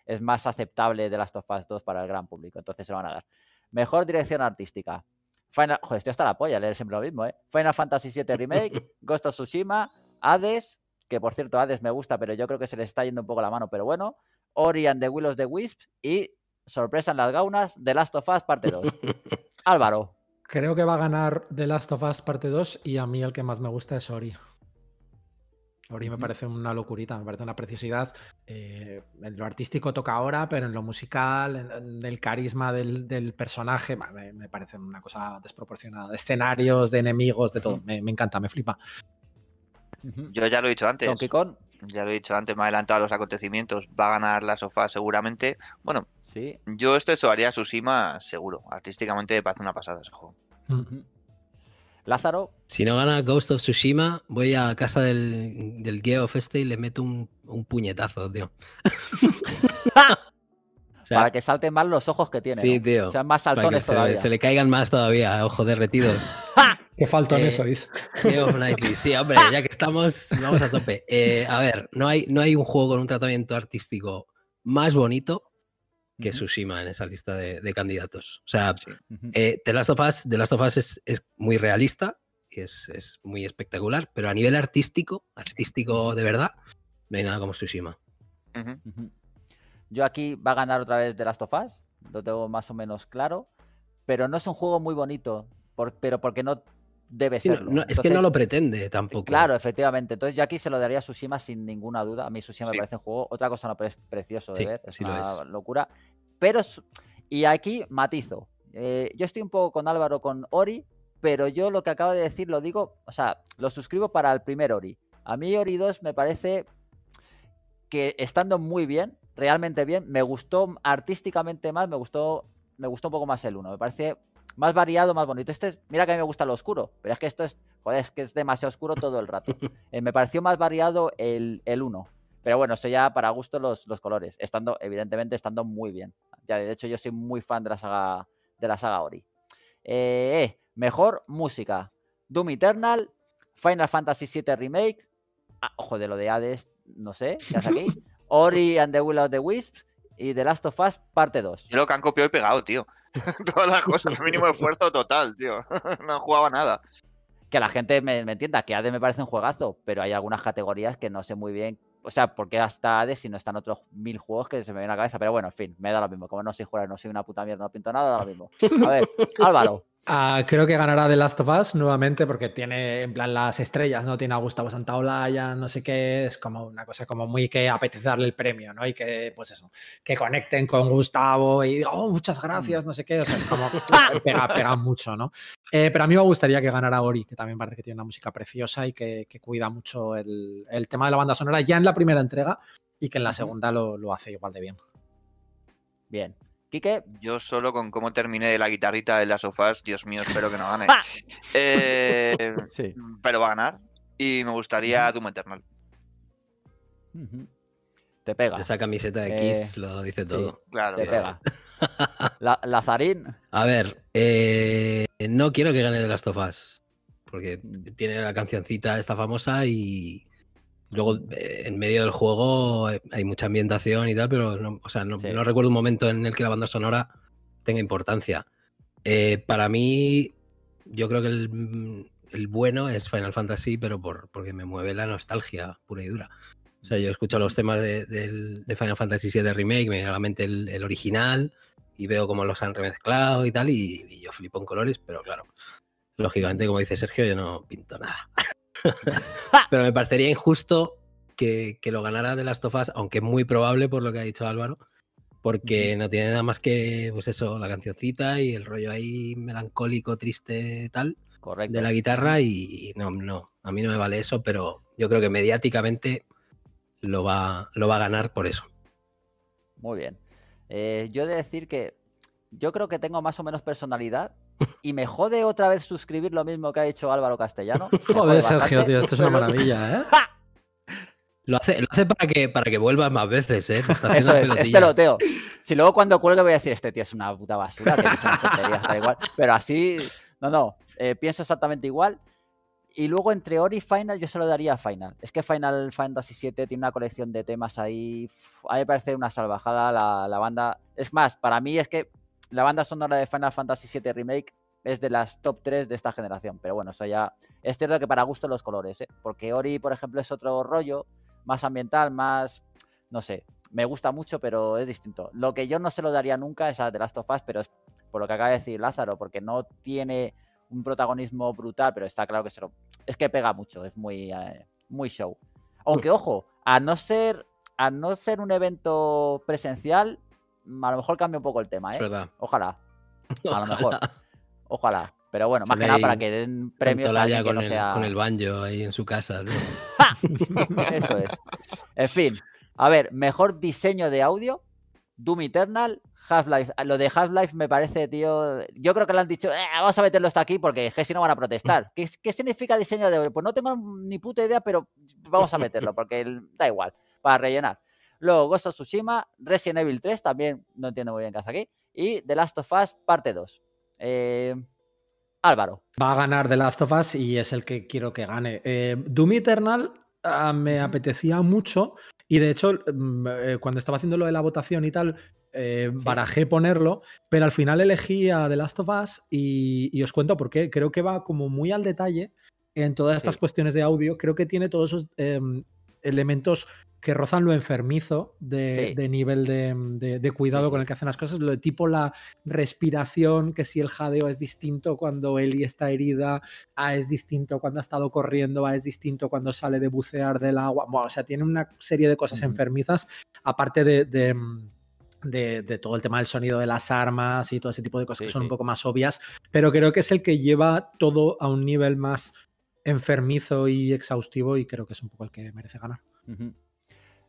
es más aceptable The Last of Us 2 para el gran público, entonces se lo van a dar. Mejor dirección artística. Final, joder, estoy hasta la polla leer siempre lo mismo, ¿eh? Final Fantasy VII Remake, Ghost of Tsushima, Hades, que por cierto Hades me gusta, pero yo creo que se le está yendo un poco la mano, pero bueno, Ori and the Will of the Wisp y sorpresa en las gaunas, The Last of Us parte 2. Álvaro. Creo que va a ganar The Last of Us parte 2 y a mí el que más me gusta es Ori. Ori me parece una locurita, me parece una preciosidad. Eh, en lo artístico toca ahora, pero en lo musical, en, el carisma del, personaje, me, parece una cosa desproporcionada. De escenarios, de enemigos, de todo. Me, encanta, me flipa. Yo ya lo he dicho antes. Donkey Kong ya lo he dicho antes, me he adelantado a los acontecimientos, va a ganar la sofá seguramente. Bueno, sí. yo esto haría Susima seguro. Artísticamente me parece una pasada ese juego. Lázaro. Si no gana Ghost of Tsushima, voy a casa del, del Geoff este y le meto un, puñetazo, tío. para que salten más los ojos que tiene. Sí, tío. O sea, más saltones todavía. Se, le caigan más todavía, ojos derretidos. Qué faltones eh, sois. Sí, hombre, ya que estamos, vamos a tope. Eh, a ver, no hay, no hay un juego con un tratamiento artístico más bonito que Tsushima en esa lista de, candidatos. O sea, eh, The Last of Us, The Last of Us es, muy realista y es, muy espectacular, pero a nivel artístico, artístico de verdad, no hay nada como Tsushima. Yo aquí va a ganar otra vez The Last of Us, lo tengo más o menos claro, pero no es un juego muy bonito, pero porque no debe ser. es que no lo pretende tampoco. Claro, efectivamente. Entonces yo aquí se lo daría a Tsushima sin ninguna duda. A mí Tsushima me parece un juego, otra cosa no, pero es precioso de ver, es una locura. Pero, y aquí matizo. Eh, yo estoy un poco con Álvaro con Ori, pero yo lo que acabo de decir lo digo, o sea, lo suscribo para el primer Ori. A mí Ori 2 me parece que estando muy bien, realmente bien, me gustó artísticamente más, me gustó, me gustó un poco más el 1. Me parece más variado, más bonito. Este, mira que a mí me gusta lo oscuro, pero es que esto es, joder, es que es demasiado oscuro todo el rato. Eh, me pareció más variado el, el 1. Pero bueno, eso ya para gusto los, los, colores, estando, evidentemente, estando muy bien. Ya, de hecho, yo soy muy fan de la saga, de la saga Ori. Eh, eh mejor música. Doom Eternal, Final Fantasy VII Remake. Ah, ojo, de lo de Hades, no sé, ¿qué hace aquí? Ori and the Will of the Wisps y The Last of Us parte 2. Yo lo que han copiado y pegado, tío. Todas las cosas, el mínimo esfuerzo total, tío. no jugaba nada. Que la gente me, entienda, que AD me parece un juegazo, pero hay algunas categorías que no sé muy bien o sea, porque hasta Hades si no están otros mil juegos que se me vienen a la cabeza, pero bueno, en fin, me da lo mismo. Como no soy jugador, no soy una puta mierda, no pinto nada, da lo mismo. A ver, Álvaro. Ah, creo que ganará The Last of Us nuevamente porque tiene en plan las estrellas, ¿no? Tiene a Gustavo Santaolalla, no sé qué, es como una cosa como muy que apetece darle el premio, ¿no? Y que, pues eso, que conecten con Gustavo y, oh, muchas gracias, no sé qué, o sea, es como pega, pega mucho, ¿no? Eh, pero a mí me gustaría que ganara Ori, que también parece que tiene una música preciosa y que, cuida mucho el, tema de la banda sonora ya en la primera entrega y que en la segunda lo, lo hace igual de bien. Bien, Quique. Yo solo con cómo terminé la guitarrita de las sofás, Dios mío, espero que no gane. Eh, sí. Pero va a ganar. Y me gustaría Doom Eternal. Te pega. Esa camiseta de Kiss eh, lo dice todo. claro. Te pega. La, Lazarín. A ver, eh, no quiero que gane de las sofás. Porque tiene la cancioncita esta famosa y, Luego, eh, en medio del juego eh, hay mucha ambientación y tal, pero no, o sea, no, recuerdo un momento en el que la banda sonora tenga importancia. Eh, para mí, yo creo que el, bueno es Final Fantasy, pero por, porque me mueve la nostalgia pura y dura. O sea, yo escucho los temas de, Final Fantasy VII Remake, me viene a la mente el, original y veo cómo los han remezclado y tal, y, y yo flipo en colores, pero claro, lógicamente, como dice Sergio, yo no pinto nada. Pero me parecería injusto que, lo ganara de las tofas, aunque es muy probable por lo que ha dicho Álvaro, porque no tiene nada más que, pues eso, la cancioncita y el rollo ahí melancólico, triste, tal, de la guitarra y no, no, a mí no me vale eso, pero yo creo que mediáticamente lo va, lo va a ganar por eso. Muy bien. Eh, yo he de decir que yo creo que tengo más o menos personalidad y me jode otra vez suscribir lo mismo que ha dicho Álvaro Castellano. Joder, Sergio, tío, esto es una maravilla, ¿eh? Lo hace, lo hace para que, para que vuelvas más veces, ¿eh? Eso es, es peloteo. Si luego cuando cuelgue voy a decir, este tío es una puta basura, que igual. Pero así, no, no, eh, pienso exactamente igual. Y luego entre Ori y Final yo se lo daría a Final. Es que Final Fantasy VII tiene una colección de temas ahí. a mí me parece una salvajada la, la banda. Es más, para mí es que la banda sonora de Final Fantasy VII Remake es de las top 3 de esta generación. Pero bueno, eso ya es cierto que para gusto los colores, ¿eh? porque Ori, por ejemplo, es otro rollo, más ambiental, más, no sé, me gusta mucho, pero es distinto. Lo que yo no se lo daría nunca es a The Last of Us, pero es por lo que acaba de decir Lázaro, porque no tiene un protagonismo brutal, pero está claro que se lo... Es que pega mucho, es muy, eh, muy show. Aunque, ojo, a no ser, a no ser un evento presencial, a lo mejor cambia un poco el tema, ¿eh? verdad. Ojalá. A lo mejor. Ojalá. Pero bueno, más que nada para que den premios a alguien que no sea... Con el banjo ahí en su casa. Eso es. En fin. A ver, mejor diseño de audio. Doom Eternal, Half-Life. Lo de Half-Life me parece, tío. Yo creo que le han dicho, eh, vamos a meterlo hasta aquí porque es que si no van a protestar. ¿Qué, ¿Qué, significa diseño de audio? Pues no tengo ni puta idea, pero vamos a meterlo porque da igual, para rellenar. Luego Ghost of Tsushima, Resident Evil 3, también no entiendo muy bien qué hace aquí. Y The Last of Us, parte 2. Eh, Álvaro. Va a ganar The Last of Us y es el que quiero que gane. Eh, Doom Eternal ah, me apetecía mucho y de hecho, mm, eh, cuando estaba haciendo lo de la votación y tal, barajé ponerlo, pero al final elegí a The Last of Us y, os cuento por qué. Creo que va como muy al detalle en todas estas cuestiones de audio. Creo que tiene todos esos em, elementos que rozan lo enfermizo de, nivel de, cuidado con el que hacen las cosas, lo de tipo la respiración, que si el jadeo es distinto cuando Eli está herida, A es distinto cuando ha estado corriendo, A es distinto cuando sale de bucear del agua. Bueno, o sea, tiene una serie de cosas enfermizas, aparte de, todo el tema del sonido de las armas y todo ese tipo de cosas que son un poco más obvias, pero creo que es el que lleva todo a un nivel más enfermizo y exhaustivo y creo que es un poco el que merece ganar.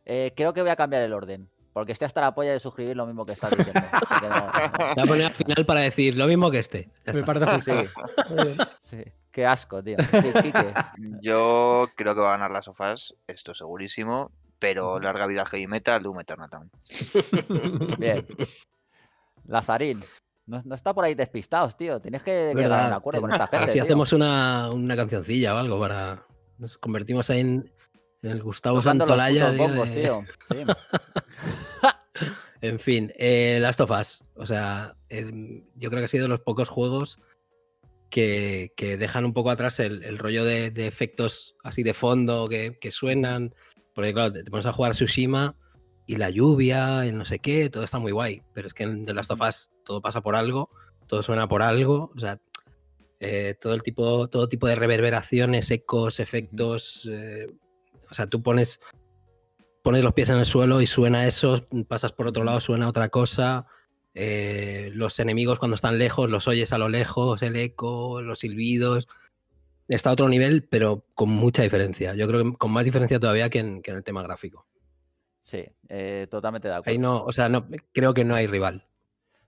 Eh, creo que voy a cambiar el orden. Porque estoy hasta la polla de suscribir lo mismo que estás diciendo. voy a poner al final para decir lo mismo que este. Me parece Sí. Qué asco, tío. Yo creo que va a ganar las sofás, esto segurísimo. Pero larga vida heavy metal, Doom Eternal Town. Bien. Lazarín. No, está por ahí despistados, tío. Tienes que quedar de acuerdo con esta gente. Así hacemos una, una cancioncilla o algo para. Nos convertimos ahí en el Gustavo Santolaya. tío. en fin, eh, Last of Us. O sea, yo creo que ha sido de los pocos juegos que, dejan un poco atrás el, rollo de, efectos así de fondo que, suenan Porque claro, te pones a jugar Tsushima y la lluvia, el no sé qué, todo está muy guay. Pero es que en The Last of Us todo pasa por algo, todo suena por algo. O sea, eh, todo el tipo, todo tipo de reverberaciones, ecos, efectos. Eh, o sea, tú pones, pones los pies en el suelo y suena eso, pasas por otro lado, suena otra cosa. Eh, los enemigos cuando están lejos los oyes a lo lejos, el eco, los silbidos. Está a otro nivel, pero con mucha diferencia. Yo creo que con más diferencia todavía que en, el tema gráfico. Sí, eh, totalmente de acuerdo. Ahí no, o sea, no, creo que no hay rival.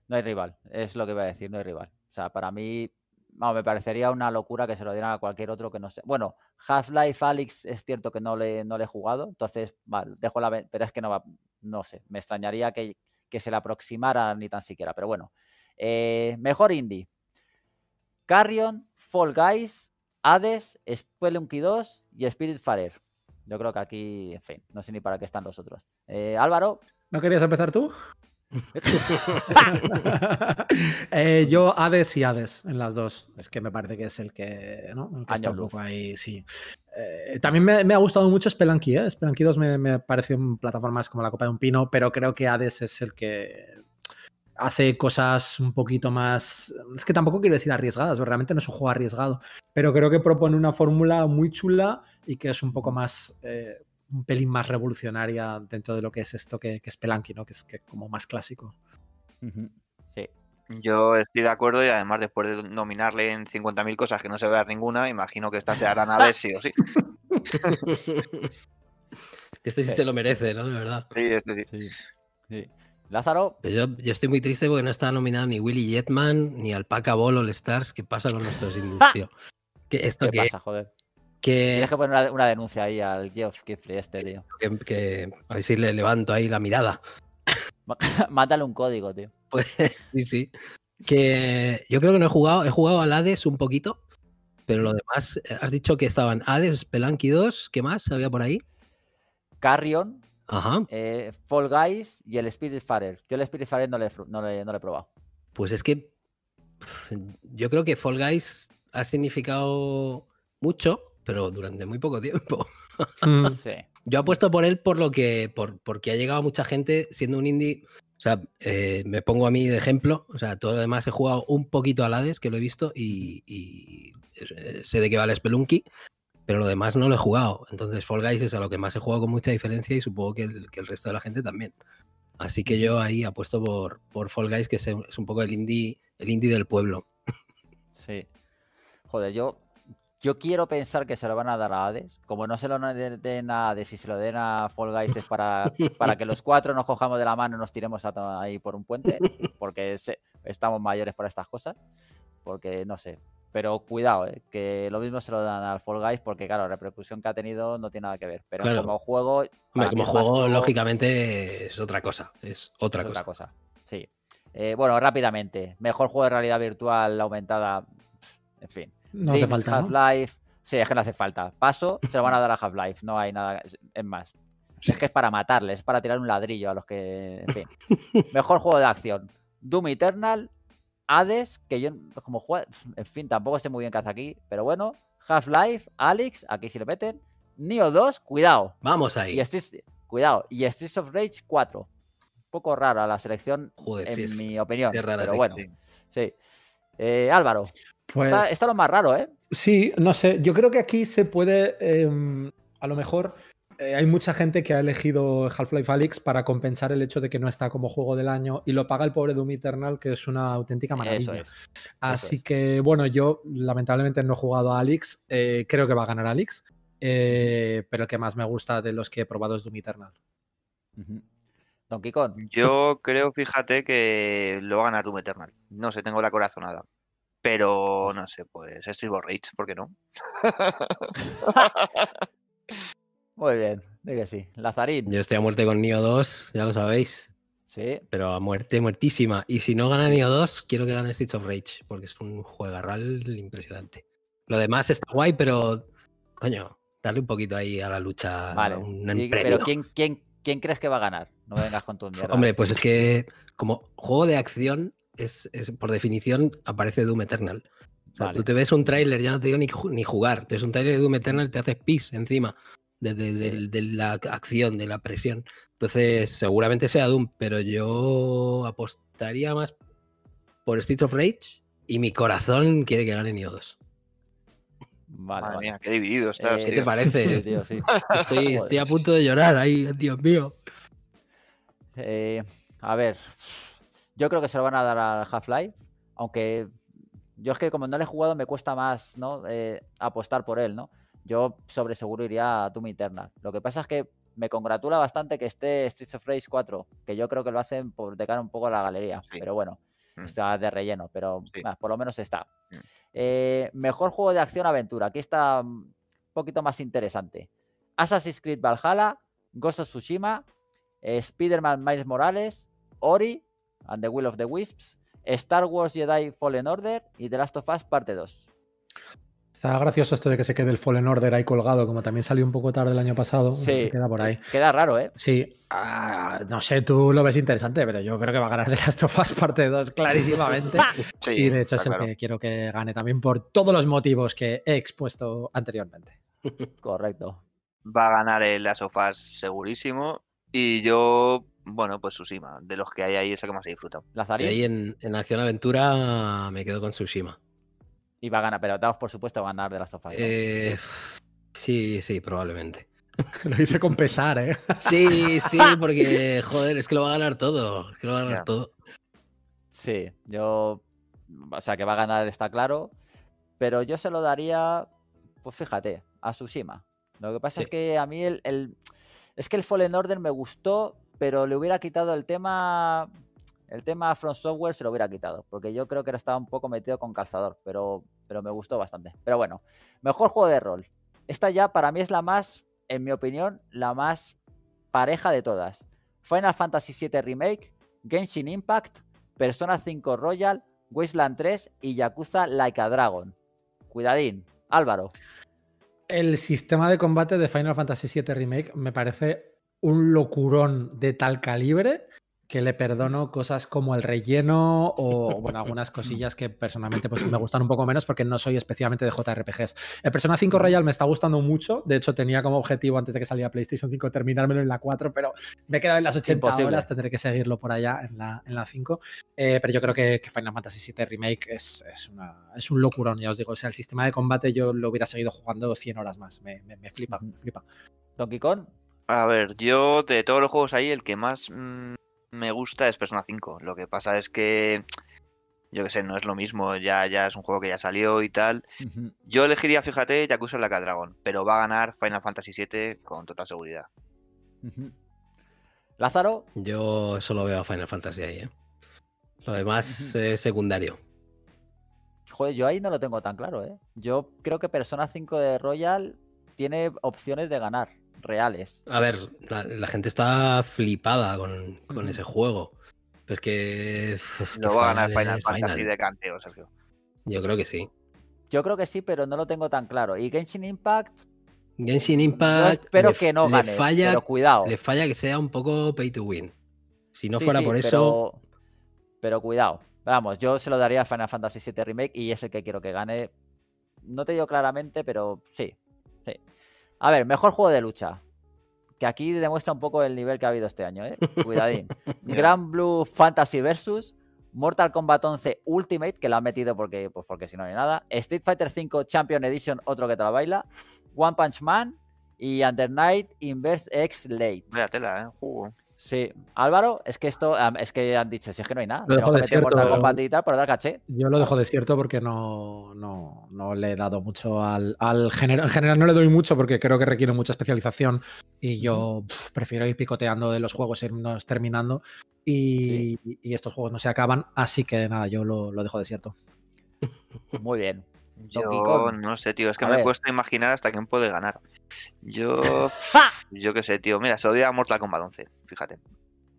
No hay rival, es lo que iba a decir, no hay rival. O sea, para mí, me parecería una locura que se lo dieran a cualquier otro que no sé. Bueno, Half-Life Alyx es cierto que no le, no le he jugado, entonces, vale, dejo la. Pero es que no va, no sé, me extrañaría que, que se le aproximara ni tan siquiera, pero bueno. Eh, mejor indie. Carrion, Fall Guys, Hades, Spelunky 2 y Spirit Farer. Yo creo que aquí, en fin, no sé ni para qué están los otros. Eh, Álvaro. ¿No querías empezar tú? Eh, yo Hades y Hades en las dos. Es que me parece que es el que, ¿no? El que está un poco ahí, sí. también me, ha gustado mucho Spelunky, ¿eh? Spelunky 2 me, me parece un plataformas como la copa de un pino, pero creo que Hades es el que hace cosas un poquito más. Es que tampoco quiero decir arriesgadas, realmente no es un juego arriesgado, pero creo que propone una fórmula muy chula y que es un poco más. Eh, un pelín más revolucionaria dentro de lo que es esto que, es Pelanqui, ¿no? Que es que como más clásico. Sí. Yo estoy de acuerdo y además después de nominarle en 50.000 cosas que no se vea ninguna, imagino que esta se harán a ver sí o sí. este sí, se lo merece, ¿no? De verdad. Sí, este sí. sí. Lázaro. Pues yo, estoy muy triste porque no está nominado ni Willy Jetman ni Alpaca Ball All Stars. ¿Qué pasa con nuestros industrios? ¿Qué, esto ¿Qué pasa, joder? Que... Tienes que poner una, denuncia ahí al Geoff Kifley este, tío. Que, a ver si le levanto ahí la mirada. Mátale un código, tío. Pues sí, sí. Que yo creo que no he jugado. He jugado al Hades un poquito. Pero lo demás, eh, has dicho que estaban Hades, Spelunky 2. ¿Qué más había por ahí? Carrion, eh, Fall Guys y el Spirit Farer. Yo el Spirit Farer no le, no, le, he probado. Pues es que yo creo que Fall Guys ha significado mucho, pero durante muy poco tiempo. Mm. Yo apuesto por él por lo que, por, porque ha llegado mucha gente siendo un indie. O sea, eh, me pongo a mí de ejemplo. O sea, todo lo demás he jugado un poquito a Hades, que lo he visto, y, y eh, sé de qué vale Spelunky pero lo demás no lo he jugado. Entonces Fall Guys es a lo que más he jugado con mucha diferencia y supongo que el, resto de la gente también. Así que yo ahí apuesto por, por Fall Guys, que es, un poco el indie, el indie del pueblo. Sí. Joder, yo, yo quiero pensar que se lo van a dar a Hades. Como no se lo den a Hades y se lo den a Fall Guys es para, para que los cuatro nos cojamos de la mano y nos tiremos ahí por un puente, porque estamos mayores para estas cosas. Porque no sé, pero cuidado, eh, que lo mismo se lo dan al Fall Guys porque, claro, la repercusión que ha tenido no tiene nada que ver. Pero como juego. como juego, lógicamente, es otra cosa. Es otra cosa. Otra cosa. Sí. Eh, bueno, rápidamente. Mejor juego de realidad virtual aumentada. En fin. No hace falta. Half-Life. Sí, es que no hace falta. Paso, se lo van a dar a Half-Life. No hay nada. Es más. Es que es para matarles, es para tirar un ladrillo a los que. En fin. Mejor juego de acción. Doom Eternal, Hades, que yo como juego, en fin, tampoco sé muy bien qué hace aquí, pero bueno, Half-Life, Alex, aquí si lo meten, Neo 2, cuidado. Vamos ahí. Y cuidado, y Streets of Rage 4. Un poco rara la selección, en mi opinión. pero bueno, sí. Eh, Álvaro, pues, está, lo más raro, ¿eh? Sí, no sé, yo creo que aquí se puede, em, a lo mejor, eh, hay mucha gente que ha elegido Half-Life Alyx para compensar el hecho de que no está como juego del año y lo paga el pobre Doom Eternal, que es una auténtica maravilla. Así que, bueno, yo lamentablemente no he jugado a Alyx, eh, creo que va a ganar Alyx, eh, pero el que más me gusta de los que he probado es Doom Eternal. Don Kikon. Yo creo, fíjate, que lo va a ganar Doom Eternal. No sé, tengo la corazonada. Pero no sé, pues estoy Rage, ¿por qué no? Muy bien, de que sí. Lazarín. Yo estoy a muerte con Nio 2, ya lo sabéis. Sí. Pero a muerte, muertísima. Y si no gana Nio 2, quiero que gane Streets of Rage, porque es un juegarral impresionante. Lo demás está guay, pero, coño, darle un poquito ahí a la lucha. Vale. pero ¿quién, quién, quién crees que va a ganar? No vengas con tu mierda. Hombre, pues es que como juego de acción, es, por definición, aparece Doom Eternal. O sea, tú te ves un tráiler, ya no te digo ni, ni jugar, te ves un tráiler de Doom Eternal, te haces pis encima. de, la acción, de la presión. Entonces, seguramente sea Doom, pero yo apostaría más por Street of Rage y mi corazón quiere que gane Nioh 2. Vale, Madre mía, qué dividido estás. ¿Qué te parece? tío, sí. estoy, a punto de llorar ahí, Dios mío. Eh, a ver, yo creo que se lo van a dar al Half-Life, aunque yo es que como no le he jugado me cuesta más ¿no? Eh, apostar por él, ¿no? Yo sobre seguro iría a Doom Eternal. Lo que pasa es que me congratula bastante que esté Streets of Rage 4, que yo creo que lo hacen por decar un poco a la galería, pero bueno, mm. está de relleno, pero por lo menos está. Mm. Eh, mejor juego de acción-aventura. Aquí está un poquito más interesante. Assassin's Creed Valhalla, Ghost of Tsushima, eh, Spider-Man Miles Morales, Ori and the Will of the Wisps, Star Wars Jedi Fallen Order y The Last of Us Parte 2. Está gracioso esto de que se quede el Fallen Order ahí colgado, como también salió un poco tarde el año pasado. Sí, queda por ahí. Queda raro, ¿eh? Sí. Ah, no sé, tú lo ves interesante, pero yo creo que va a ganar The Last of Us parte 2 clarísimamente. y de hecho es el que quiero que gane también por todos los motivos que he expuesto anteriormente. Correcto. Va a ganar el Last of Us segurísimo. Y yo, bueno, pues Tsushima. De los que hay ahí, ese que más he disfrutado. Y ahí en, en Acción Aventura me quedo con Tsushima. Y va a ganar, pero Taos, por supuesto, va a ganar de las sofás. Eh, sí, sí, probablemente. lo dice con pesar, ¿eh? Sí, sí, porque, joder, es que lo va a ganar todo. Es que lo va a ganar todo. Sí, yo. O sea, que va a ganar, está claro. Pero yo se lo daría, pues fíjate, a Tsushima. Lo que pasa es que a mí el, el, Es que el Fallen Order me gustó, pero le hubiera quitado el tema el tema From Software se lo hubiera quitado, porque yo creo que era estaba un poco metido con calzador, pero, pero me gustó bastante. Pero bueno, mejor juego de rol. Esta ya para mí es la más, en mi opinión, la más pareja de todas. Final Fantasy VII Remake, Genshin Impact, Persona 5 Royal, Wasteland 3 y Yakuza Like a Dragon. Cuidadín. Álvaro. El sistema de combate de Final Fantasy VII Remake me parece un locurón de tal calibre que le perdono cosas como el relleno o bueno, algunas cosillas que personalmente pues, me gustan un poco menos porque no soy especialmente de JRPGs. El Persona 5 Royal me está gustando mucho, de hecho tenía como objetivo antes de que saliera PlayStation 5 terminármelo en la 4, pero me he quedado en las 80 horas, tendré que seguirlo por allá en la, en la 5. Eh, pero yo creo que, Final Fantasy VII Remake es, es, una, es un locurón, ya os digo, o sea, el sistema de combate yo lo hubiera seguido jugando 100 horas más, me, me, flipa, me flipa. Donkey Kong. A ver, yo de todos los juegos ahí, el que más mm, me gusta es Persona 5. Lo que pasa es que, yo que sé, no es lo mismo. Ya, ya es un juego que ya salió y tal. Yo elegiría, fíjate, Yakuza a Dragon, pero va a ganar Final Fantasy VII con total seguridad. Lázaro. Yo solo veo a Final Fantasy ahí, ¿eh? Lo demás es secundario. Joder, yo ahí no lo tengo tan claro, ¿eh? Yo creo que Persona 5 de Royal tiene opciones de ganar reales. A ver, la, gente está flipada con, ese juego. Es que. no va a ganar Final Fantasy de canteo, Sergio. Yo creo que sí. Yo creo que sí, pero no lo tengo tan claro. Y Genshin Impact. Genshin Impact. espero que no gane. Falla, pero cuidado. Le falla que sea un poco pay to win. Si no fuera por eso. Pero cuidado. Vamos, yo se lo daría a Final Fantasy VII Remake y es el que quiero que gane. No te digo claramente, pero sí. A ver, mejor juego de lucha. Que aquí demuestra un poco el nivel que ha habido este año, ¿eh? Cuidadín. Grand Blue Fantasy Versus. Mortal Kombat 11 Ultimate, que lo han metido porque, pues porque si no hay nada. Street Fighter 5 Champion Edition, otro que te la baila. One Punch Man. Y Under Night Inverse X Late. Vaya tela, ¿eh? Jugo. Sí, Álvaro, es que esto, es que han dicho, si es que no hay nada, lo dejo Mortal tal por dar caché. Yo lo dejo desierto porque no, no, no le he dado mucho al, al, género. En general no le doy mucho porque creo que requiere mucha especialización y yo prefiero ir picoteando de los juegos, irnos terminando y, y, estos juegos no se acaban, así que nada, yo lo, lo dejo desierto. Muy bien. Yo no sé, tío, es que me cuesta imaginar hasta quién puede ganar. Yo, yo qué sé, tío, mira, se odia a Mortal Kombat 11, fíjate.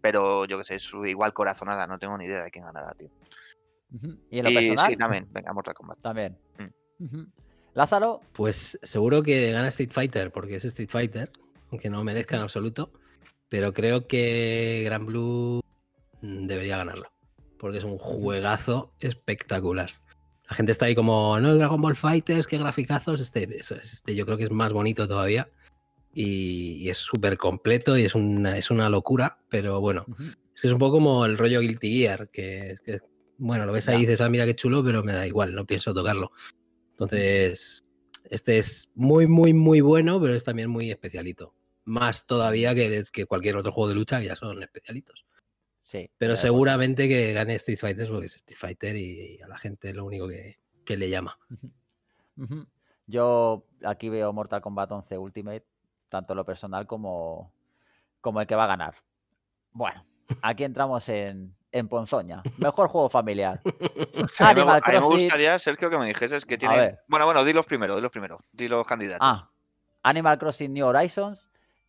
Pero yo qué sé, es igual corazonada, no tengo ni idea de quién ganará, tío. ¿Y en lo personal? Sí, también, venga, Mortal Kombat. También. Mm. Lázaro. Pues seguro que gana Street Fighter, porque es Street Fighter, aunque no merezca en absoluto. Pero creo que Gran Blue debería ganarlo, porque es un juegazo espectacular. La gente está ahí como, no, Dragon Ball Fighters, qué graficazos. Este, este yo creo que es más bonito todavía. y, es súper completo y es una, es una locura, pero bueno, es que es un poco como el rollo Guilty Gear, que, bueno, lo ves ahí y dices, ah, mira qué chulo, pero me da igual, no pienso tocarlo. Entonces, este es muy, muy, muy bueno, pero es también muy especialito. Más todavía que, que cualquier otro juego de lucha, que ya son especialitos. Sí. Pero seguramente que gane Street Fighter porque es Street Fighter y, a la gente es lo único que, que le llama. Yo aquí veo Mortal Kombat 11 Ultimate, tanto lo personal como, como el que va a ganar. Bueno, aquí entramos en, en Ponzoña. Mejor juego familiar. Animal Crossing. A mí me gustaría, Sergio, que me dijeses que tiene. Bueno, bueno, di los primero, di los primero. Di los candidatos. Ah, Animal Crossing New Horizons,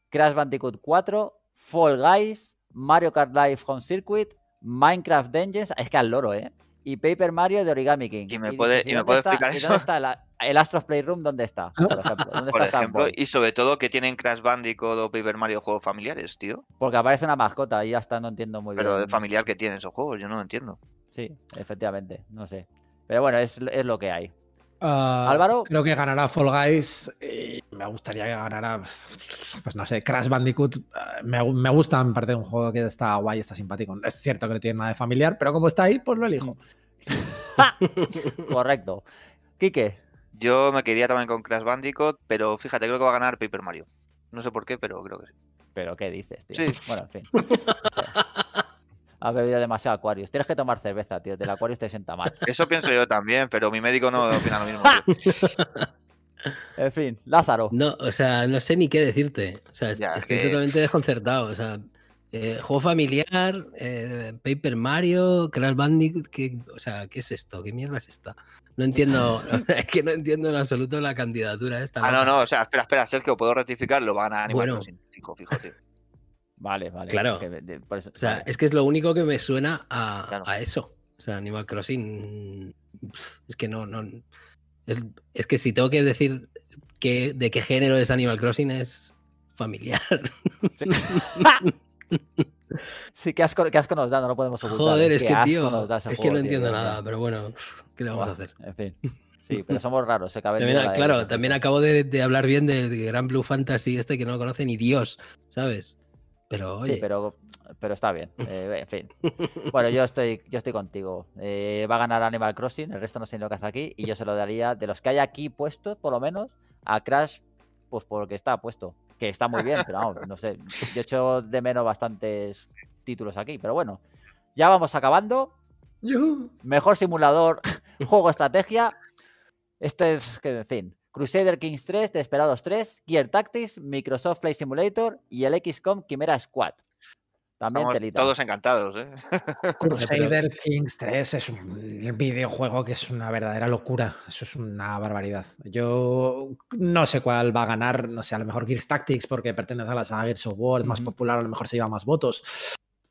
Crash Bandicoot 4, Fall Guys, Mario Kart Live Home Circuit, Minecraft Dungeons. Es que al loro, ¿eh? y Paper Mario de Origami King. Y me puede, y me puede explicar eso. ¿Dónde está el Astros Playroom? ¿Dónde está? Por ejemplo, ¿dónde está Y sobre todo que tienen Crash Bandicoot o Paper Mario juegos familiares, tío. Porque aparece una mascota y ya está, no entiendo muy bien. Pero de familiar que tienen esos juegos, yo no lo entiendo. Sí, efectivamente, no sé. Pero bueno, es, es lo que hay. Ah, Álvaro. Creo que ganará Fall Guys. Y me gustaría que ganara, pues no sé, Crash Bandicoot. Ah, me, me gusta, me parece un juego que está guay, está simpático. Es cierto que no tiene nada de familiar, pero como está ahí, pues lo elijo. Correcto. Quique. Yo me quería también con Crash Bandicoot, pero fíjate, creo que va a ganar Paper Mario. No sé por qué, pero creo que sí. ¿Pero qué dices, tío? Bueno, en fin. Has bebido demasiado Aquarius. Tienes que tomar cerveza, tío. Del Aquarius te sienta mal. Eso pienso yo también, pero mi médico no opina lo mismo. en fin, Lázaro. No, o sea, no sé ni qué decirte. O sea, estoy totalmente desconcertado. O sea, eh, juego familiar, eh, Paper Mario, Crash Bandicoot, ¿qué, o sea, ¿qué es esto? ¿Qué mierda es esta? No entiendo, es que no entiendo en absoluto la candidatura esta. Ah, no, no, o sea, espera, espera, Sergio, puedo rectificar, lo van a animar bueno. fijo, fíjate. Vale, vale. Claro. o sea, es que es lo único que me suena a, eso. O sea, Animal Crossing. Es que no, no. Es, que si tengo que decir que, de qué género es Animal Crossing es familiar. Sí. qué asco, qué asco nos da, no lo podemos ocultar. Joder, es que, tío, es que no entiendo nada, pero bueno, ¿qué le vamos a hacer? En fin. Sí, pero somos raros. Se también, claro, también acabo de, hablar bien de, Gran Blue Fantasy, este que no conoce ni Dios, ¿sabes? Pero, Sí, pero, pero está bien. Eh, en fin. Bueno, yo estoy, yo estoy contigo. Eh, va a ganar Animal Crossing, el resto no sé lo que hace aquí. Y yo se lo daría, de los que hay aquí puestos, por lo menos, a Crash, pues porque está puesto. Que está muy bien, pero vamos, no sé. Yo echo de menos bastantes títulos aquí, pero bueno. Ya vamos acabando. Mejor simulador, juego estrategia. Este es, que en fin, Crusader Kings 3, Desperados 3, Gear Tactics, Microsoft Flight Simulator y el XCOM Chimera Squad. También telita. Todos encantados, ¿eh? Crusader Kings 3 es un videojuego que es una verdadera locura. Eso es una barbaridad. Yo no sé cuál va a ganar. No sé, a lo mejor Gears Tactics porque pertenece a la saga Gears of War, es más popular, a lo mejor se lleva más votos.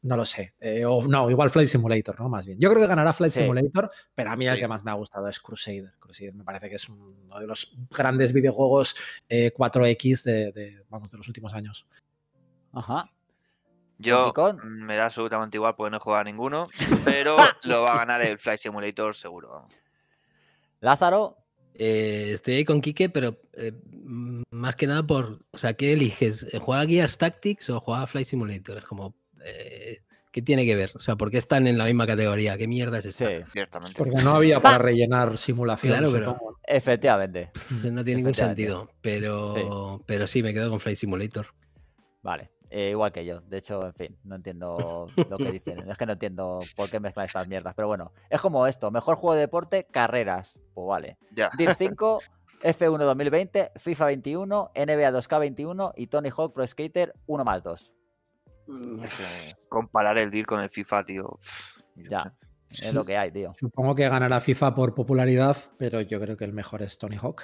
No lo sé. Eh, o no, igual Flight Simulator, ¿no? Más bien. Yo creo que ganará Flight Simulator, pero a mí el que más me ha gustado es Crusader. Crusader me parece que es uno de los grandes videojuegos 4X eh, de, vamos, de los últimos años. Ajá. Yo me da absolutamente igual porque no he jugado a ninguno, pero lo va a ganar el Flight Simulator seguro. Lázaro. Eh, estoy ahí con Kike, pero más que nada por, o sea, ¿qué eliges? ¿Juega Gears Tactics o juega Flight Simulator? Es como, eh, ¿qué tiene que ver? O sea, ¿por qué están en la misma categoría? ¿Qué mierda es esta? Sí, ciertamente. Porque no había para rellenar simulación. Claro, pero efectivamente. No tiene ningún sentido. Pero sí. pero sí, me quedo con Flight Simulator. Vale. Eh, igual que yo. De hecho, en fin, no entiendo lo que dicen. Es que no entiendo por qué mezclan estas mierdas. Pero bueno, es como esto: mejor juego de deporte, carreras. Pues vale. Ya. DIR 5, F1 2020, FIFA 21, NBA 2K21 y Tony Hawk Pro Skater 1 más 2. Comparar el deal con el FIFA, tío. Ya, es lo que hay, tío. Supongo que ganará FIFA por popularidad, pero yo creo que el mejor es Tony Hawk.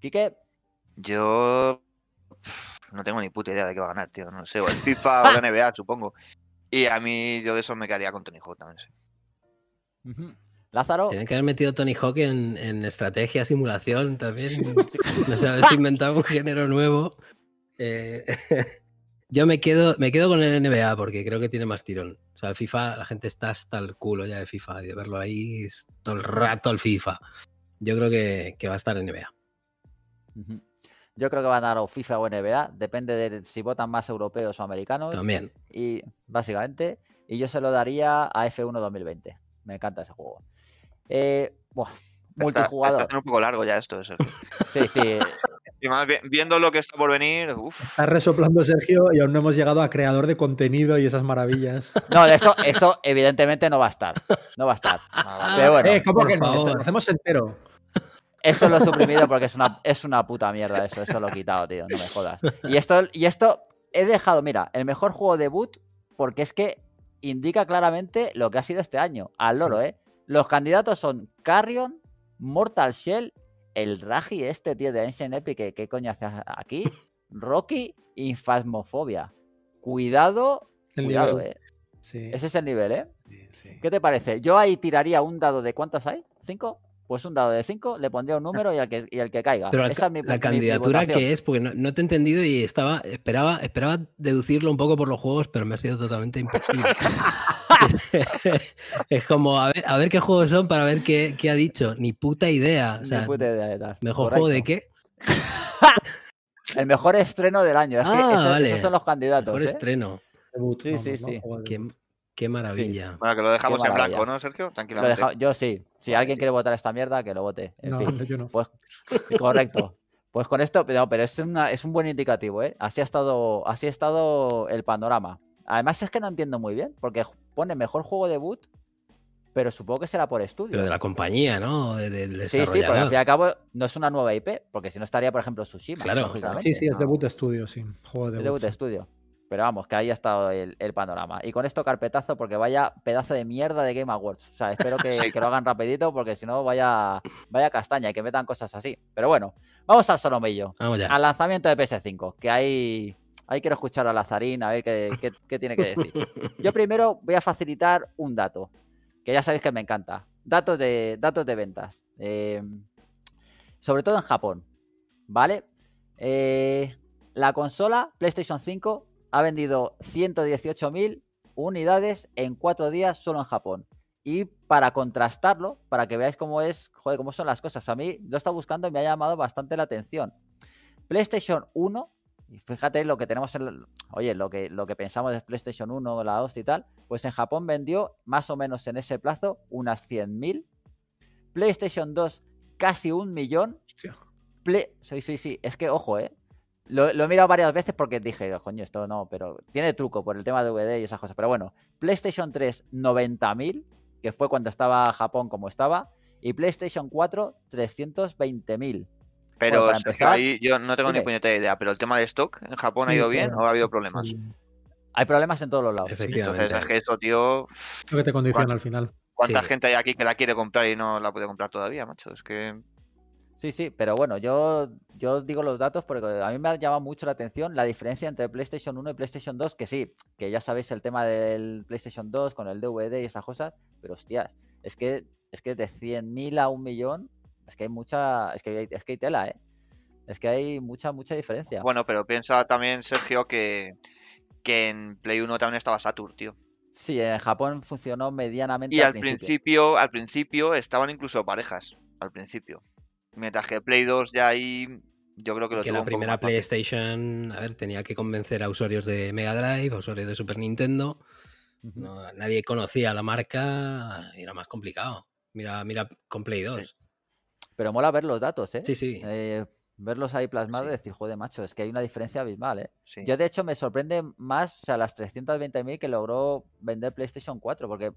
¿Quique? Yo no tengo ni puta idea de qué va a ganar, tío. No sé, o el FIFA o la NBA, supongo. Y a mí yo de eso me quedaría con Tony Hawk también. Sí. Lázaro. Tienen que haber metido Tony Hawk en, en estrategia, simulación también. no sabes inventado un género nuevo. Eh, Yo me quedo, me quedo con el NBA porque creo que tiene más tirón. O sea, el FIFA, la gente está hasta el culo ya de FIFA y de verlo ahí todo el rato el FIFA. Yo creo que, va a estar en NBA. Yo creo que van a dar o FIFA o NBA, depende de si votan más europeos o americanos. También. Y básicamente, y yo se lo daría a F1 2020. Me encanta ese juego. Eh, multijugador. Está, un poco largo ya esto. Sí, sí. Y más viendo lo que está por venir. Está resoplando Sergio y aún no hemos llegado a creador de contenido y esas maravillas. No, eso, eso evidentemente no va a estar. No va a estar. Pero bueno. Eh, ¿Cómo que no? Lo hacemos entero. Eso lo he suprimido porque es una, es una puta mierda eso. Eso lo he quitado, tío. No me jodas. Y esto, y esto he dejado, mira, el mejor juego de boot porque es que indica claramente lo que ha sido este año. Al loro, ¿eh? Los candidatos son Carrion, Mortal Shell el Ragi este, tío, de Ancient Epic, ¿qué, coño hace aquí? Rocky y Phasmophobia. Cuidado, cuidado, eh. Ese es el nivel, ¿eh? ¿Qué te parece? Yo ahí tiraría un dado de ¿cuántos hay? ¿Cinco? Pues un dado de cinco, le pondría un número y el que, y el que caiga. Pero Esa la, es la candidatura que es, porque no, te he entendido y estaba, esperaba, esperaba deducirlo un poco por los juegos, pero me ha sido totalmente imposible. es como, a ver, a ver qué juegos son para ver qué, qué ha dicho. Ni puta idea. Ni puta idea de tal. ¿Mejor juego de qué? El mejor estreno del año. Es que ah, esos, son los candidatos. Mejor ¿eh? estreno. Sí, sí, sí. Qué, maravilla. Bueno, que lo dejamos en blanco, ¿no, Sergio? Tranquilamente. yo sí. Si alguien quiere votar esta mierda, que lo vote. En fin. Yo no. Pues, correcto. Pues con esto, pero, pero es, una, es un buen indicativo, ¿eh? Así ha estado, así ha estado el panorama. Además es que no entiendo muy bien, porque pone mejor juego de boot, pero supongo que será por estudio. Pero de la compañía, ¿no? sí, sí, porque al fin y al cabo no es una nueva IP, porque si no estaría, por ejemplo, Tsushima. Claro, sí, sí, es debut estudio, sí. Juego de debut estudio. Pero vamos, que ahí ha estado el, panorama. Y con esto carpetazo, porque vaya pedazo de mierda de Game Awards. O sea, espero que, lo hagan rapidito, porque si no, vaya, vaya castaña y que metan cosas así. Pero bueno, vamos al solomillo. Vamos ya. Al lanzamiento de PS5, que hay Ahí quiero escuchar a Lazarín a ver qué, tiene que decir. Yo primero voy a facilitar un dato, que ya sabéis que me encanta. Datos de, datos de ventas. Eh, sobre todo en Japón. ¿Vale? Eh, la consola PlayStation 5 ha vendido 118.000 unidades en cuatro días solo en Japón. Y para contrastarlo, para que veáis cómo es, joder, cómo son las cosas, a mí lo estado buscando y me ha llamado bastante la atención. PlayStation 1 y fíjate lo que tenemos en. Oye, lo que, lo que pensamos de PlayStation 1, la 2 y tal. Pues en Japón vendió más o menos en ese plazo unas 100.000. PlayStation 2, casi un millón. Sí, sí, sí. Es que, ojo, ¿eh? Lo, he mirado varias veces porque dije, coño, esto no, pero tiene truco por el tema de DVD y esas cosas. Pero bueno, PlayStation 3, 90.000, que fue cuando estaba Japón como estaba. Y PlayStation 4, 320.000. Pero ahí yo no tengo ni puñetera idea, pero el tema de stock en Japón ha ido bien o ha habido problemas. Hay problemas en todos los lados. Efectivamente. Entonces, es que eso, tío. Lo que te condiciona al final. ¿Cuánta gente hay aquí que la quiere comprar y no la puede comprar todavía, macho? Es que. Sí, sí, pero bueno, yo, yo digo los datos porque a mí me ha llamado mucho la atención la diferencia entre PlayStation 1 y PlayStation 2, que sí, que ya sabéis el tema del PlayStation 2 con el DVD y esas cosas, pero hostias, es que, es que de 100.000 a un millón es que hay mucha. Es que hay, es que hay tela, ¿eh? Es que hay mucha, mucha diferencia. Bueno, pero piensa también, Sergio, que, que en Play 1 también estaba Saturn, tío. Sí, en Japón funcionó medianamente. Y al, principio. al principio estaban incluso parejas. Al principio. Mientras que Play 2 ya ahí. Yo creo que lo que la primera PlayStation, a ver, tenía que convencer a usuarios de Mega Drive, a usuarios de Super Nintendo. nadie conocía la marca y era más complicado. Mira, mira con Play 2. Pero mola ver los datos, ¿eh? Sí, sí. Eh, verlos ahí plasmados y decir, joder, macho, es que hay una diferencia abismal, ¿eh? Yo, de hecho, me sorprende más, o sea, las 320.000 que logró vender PlayStation 4, porque,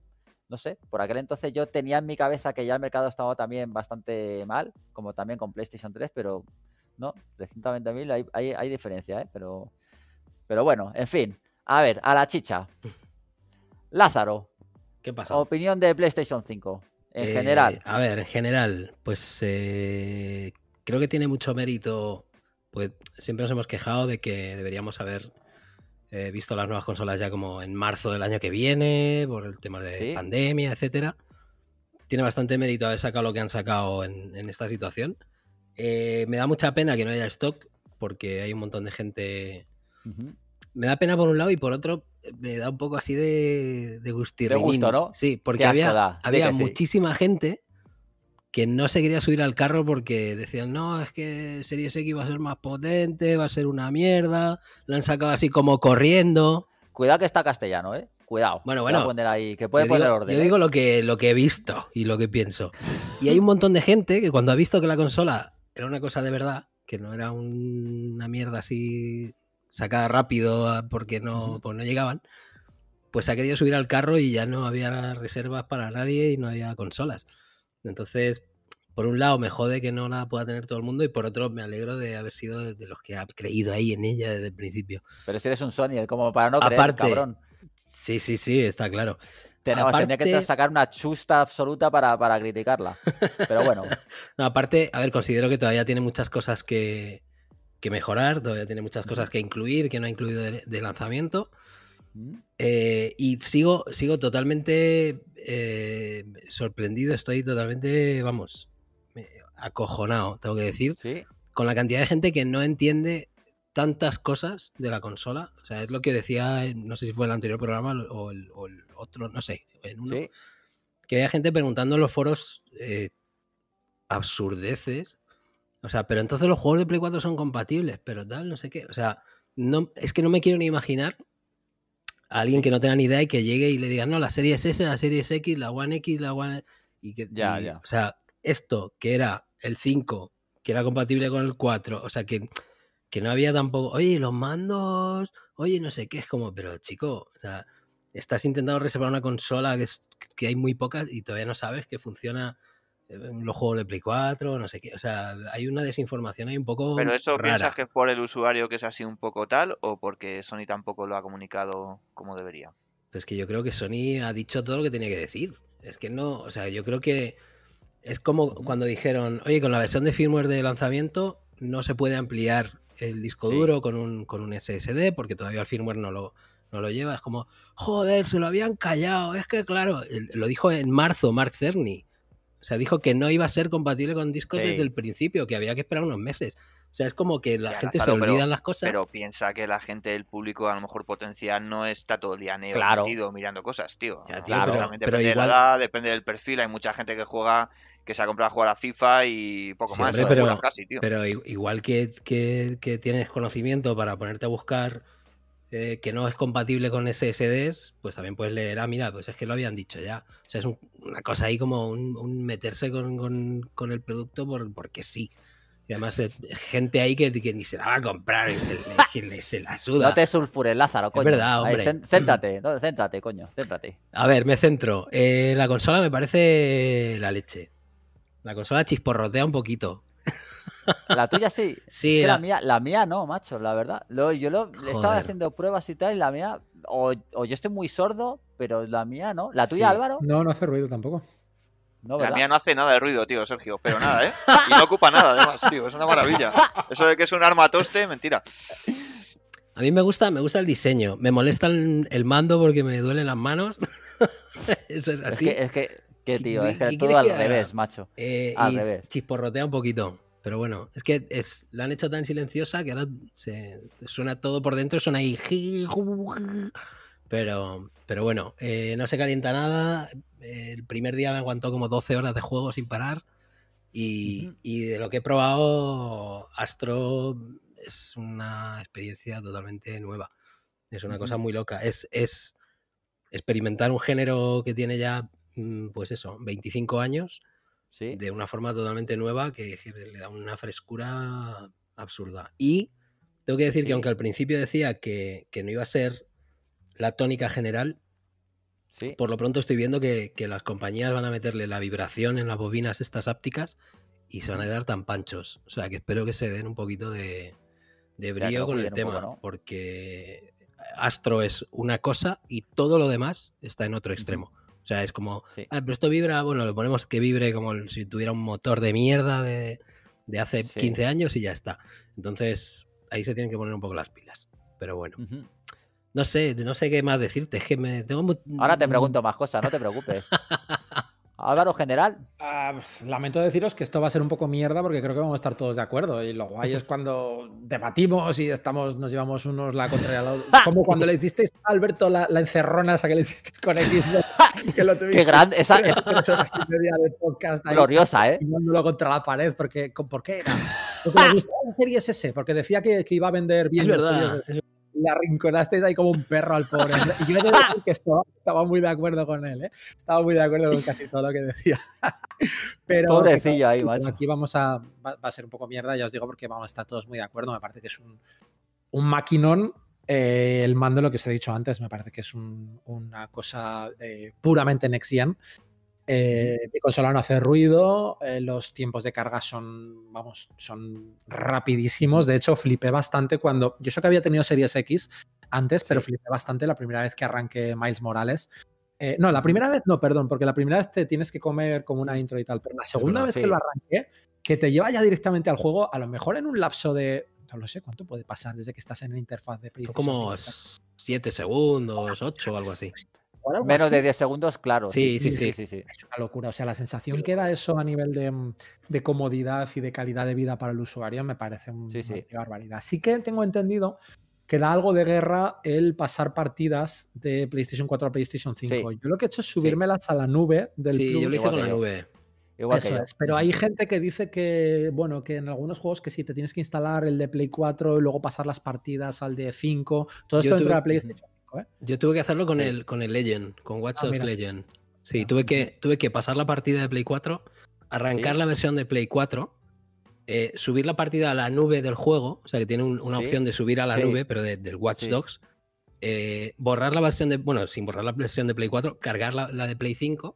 no sé, por aquel entonces yo tenía en mi cabeza que ya el mercado estaba también bastante mal, como también con PlayStation 3, pero no, 320.000 hay, hay, hay diferencia, ¿eh? Pero, pero bueno, en fin. A ver, a la chicha. Lázaro. ¿Qué pasa? Opinión de PlayStation 5. En eh, general. A ver, en general, pues eh, creo que tiene mucho mérito. Pues siempre nos hemos quejado de que deberíamos haber eh, visto las nuevas consolas ya como en marzo del año que viene, por el tema de pandemia, etcétera. Tiene bastante mérito haber sacado lo que han sacado en, esta situación. me da mucha pena que no haya stock, porque hay un montón de gente me da pena por un lado y por otro eh, me da un poco así de, de gusto, ¿no? Sí, porque había, había muchísima gente que no se quería subir al carro porque decían, no, es que Series X va a ser más potente, va a ser una mierda, la han sacado así como corriendo. Cuidado que está castellano, ¿eh? Cuidado. Bueno, bueno. Poner ahí, que puede poner orden. Yo ¿eh? digo lo que, lo que he visto y lo que pienso. Y hay un montón de gente que cuando ha visto que la consola era una cosa de verdad, que no era una mierda así sacada rápido porque no, pues no llegaban, pues ha querido subir al carro y ya no había reservas para nadie y no había consolas. Entonces, por un lado me jode que no la pueda tener todo el mundo y por otro me alegro de haber sido de los que ha creído ahí en ella desde el principio. Pero si eres un Sony, como para no creer, Aparte, cabrón. Sí, sí, sí, está claro. Tenemos, Tendría que sacar una chusta absoluta para, para criticarla. Pero bueno. no, aparte, a ver, considero que todavía tiene muchas cosas que, que mejorar, todavía tiene muchas cosas que incluir, que no ha incluido de, lanzamiento. Eh, y sigo, sigo totalmente eh, sorprendido, estoy totalmente, vamos, acojonado, tengo que decir, con la cantidad de gente que no entiende tantas cosas de la consola. O sea, es lo que decía, no sé si fue el anterior programa o el, otro, no sé, en uno, que había gente preguntando en los foros eh, absurdeces. O sea, pero entonces los juegos de Play 4 son compatibles, pero tal, no sé qué. O sea, no, es que no me quiero ni imaginar a alguien que no tenga ni idea y que llegue y le diga, no, la serie es S, la serie es X, la One X, la One... Y que, ya, ya. O sea, esto que era el 5, que era compatible con el 4, o sea, que, que no había tampoco, oye, los mandos, oye, no sé qué, es como, pero chico, o sea, estás intentando reservar una consola que, es, que hay muy pocas y todavía no sabes que funciona los juegos de Play 4, no sé qué. O sea, hay una desinformación ahí un poco. ¿Pero eso piensas que es por el usuario que es así un poco tal o porque Sony tampoco lo ha comunicado como debería? Pues que yo creo que Sony ha dicho todo lo que tenía que decir. Es que no, o sea, yo creo que es como cuando dijeron, oye, con la versión de firmware de lanzamiento no se puede ampliar el disco duro con un, con un SSD porque todavía el firmware no lo, no lo lleva. Es como, joder, se lo habían callado. Es que, claro, lo dijo en marzo Mark Cerny. O sea, dijo que no iba a ser compatible con discos desde el principio, que había que esperar unos meses. O sea, es como que la gente se olvida las cosas. Pero piensa que la gente del público, a lo mejor potencial, no está todo el día neo mirando cosas, tío. claro, pero, depende de la edad, depende del perfil. Hay mucha gente que juega, que se ha comprado a jugar a FIFA y poco más. pero, pero igual que, que, tienes conocimiento para ponerte a buscar eh, que no es compatible con SSDs, pues también puedes leer, ah, mira, pues es que lo habían dicho ya. O sea, es una cosa ahí como un, meterse con, el producto por, porque sí. Y además, eh, gente ahí que, ni se la va a comprar y se, la suda. No te sulfures, Lázaro, coño. Es verdad, hombre. céntrate, céntrate, coño, céntrate. A ver, me centro. Eh, la consola me parece la leche. La consola chisporrotea un poquito. La tuya sí. Sí. la... mía, la mía no, macho, la verdad. yo lo estaba haciendo pruebas y tal, y la mía, o, yo estoy muy sordo, pero la mía no. ¿La tuya, Álvaro? No, no hace ruido tampoco la mía no hace nada de ruido, tío, Sergio. Pero nada, ¿eh? Y no ocupa nada, además, tío. Es una maravilla. Eso de que es un armatoste, mentira. A mí me gusta, me gusta el diseño. Me molesta el, mando porque me duelen las manos. Eso es así. Es que, es tío, es que todo al revés, macho. Eh, al y revés. Chisporrotea un poquito. Pero bueno, es que es, la han hecho tan silenciosa que ahora se, suena todo por dentro, suena ahí. Pero, pero bueno, eh, no se calienta nada. El primer día me aguantó como 12 horas de juego sin parar. Y, de lo que he probado, Astro es una experiencia totalmente nueva. Es una cosa muy loca. Es, es experimentar un género que tiene ya, pues eso, 25 años, de una forma totalmente nueva que, le da una frescura absurda. Y tengo que decir que aunque al principio decía que, que no iba a ser la tónica general. Por lo pronto estoy viendo que, las compañías van a meterle la vibración en las bobinas estas ápticas y se van a dar tan panchos. O sea que espero que se den un poquito de, brío con el tema. Porque Astro es una cosa y todo lo demás está en otro extremo. O sea, es como, ah, pero esto vibra, bueno, le ponemos que vibre como si tuviera un motor de mierda de, hace 15 años y ya está. Entonces, ahí se tienen que poner un poco las pilas. Pero bueno. No sé, no sé qué más decirte. Es que me tengo Ahora te pregunto más cosas, no te preocupes. Álvaro, general. Ah, pues, lamento deciros que esto va a ser un poco mierda porque creo que vamos a estar todos de acuerdo. Y lo guay es cuando debatimos y estamos, nos llevamos unos la contra la Como cuando le hicisteis a Alberto la, encerrona esa que le hicisteis con X. Que lo Qué grande. Esa, es de podcast gloriosa, ¿eh? Y contra la pared. Porque, ¿Por qué era? Porque me gustaba la serie ese, porque decía que, que, iba a vender bien. Es verdad le arrinconasteis ahí como un perro al pobre. Y yo que estaba, estaba, muy de acuerdo con él, ¿eh? Estaba muy de acuerdo con casi todo lo que decía. Pero Pobrecillo ahí, macho. Aquí vamos a, va, a ser un poco mierda, ya os digo, porque vamos a estar todos muy de acuerdo. Me parece que es un, un maquinón. Eh, el mando, lo que os he dicho antes, me parece que es una cosa eh, puramente next gen. Eh, mi consola no hace ruido, eh, los tiempos de carga son, vamos, son rapidísimos. De hecho, flipé bastante cuando. Yo sé que había tenido Series X antes, pero flipé bastante la primera vez que arranqué Miles Morales. Eh, no, la primera vez no, perdón, porque la primera vez te tienes que comer como una intro y tal, pero la segunda vez que lo arranqué, que te lleva ya directamente al juego, a lo mejor en un lapso de. No lo sé cuánto puede pasar desde que estás en la interfaz de PlayStation. Como 7 segundos, 8 o algo así. Menos de 10 segundos, claro. Sí sí sí, sí Es una locura. O sea, la sensación que da eso a nivel mm, de, comodidad y de calidad de vida para el usuario me parece una barbaridad. Sí que tengo entendido que da algo de guerra el pasar partidas de PlayStation 4 a PlayStation 5. Yo lo que he hecho es subírmelas a la nube del Sí, yo lo hice con la nube. Eso es. Pero hay gente que dice que, bueno, que en algunos juegos que sí, te tienes que instalar el de Play 4 y luego pasar las partidas al de 5. Todo esto dentro de la PlayStation ¿eh? Yo tuve que hacerlo con, el, con el Legend, con Watch ah, Dogs Legend. Sí, tuve que, tuve que pasar la partida de Play 4, arrancar la versión de Play 4, eh, subir la partida a la nube del juego, o sea que tiene una opción de subir a la nube, pero del Watch Dogs. Eh, borrar la versión de, bueno, sin borrar la versión de Play 4, cargar la, de Play 5,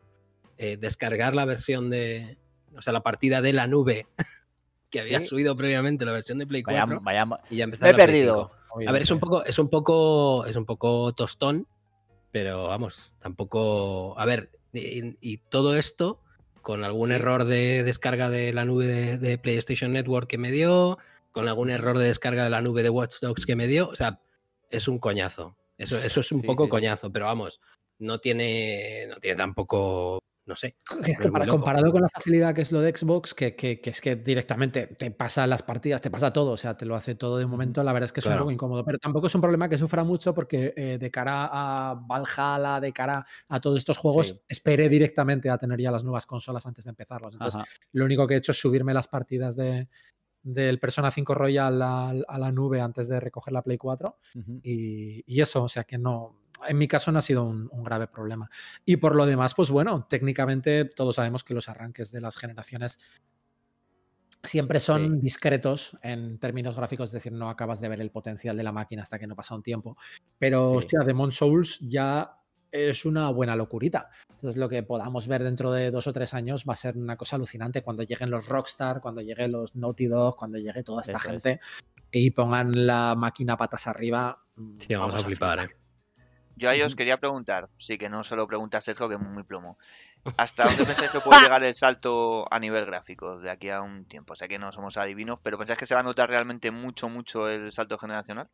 descargar la versión de, o sea, la partida de la nube que había subido previamente la versión de Play 4 y ya empezar Me he perdido. A ver, es un poco, es un poco, es un poco tostón, pero vamos, tampoco. A ver, y, todo esto con algún error de descarga de la nube de, PlayStation Network que me dio, con algún error de descarga de la nube de Watch Dogs que me dio, o sea, es un coñazo. Eso, eso es un poco coñazo, pero vamos, no tiene, no tiene tampoco no sé. para, comparado con la facilidad que es lo de Xbox, que, es que directamente te pasa las partidas, te pasa todo, o sea, te lo hace todo de un momento, la verdad es que es poco incómodo, pero tampoco es un problema que sufra mucho porque eh, de cara a Valhalla, de cara a todos estos juegos, esperé directamente a tener ya las nuevas consolas antes de empezarlos. Entonces, lo único que he hecho es subirme las partidas de, del Persona 5 Royal a, la nube antes de recoger la Play 4 y, y, eso, o sea que no, en mi caso no ha sido un, grave problema. Y por lo demás, pues bueno, técnicamente todos sabemos que los arranques de las generaciones siempre son discretos en términos gráficos, es decir, no acabas de ver el potencial de la máquina hasta que no pasa un tiempo. Pero, hostia, Demon Souls ya es una buena locurita. Entonces, lo que podamos ver dentro de dos o tres años va a ser una cosa alucinante cuando lleguen los Rockstar, cuando lleguen los Naughty Dog, cuando llegue toda esta gente y pongan la máquina patas arriba. Sí, vamos, a flipar, ¿eh? Yo a ellos quería preguntar, sí que no solo pregunta Sergio, que es muy plomo. ¿Hasta dónde pensáis que puede llegar el salto a nivel gráfico de aquí a un tiempo? Sé que no somos adivinos, pero ¿pensáis que se va a notar realmente mucho, mucho el salto generacional?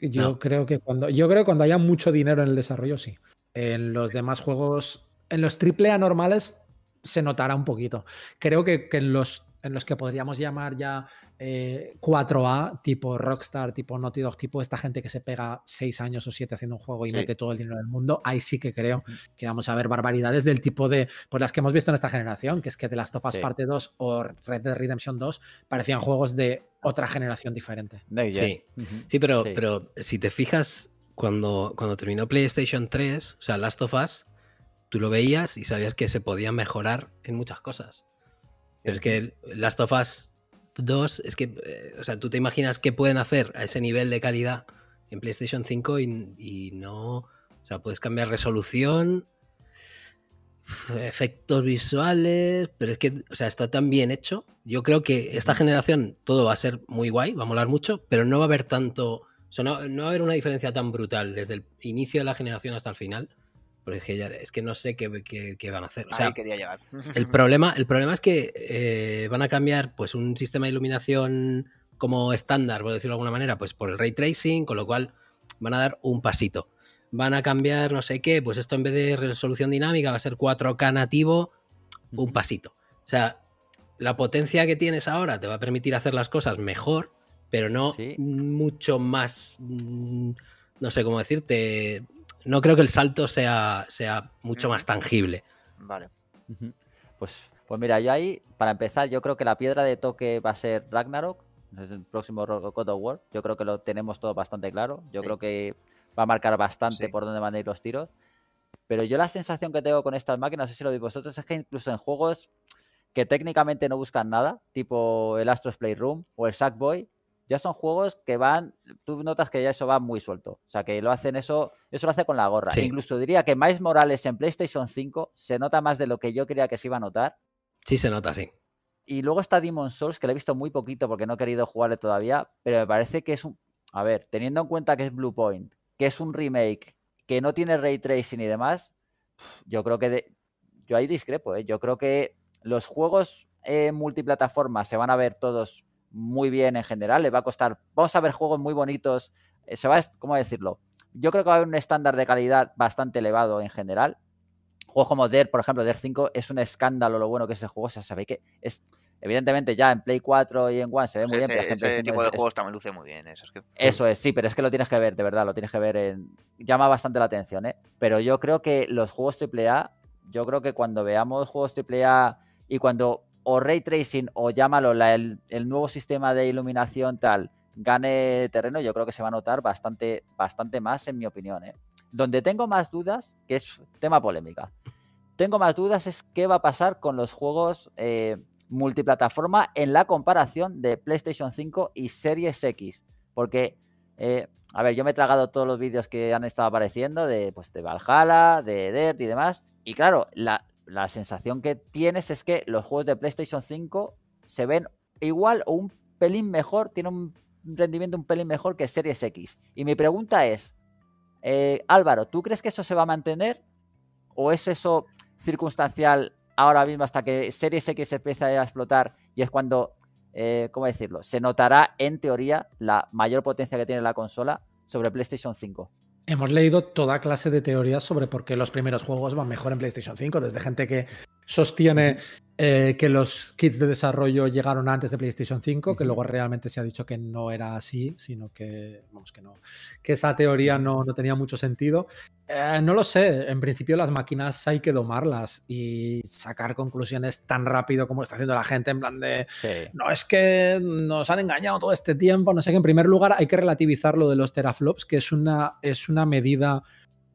Yo creo que cuando, yo creo cuando haya mucho dinero en el desarrollo, sí. En los demás juegos, en los AAA normales se notará un poquito. Creo que, que en los en los que podríamos llamar ya 4A, eh, tipo Rockstar, tipo Naughty Dog, tipo esta gente que se pega 6 años o 7 haciendo un juego y mete todo el dinero del mundo, ahí sí que creo que vamos a ver barbaridades del tipo de, pues las que hemos visto en esta generación, que es que The Last of Us Parte 2 o Red Dead Redemption 2 parecían juegos de otra generación diferente. Sí, sí pero, pero si te fijas, cuando, cuando terminó PlayStation 3, o sea, Last of Us, tú lo veías y sabías que se podía mejorar en muchas cosas. Pero es que Last of Us 2, es que, eh, o sea, tú te imaginas qué pueden hacer a ese nivel de calidad en PlayStation 5 y, no. O sea, puedes cambiar resolución, efectos visuales, pero es que, o sea, está tan bien hecho. Yo creo que esta generación todo va a ser muy guay, va a molar mucho, pero no va a haber tanto. O sea, no, no va a haber una diferencia tan brutal desde el inicio de la generación hasta el final es que, es que no sé qué, van a hacer. O sea, el, problema, el problema es que eh, van a cambiar pues, un sistema de iluminación como estándar, por decirlo de alguna manera, pues por el ray tracing, con lo cual van a dar un pasito. Van a cambiar no sé qué, pues esto en vez de resolución dinámica va a ser 4K nativo, un pasito. O sea, la potencia que tienes ahora te va a permitir hacer las cosas mejor, pero no mucho más, mm, no sé cómo decirte, no creo que el salto sea, sea mucho más tangible. Vale. Pues, pues mira, yo ahí, para empezar, yo creo que la piedra de toque va a ser Ragnarok, es el próximo God of War. Yo creo que lo tenemos todo bastante claro. Yo creo que va a marcar bastante por dónde van a ir los tiros. Pero yo la sensación que tengo con estas máquinas, no sé si lo digo vosotros, es que incluso en juegos que técnicamente no buscan nada, tipo el Astros Playroom o el Sackboy, ya son juegos que van, tú notas que ya eso va muy suelto. O sea, que lo hacen eso, eso lo hace con la gorra. Incluso diría que Miles Morales en PlayStation 5 se nota más de lo que yo creía que se iba a notar. Sí, se nota, sí. Y luego está Demon Souls, que lo he visto muy poquito porque no he querido jugarle todavía, pero me parece que es un... A ver, teniendo en cuenta que es Blue Point, que es un remake, que no tiene ray tracing y demás, yo creo que... Yo ahí discrepo, ¿eh? Yo creo que los juegos eh, multiplataformas se van a ver todos muy bien en general, le va a costar, vamos a ver juegos muy bonitos, eh, se va a, ¿cómo decirlo? Yo creo que va a haber un estándar de calidad bastante elevado en general. Juegos como Dead, por ejemplo, Dead 5 es un escándalo lo bueno que ese juego, o sea, que es, evidentemente ya en Play 4 y en One se ve muy bien. Pero ese tipo de juegos también luce muy bien. Eso es, eso es, sí, pero es que lo tienes que ver, de verdad, lo tienes que ver, en, llama bastante la atención, ¿eh? Pero yo creo que los juegos AAA, yo creo que cuando veamos juegos AAA y cuando o ray tracing o llámalo el, nuevo sistema de iluminación tal gane terreno, yo creo que se va a notar bastante, bastante más, en mi opinión. ¿eh? Donde tengo más dudas, que es tema polémica, tengo más dudas es qué va a pasar con los juegos eh, multiplataforma en la comparación de PlayStation 5 y Series X. Porque, eh, a ver, yo me he tragado todos los vídeos que han estado apareciendo de, pues, de Valhalla, de Dirt y demás. Y claro, la, la sensación que tienes es que los juegos de PlayStation 5 se ven igual o un pelín mejor, tienen un rendimiento un pelín mejor que Series X. Y mi pregunta es, eh, Álvaro, ¿tú crees que eso se va a mantener? ¿O es eso circunstancial ahora mismo hasta que Series X empiece a explotar y es cuando, eh, ¿cómo decirlo? Se notará en teoría la mayor potencia que tiene la consola sobre PlayStation 5. Hemos leído toda clase de teorías sobre por qué los primeros juegos van mejor en PlayStation 5, desde gente que sostiene eh, que los kits de desarrollo llegaron antes de PlayStation 5, que luego realmente se ha dicho que no era así, sino que, vamos, que no, que esa teoría no, no tenía mucho sentido. Eh, no lo sé, en principio las máquinas hay que domarlas y sacar conclusiones tan rápido como está haciendo la gente, en plan de, no es que nos han engañado todo este tiempo, no sé que en primer lugar hay que relativizar lo de los teraflops, que es una, es una medida...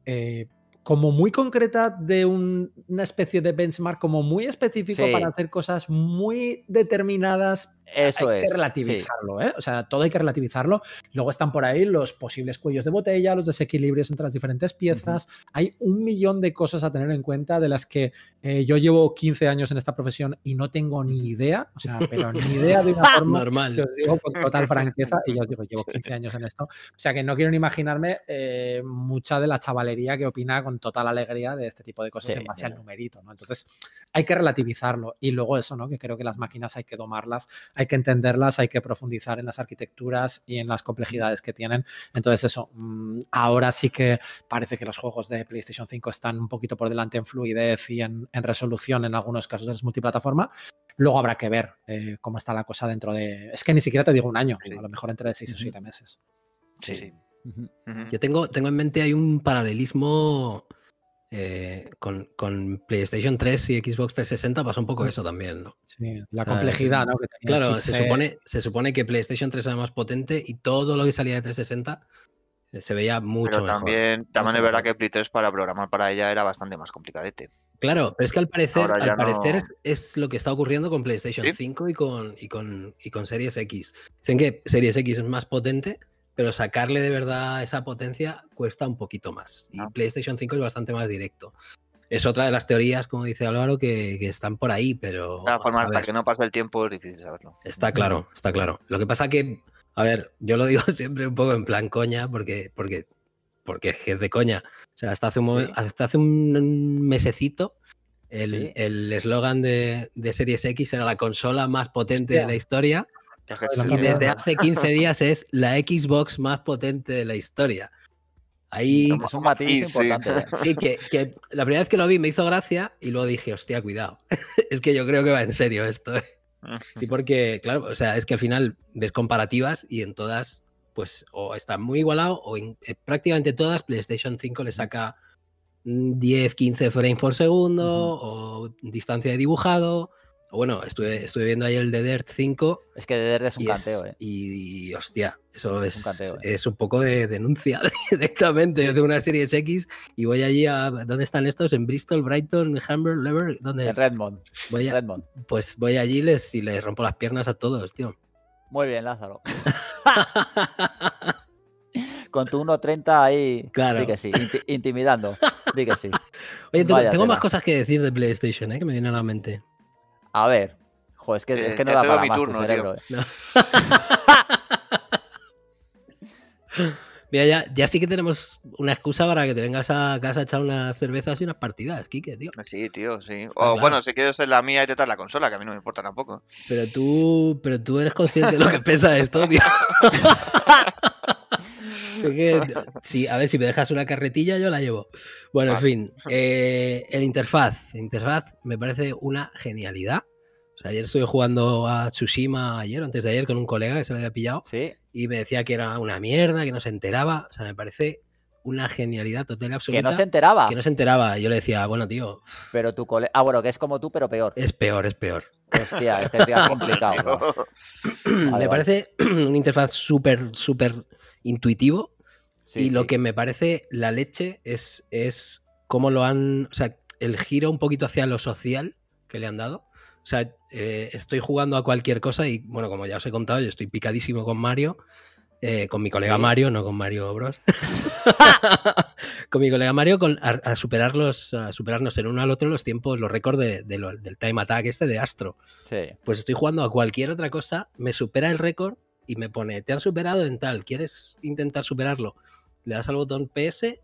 Eh, como muy concreta de una especie de benchmark como muy específico para hacer cosas muy determinadas. Eso hay que relativizarlo, ¿eh? O sea, todo hay que relativizarlo. Luego están por ahí los posibles cuellos de botella, los desequilibrios entre las diferentes piezas. Hay un millón de cosas a tener en cuenta de las que eh, yo llevo 15 años en esta profesión y no tengo ni idea, o sea, pero ni idea de una forma normal. Que os digo con total franqueza y yo os digo, llevo 15 años en esto. O sea, que no quiero ni imaginarme eh, mucha de la chavalería que opina con total alegría de este tipo de cosas en base al numerito, ¿no? Entonces, hay que relativizarlo. Y luego eso, ¿no? Que creo que las máquinas hay que domarlas, hay que entenderlas, hay que profundizar en las arquitecturas y en las complejidades que tienen. Entonces, eso, mm, ahora sí que parece que los juegos de PlayStation 5 están un poquito por delante en fluidez y en, resolución en algunos casos de las multiplataforma. Luego habrá que ver eh, cómo está la cosa dentro de. Es que ni siquiera te digo un año, a lo mejor entre seis o siete meses. Sí, sí. Yo tengo, tengo en mente hay un paralelismo eh, con, PlayStation 3 y Xbox 360 pasa un poco eso también, ¿no? Sí, la complejidad, ¿no? claro, se supone, se supone que PlayStation 3 era más potente y todo lo que salía de 360 eh, se veía mucho pero también, También es verdad que Play 3 para programar para ella era bastante más complicadete. Claro, pero es que al parecer, al parecer es, lo que está ocurriendo con PlayStation 5 y con, y, con, y con Series X. Dicen que Series X es más potente, pero sacarle de verdad esa potencia cuesta un poquito más. Y PlayStation 5 es bastante más directo. Es otra de las teorías, como dice Álvaro, que, están por ahí, pero. De todas hasta que no pase el tiempo es difícil saberlo. Está claro, está claro. Lo que pasa que, a ver, yo lo digo siempre un poco en plan coña, porque, porque, porque es de coña. O sea, hasta hace un, hasta hace un mesecito el eslogan de, de, Series X era la consola más potente de la historia. Y desde hace 15 días es la Xbox más potente de la historia. Ahí... Es un matiz importante. Sí, que, la primera vez que lo vi me hizo gracia y luego dije, hostia, cuidado. es que yo creo que va en serio esto. ¿eh? Sí, porque, claro, o sea, es que al final ves comparativas y en todas, pues, o está muy igualado o en eh, prácticamente todas PlayStation 5 le saca 10, 15 frames por segundo o distancia de dibujado bueno, estuve, estuve viendo ahí el de Dirt 5. Es que de Dirt es un canteo, ¿eh? Y, hostia, eso es, un ¿eh? es un poco de denuncia directamente de una serie X y voy allí a. ¿Dónde están estos? En Bristol, Brighton, Hamburg, Lever. ¿Dónde es? En Redmond. Voy a, Redmond. Pues voy allí les, y les rompo las piernas a todos, tío. Muy bien, Lázaro. Con tu 1.30 ahí. Claro. Di que sí, intimidando. Di que sí. Oye, tengo, más cosas que decir de PlayStation, ¿eh? Que me vienen a la mente. A ver. Joder, es que, es que no da para más turno, tu cerebro. Eh. Mira, ya, ya, sí que tenemos una excusa para que te vengas a casa a echar unas cervezas y unas partidas, Kike, tío. Sí, tío, sí. o bueno, si quieres ser la mía y te traes la consola, que a mí no me importa tampoco. Pero tú, pero tú eres consciente de lo que pesa esto, tío. sí, a ver, si me dejas una carretilla, yo la llevo. Bueno, en fin. Eh, el interfaz. interfaz me parece una genialidad. O sea, ayer estuve jugando a Tsushima ayer, antes de ayer, con un colega que se lo había pillado. Sí. Y me decía que era una mierda, que no se enteraba. O sea, me parece una genialidad total y absoluta. Que no se enteraba. Que no se enteraba. Yo le decía, bueno, tío. Pero tu colega. Ah, bueno, que es como tú, pero peor. Es peor, es peor. Hostia, este tío es complicado. me parece una interfaz súper, súper intuitivo y lo que me parece la leche es, es cómo lo han. O sea, el giro un poquito hacia lo social que le han dado. O sea, eh, estoy jugando a cualquier cosa y, bueno, como ya os he contado, yo estoy picadísimo con Mario. Eh, con mi colega Mario, no con Mario Bros. con mi colega Mario, con, a, superarlos, a superarnos el uno al otro los tiempos, los récords de, del time attack este de Astro. Pues estoy jugando a cualquier otra cosa, me supera el récord y me pone, te han superado en tal, ¿quieres intentar superarlo? le das al botón PS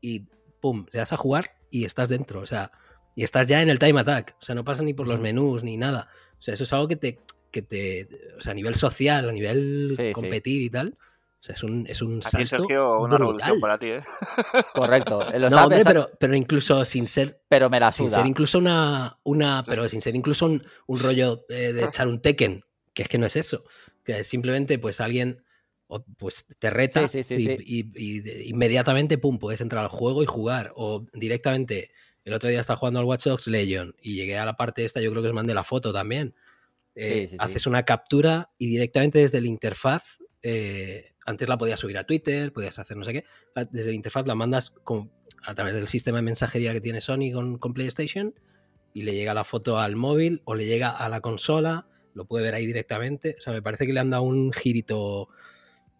y pum, le das a jugar y estás dentro. O sea, y estás ya en el time attack. O sea, no pasa ni por los menús ni nada. O sea, eso es algo que te, que te o sea, a nivel social, a nivel competir y tal. O sea, es un, es un Aquí, Sergio, una revolución para ti, ¿eh? Correcto. no, hombre, pero, pero incluso sin ser. Pero me la Sin ser incluso una. una pero sin ser incluso un, un rollo eh, de echar un Tekken, que es que no es eso. Que simplemente, pues alguien pues te reta y, inmediatamente, pum, puedes entrar al juego y jugar. O directamente, el otro día estaba jugando al Watch Dogs Legion y llegué a la parte esta, yo creo que os mandé la foto también. Eh, haces una captura y directamente desde la interfaz, eh, antes la podías subir a Twitter, podías hacer no sé qué, desde la interfaz la mandas con, a través del sistema de mensajería que tiene Sony con, con PlayStation y le llega la foto al móvil o le llega a la consola, lo puede ver ahí directamente. O sea, me parece que le han dado un girito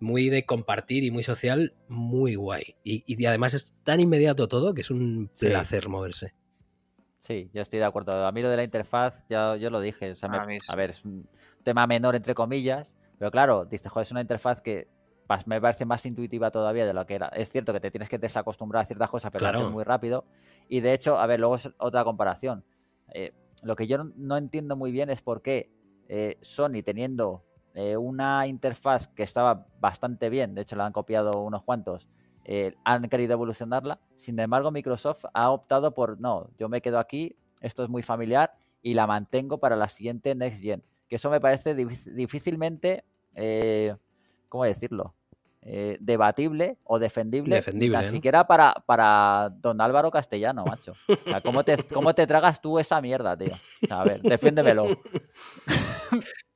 muy de compartir y muy social, muy guay. Y, además es tan inmediato todo que es un placer moverse. Sí, yo estoy de acuerdo. A mí lo de la interfaz, ya yo lo dije. a, ver, es un tema menor entre comillas, pero claro, dices, joder, es una interfaz que me parece más intuitiva todavía de lo que era. Es cierto que te tienes que desacostumbrar a ciertas cosas, pero lo haces muy rápido. Y de hecho, a ver, luego es otra comparación. Eh, lo que yo no entiendo muy bien es por qué eh, Sony teniendo eh, una interfaz que estaba bastante bien, de hecho la han copiado unos cuantos, eh, han querido evolucionarla. Sin embargo, Microsoft ha optado por, no, yo me quedo aquí, esto es muy familiar y la mantengo para la siguiente Next Gen. Que eso me parece difícilmente, ¿cómo decirlo? Eh, debatible o defendible, defendible ni siquiera para, para don Álvaro Castellano, macho. O sea, ¿cómo te, ¿cómo te tragas tú esa mierda, tío? a ver, defiéndemelo.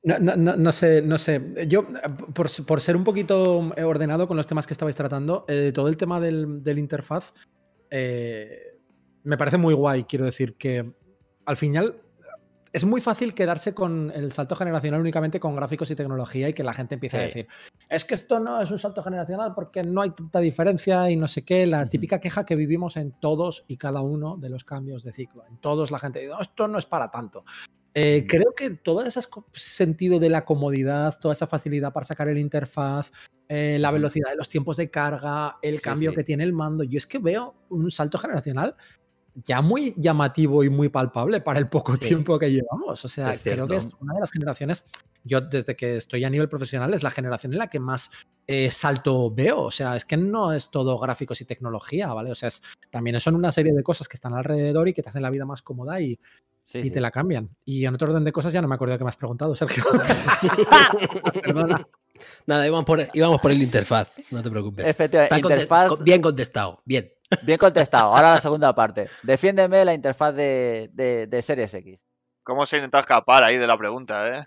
No, no, no, sé, no sé. Yo, por, por, ser un poquito ordenado con los temas que estabais tratando, eh, todo el tema del, del interfaz eh, me parece muy guay. Quiero decir que al final es muy fácil quedarse con el salto generacional únicamente con gráficos y tecnología y que la gente empiece a decir, es que esto no es un salto generacional porque no hay tanta diferencia y no sé qué, la típica queja que vivimos en todos y cada uno de los cambios de ciclo. En todos la gente dice, esto no es para tanto. Eh, creo que todo ese sentido de la comodidad, toda esa facilidad para sacar el interfaz, eh, la velocidad de los tiempos de carga, el cambio que tiene el mando, yo es que veo un salto generacional ya muy llamativo y muy palpable para el poco tiempo que llevamos. O sea, creo que es una de las generaciones, yo desde que estoy a nivel profesional, es la generación en la que más eh, salto veo. O sea, es que no es todo gráficos y tecnología, ¿vale? O sea, también son una serie de cosas que están alrededor y que te hacen la vida más cómoda y, y te la cambian. Y en otro orden de cosas ya no me acuerdo de qué me has preguntado, Sergio. Perdona. Nada, íbamos por, íbamos por el interfaz, no te preocupes. Efectivamente, interfaz... bien contestado, bien. Bien contestado. Ahora la segunda parte. Defiéndeme la interfaz de, de, Series X. ¿Cómo se ha intentado escapar ahí de la pregunta, eh?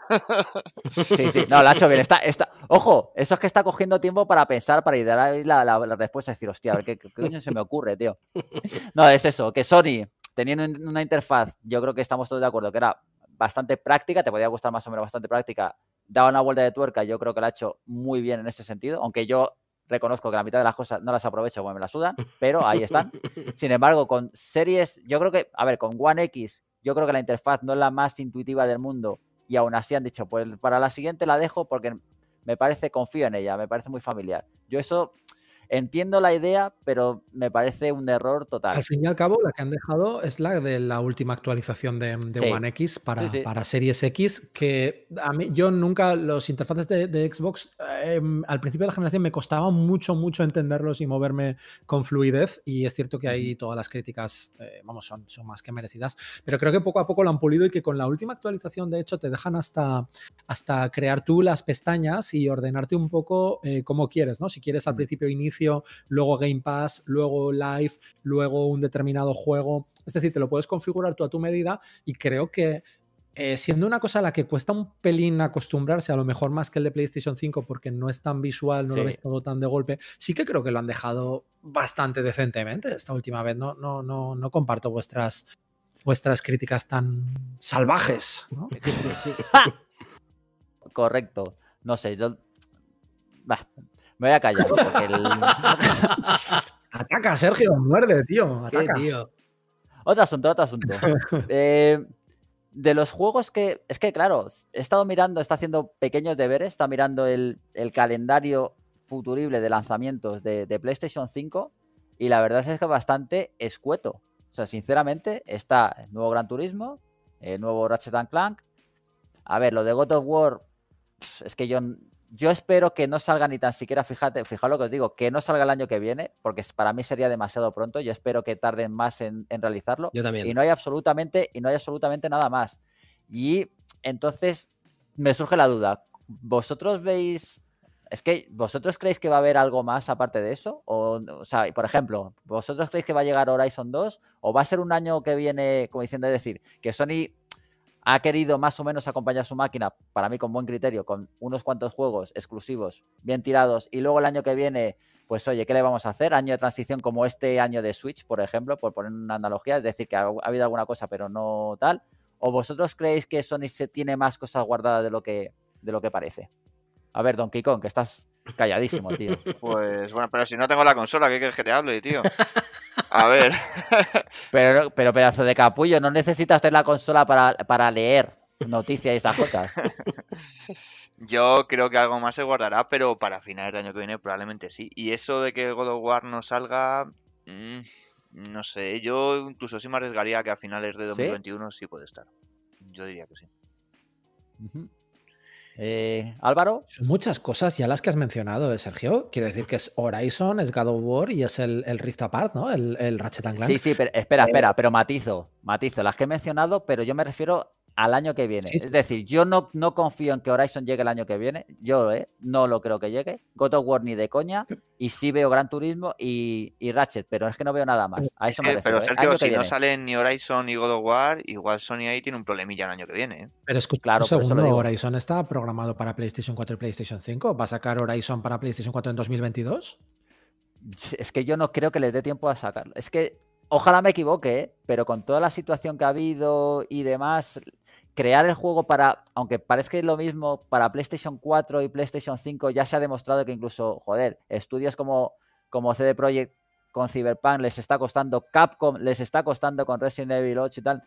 Sí, sí, no, la ha hecho bien. Está, está... Ojo, eso es que está cogiendo tiempo para pensar, para idear la, la, la respuesta y decir, hostia, a ver qué, qué coño se me ocurre, tío. No, es eso, que Sony, teniendo una interfaz, yo creo que estamos todos de acuerdo, que era bastante práctica, te podía gustar más o menos bastante práctica, daba una vuelta de tuerca, yo creo que la ha hecho muy bien en ese sentido, aunque yo reconozco que la mitad de las cosas no las aprovecho porque me las sudan, pero ahí están. Sin embargo, con series, yo creo que, a ver, con One X, yo creo que la interfaz no es la más intuitiva del mundo y aún así han dicho, pues para la siguiente la dejo porque me parece, confío en ella, me parece muy familiar. Yo eso Entiendo la idea, pero me parece un error total. Al fin y al cabo, la que han dejado es la de la última actualización de, One X para, para, Series X, que a mí yo nunca, los interfaces de, Xbox, em, al principio de la generación me costaba mucho, mucho entenderlos y moverme con fluidez, y es cierto que ahí todas las críticas, eh, vamos, son, son más que merecidas, pero creo que poco a poco lo han pulido y que con la última actualización, de hecho, te dejan hasta, hasta crear tú las pestañas y ordenarte un poco eh, como quieres, ¿no? Si quieres al principio inicio luego Game Pass, luego Live, luego un determinado juego. Es decir, te lo puedes configurar tú a tu medida y creo que eh, siendo una cosa a la que cuesta un pelín acostumbrarse, a lo mejor más que el de PlayStation 5 porque no es tan visual, no lo ves todo tan de golpe, sí que creo que lo han dejado bastante decentemente esta última vez. No, no, no, no comparto vuestras, vuestras críticas tan salvajes. Correcto. No sé, yo... Me voy a callar. Ataca, Sergio, muerde, tío. Ataca. tío? Otro asunto, otro asunto. Eh, de los juegos que. Es que, claro, he estado mirando, está haciendo pequeños deberes, está mirando el, calendario futurible de lanzamientos de, PlayStation 5 y la verdad es que bastante escueto. O sea, sinceramente, está el nuevo Gran Turismo, el nuevo Ratchet Clank. A ver, lo de God of War, es que yo yo espero que no salga ni tan siquiera, fíjate, fijaos lo que os digo, que no salga el año que viene, porque para mí sería demasiado pronto. Yo espero que tarden más en, realizarlo. Yo también. Y no hay absolutamente, y no hay absolutamente nada más. Y entonces me surge la duda. ¿Vosotros veis es que vosotros creéis que va a haber algo más aparte de eso? O, o, sea, por ejemplo, ¿vosotros creéis que va a llegar Horizon 2? ¿O va a ser un año que viene, como diciendo, es decir, que Sony ha querido más o menos acompañar su máquina, para mí con buen criterio, con unos cuantos juegos exclusivos bien tirados y luego el año que viene, pues oye, ¿qué le vamos a hacer? Año de transición como este año de Switch, por ejemplo, por poner una analogía, es decir, que ha, habido alguna cosa pero no tal. ¿O vosotros creéis que Sony se tiene más cosas guardadas de lo que, de lo que parece? A ver, Don Kong, que estás calladísimo, tío. Pues bueno, pero si no tengo la consola, ¿qué quieres que te hable, tío? A ver. pero, pero pedazo de capullo, no necesitas tener la consola para, leer noticias y esas cosas. Yo creo que algo más se guardará, pero para finales del año que viene probablemente sí. Y eso de que el God of War no salga, mm, no sé. Yo incluso sí me arriesgaría que a finales de 2021 sí, puede estar. Yo diría que sí. Eh, Álvaro. Son muchas cosas ya las que has mencionado, ¿eh, Sergio. Quiere decir que es Horizon, es God of War y es el, Rift Apart, ¿no? El, el Ratchet Clank. Sí, sí, pero espera, espera, pero matizo, matizo. Las que he mencionado, pero yo me refiero al año que viene. Es decir, yo no, no confío en que Horizon llegue el año que viene. Yo eh, no lo creo que llegue. God of War ni de coña. Y sí veo Gran Turismo y, Ratchet, pero es que no veo nada más. A eso me refiero. Pero ¿eh? si no salen ni Horizon ni God of War, igual Sony ahí tiene un problemilla el año que viene. ¿eh? Pero escucha, claro, un segundo, Horizon está programado para PlayStation 4 y PlayStation 5. ¿Va a sacar Horizon para PlayStation 4 en 2022? Es que yo no creo que les dé tiempo a sacarlo. Es que ojalá me equivoque, pero con toda la situación que ha habido y demás, crear el juego para, aunque parezca lo mismo, para PlayStation 4 y PlayStation 5 ya se ha demostrado que incluso, joder, estudios como, como CD Projekt con Cyberpunk les está costando, Capcom les está costando con Resident Evil 8 y tal.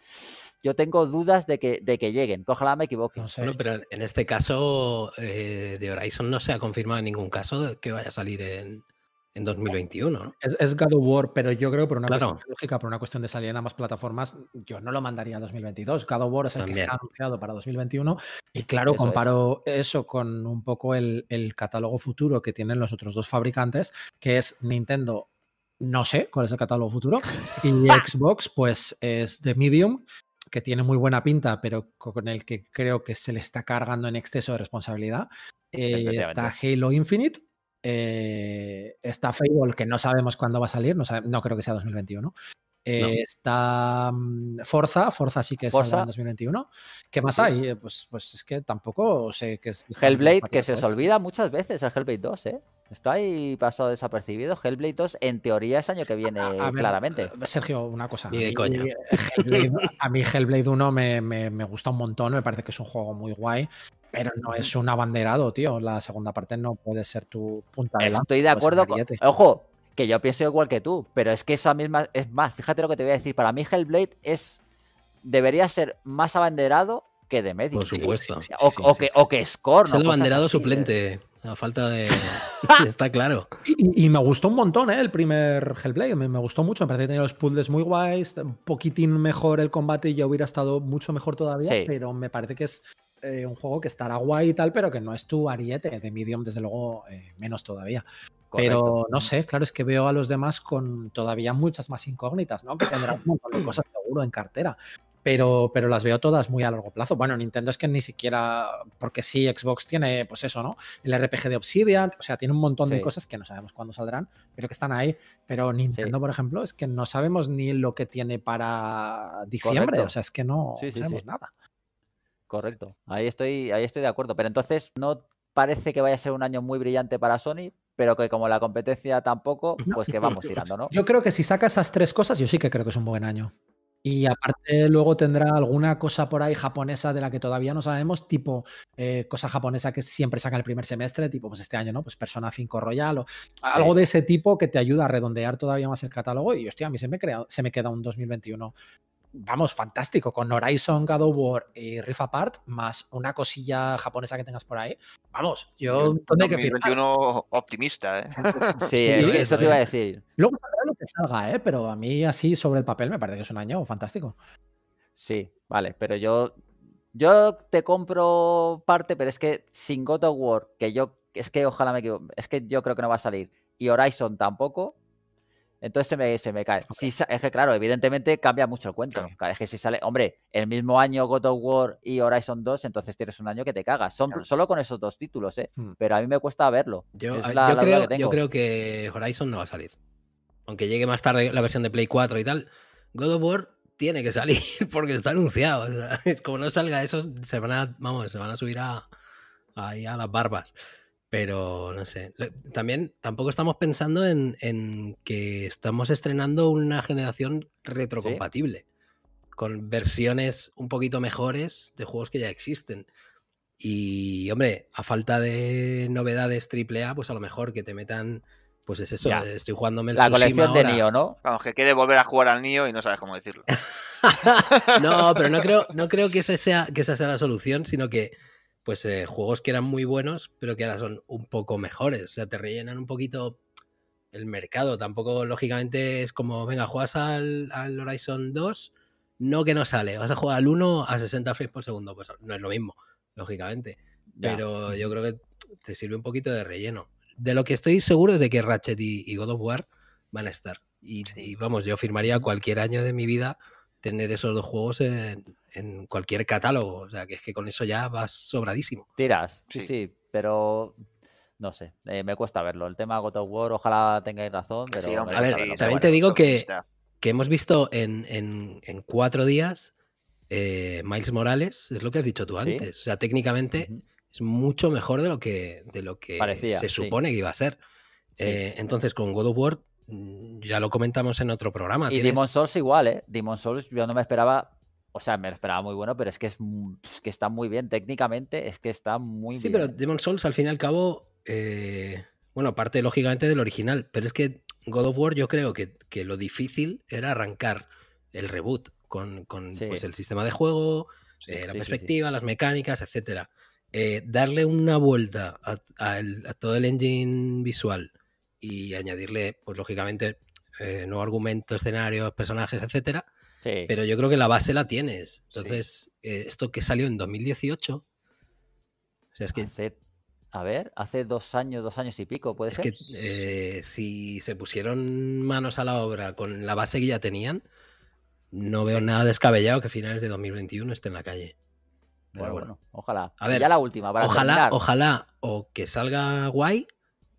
Yo tengo dudas de que, de que lleguen. Ojalá me equivoque. No pero en este caso eh, de Horizon no se ha confirmado en ningún caso que vaya a salir en, en 2021, ¿no? Es, God of War, pero yo creo por una cuestión lógica, por una cuestión de salir en ambas plataformas, yo no lo mandaría a 2022. God of War es el que está anunciado para 2021 y claro, comparo eso con un poco el, catálogo futuro que tienen los otros dos fabricantes, que es Nintendo no sé cuál es el catálogo futuro. Y Xbox, pues es de Medium, que tiene muy buena pinta, pero con el que creo que se le está cargando en exceso de responsabilidad. Eh, está Halo Infinite, eh, está Fable, que no sabemos cuándo va a salir, no, creo que sea 2021. Eh, está mm, Forza, Forza sí que saldrá en 2021. ¿Qué más hay? Pues, pues es que tampoco sé qué es. Hellblade, que se os olvida muchas veces el Hellblade 2, ¿eh? Está ahí pasado desapercibido. Hellblade 2, en teoría, es año que viene, claramente. Sergio, una cosa. de coña. a mí Hellblade 1 me, me, gusta un montón, me parece que es un juego muy guay. Pero no es un abanderado, tío. La segunda parte no puede ser tu punta de Estoy de acuerdo. Con... Ojo, que yo pienso igual que tú, pero es que esa misma. Es más, fíjate lo que te voy a decir. Para mí, Hellblade es. Debería ser más abanderado que de medio. Por supuesto. o, que, o que Score, Es el abanderado suplente. A falta de. Está claro. Y, me gustó un montón, ¿eh? El primer Hellblade. Me, me, gustó mucho. Me parece que tenía los puzzles muy guays. Un poquitín mejor el combate y ya hubiera estado mucho mejor todavía. Pero me parece que es eh, un juego que estará guay y tal, pero que no es tu ariete. De Medium, desde luego, eh, menos todavía. Pero no sé, claro, es que veo a los demás con todavía muchas más incógnitas, ¿no? Que tendrán un montón de cosas seguro en cartera. Pero, pero, las veo todas muy a largo plazo. Bueno, Nintendo es que ni siquiera, porque sí, Xbox tiene, pues eso, ¿no? El RPG de Obsidian, o sea, tiene un montón de cosas que no sabemos cuándo saldrán, pero que están ahí. Pero Nintendo, por ejemplo, es que no sabemos ni lo que tiene para diciembre, o sea, es que no sabemos nada. Correcto. Ahí estoy, ahí estoy de acuerdo. Pero entonces no parece que vaya a ser un año muy brillante para Sony, pero que como la competencia tampoco, pues que vamos tirando, ¿no? Yo creo que si saca esas tres cosas, yo sí que creo que es un buen año. Y aparte luego tendrá alguna cosa por ahí japonesa de la que todavía no sabemos, tipo eh, cosa japonesa que siempre saca el primer semestre, tipo pues este año, ¿no? Pues Persona 5 Royal o algo de ese tipo que te ayuda a redondear todavía más el catálogo. Y hostia, a mí se me, crea, se me queda un 2021 vamos, fantástico, con Horizon, God of War y Rift Apart, más una cosilla japonesa que tengas por ahí. Vamos, yo tengo que firmar. optimista, ¿eh? sí, eso te iba a decir. Luego saldrá lo que salga, ¿eh? Pero a mí así sobre el papel me parece que es un año fantástico. Sí, vale, pero yo yo te compro parte, pero es que sin God of War, que yo es que ojalá me equivoque, es que yo creo que no va a salir y Horizon tampoco, entonces se me, se me cae. es que, claro, evidentemente cambia mucho el cuento. Es que si sale, hombre, el mismo año God of War y Horizon 2, entonces tienes un año que te cagas. Son, Solo con esos dos títulos, ¿eh? Hmm. Pero a mí me cuesta verlo. Yo, creo, que yo creo que Horizon no va a salir. Aunque llegue más tarde la versión de Play 4 y tal, God of War tiene que salir porque está anunciado. como no salga eso, se van a, vamos, se van a subir a, a las barbas. Pero no sé. También tampoco estamos pensando en, que estamos estrenando una generación retrocompatible. Con versiones un poquito mejores de juegos que ya existen. Y, hombre, a falta de novedades AAA, pues a lo mejor que te metan. Pues es eso, estoy jugándome el La colección de Nio, ¿no? Vamos, que quiere volver a jugar al Nio y no sabes cómo decirlo. no, pero no creo, no creo que, sea, que esa sea la solución, sino que pues eh, juegos que eran muy buenos, pero que ahora son un poco mejores. O sea, te rellenan un poquito el mercado. Tampoco, lógicamente, es como, venga, juegas al, Horizon 2, no que no sale, vas a jugar al 1 a 60 frames por segundo. Pues no es lo mismo, lógicamente. Pero yo creo que te sirve un poquito de relleno. De lo que estoy seguro es de que Ratchet y, God of War van a estar. Y, y, vamos, yo firmaría cualquier año de mi vida tener esos dos juegos en, cualquier catálogo. O sea, que es que con eso ya vas sobradísimo. Tiras, sí, sí, pero no sé, eh, me cuesta verlo. El tema God of War, ojalá tengáis razón, pero... a ver, también te digo que, que, hemos visto en, en, cuatro días eh, Miles Morales, es lo que has dicho tú antes. O sea, técnicamente es mucho mejor de lo que, de lo que se supone que iba a ser. Eh, entonces, con God of War Mm, ya lo comentamos en otro programa. Y Demon Souls igual, ¿eh? Demon Souls yo no me esperaba, o sea, me lo esperaba muy bueno, pero es que, es, que está muy bien técnicamente, es que está muy bien. Sí, pero Demon Souls al fin y al cabo, eh, bueno, aparte lógicamente del original, pero es que God of War yo creo que, lo difícil era arrancar el reboot con, pues, el sistema de juego, eh, la perspectiva, las mecánicas, etcétera. Eh, darle una vuelta a todo el engine visual y añadirle, pues lógicamente, eh, nuevo argumento, escenarios, personajes, etcétera. Pero yo creo que la base la tienes. Entonces, eh, esto que salió en 2018. O sea, es que. a ver, hace dos años, dos años y pico, puede es ser. Es que eh, si se pusieron manos a la obra con la base que ya tenían, no veo nada descabellado que a finales de 2021 esté en la calle. bueno, bueno, ojalá. A ver, ya la última. ojalá, ojalá, o que salga guay,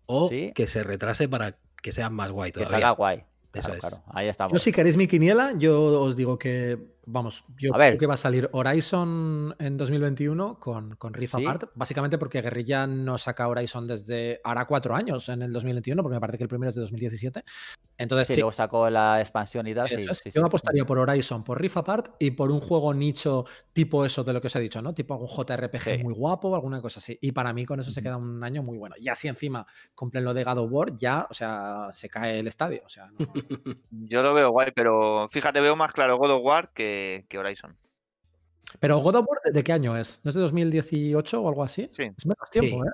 o que se retrase para que sea más guay todavía. Que salga guay. Eso es. Ahí estamos. Yo si queréis mi quiniela, yo os digo que Vamos, yo creo que va a salir Horizon en 2021 con, con Rift Apart, básicamente porque Guerrilla no saca Horizon desde ahora cuatro años en el 2021, porque me parece que el primero es de 2017. Entonces, sí, luego sacó la expansión y tal. yo me apostaría por Horizon, por Rift Apart y por un juego nicho tipo eso de lo que os he dicho, ¿no? Tipo algún JRPG muy guapo, alguna cosa así. Y para mí con eso se queda un año muy bueno. Y así encima cumplen lo de God of War, ya, o sea, se cae el estadio. O sea, yo lo veo guay, pero fíjate, veo más claro God of War que que, Horizon. Pero God of War, ¿de qué año es? ¿No es de 2018 o algo así? Sí. Es menos tiempo, ¿eh?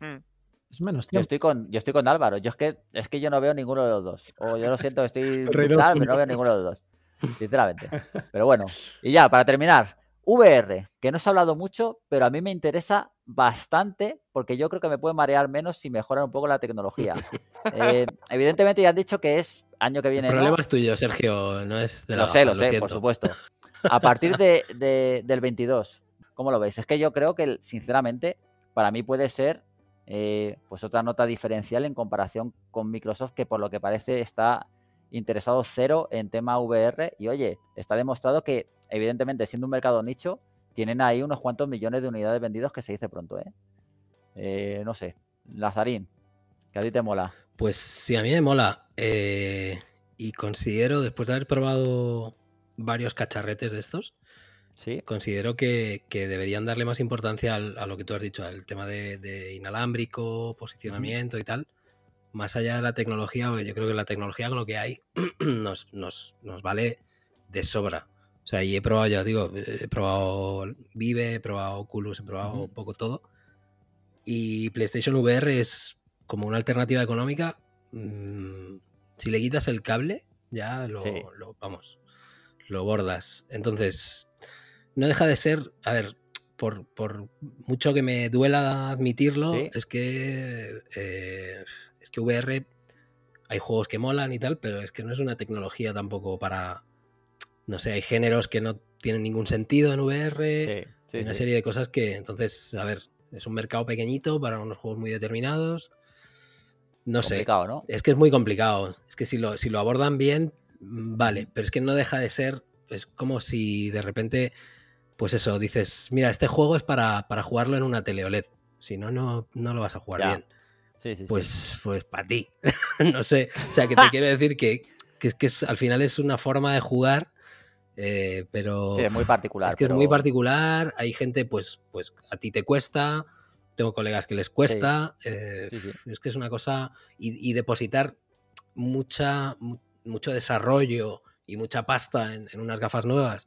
Mm. Es menos tiempo. Yo estoy, con, yo estoy con Álvaro. Yo es que, es que yo no veo ninguno de los dos. O yo lo siento, estoy brutal, pero no veo ninguno de los dos. Sinceramente. Pero bueno. Y ya, para terminar. VR, que no se ha hablado mucho, pero a mí me interesa bastante porque yo creo que me puede marear menos si mejoran un poco la tecnología. Eh, evidentemente ya han dicho que es año que viene. El problema es tuyo, Sergio, no es de la Lo sé, lo, sé, por supuesto. A partir de, del 22, ¿cómo lo veis? Es que yo creo que, sinceramente, para mí puede ser eh, pues otra nota diferencial en comparación con Microsoft, que por lo que parece está interesado cero en tema VR. Y oye, está demostrado que, evidentemente, siendo un mercado nicho, tienen ahí unos cuantos millones de unidades vendidos que se dice pronto, ¿eh? eh no sé, Lazarín, que a ti te mola. Pues sí, a mí me mola. Eh, y considero, después de haber probado varios cacharretes de estos, ¿Sí? considero que, deberían darle más importancia a lo que tú has dicho, al tema de, inalámbrico, posicionamiento y tal. Más allá de la tecnología, porque yo creo que la tecnología con lo que hay nos, nos, nos vale de sobra. O sea, y he probado, ya os digo, he probado Vive, he probado Oculus, he probado un poco todo. Y PlayStation VR es como una alternativa económica, mm, si le quitas el cable, ya lo, vamos, lo bordas. Entonces, no deja de ser, a ver, por, mucho que me duela admitirlo, es que eh, es que VR hay juegos que molan y tal, pero es que no es una tecnología tampoco para, no sé, hay géneros que no tienen ningún sentido en VR, hay una serie de cosas que, entonces, a ver, es un mercado pequeñito para unos juegos muy determinados no sé. ¿no? Es que es muy complicado. Es que si lo, si lo abordan bien, mm, vale, pero es que no deja de ser, es como si de repente, pues eso, dices, mira, este juego es para, jugarlo en una tele OLED. Si no, no, no lo vas a jugar bien. Sí, sí, pues, pues para ti. no sé. O sea, que te quiero decir que, que, que al final es una forma de jugar, eh, pero. Sí, es muy particular. Es que es muy particular. Hay gente, pues, pues a ti te cuesta tengo colegas que les cuesta. Eh, es que es una cosa. Y, depositar mucha, mucho desarrollo y mucha pasta en, unas gafas nuevas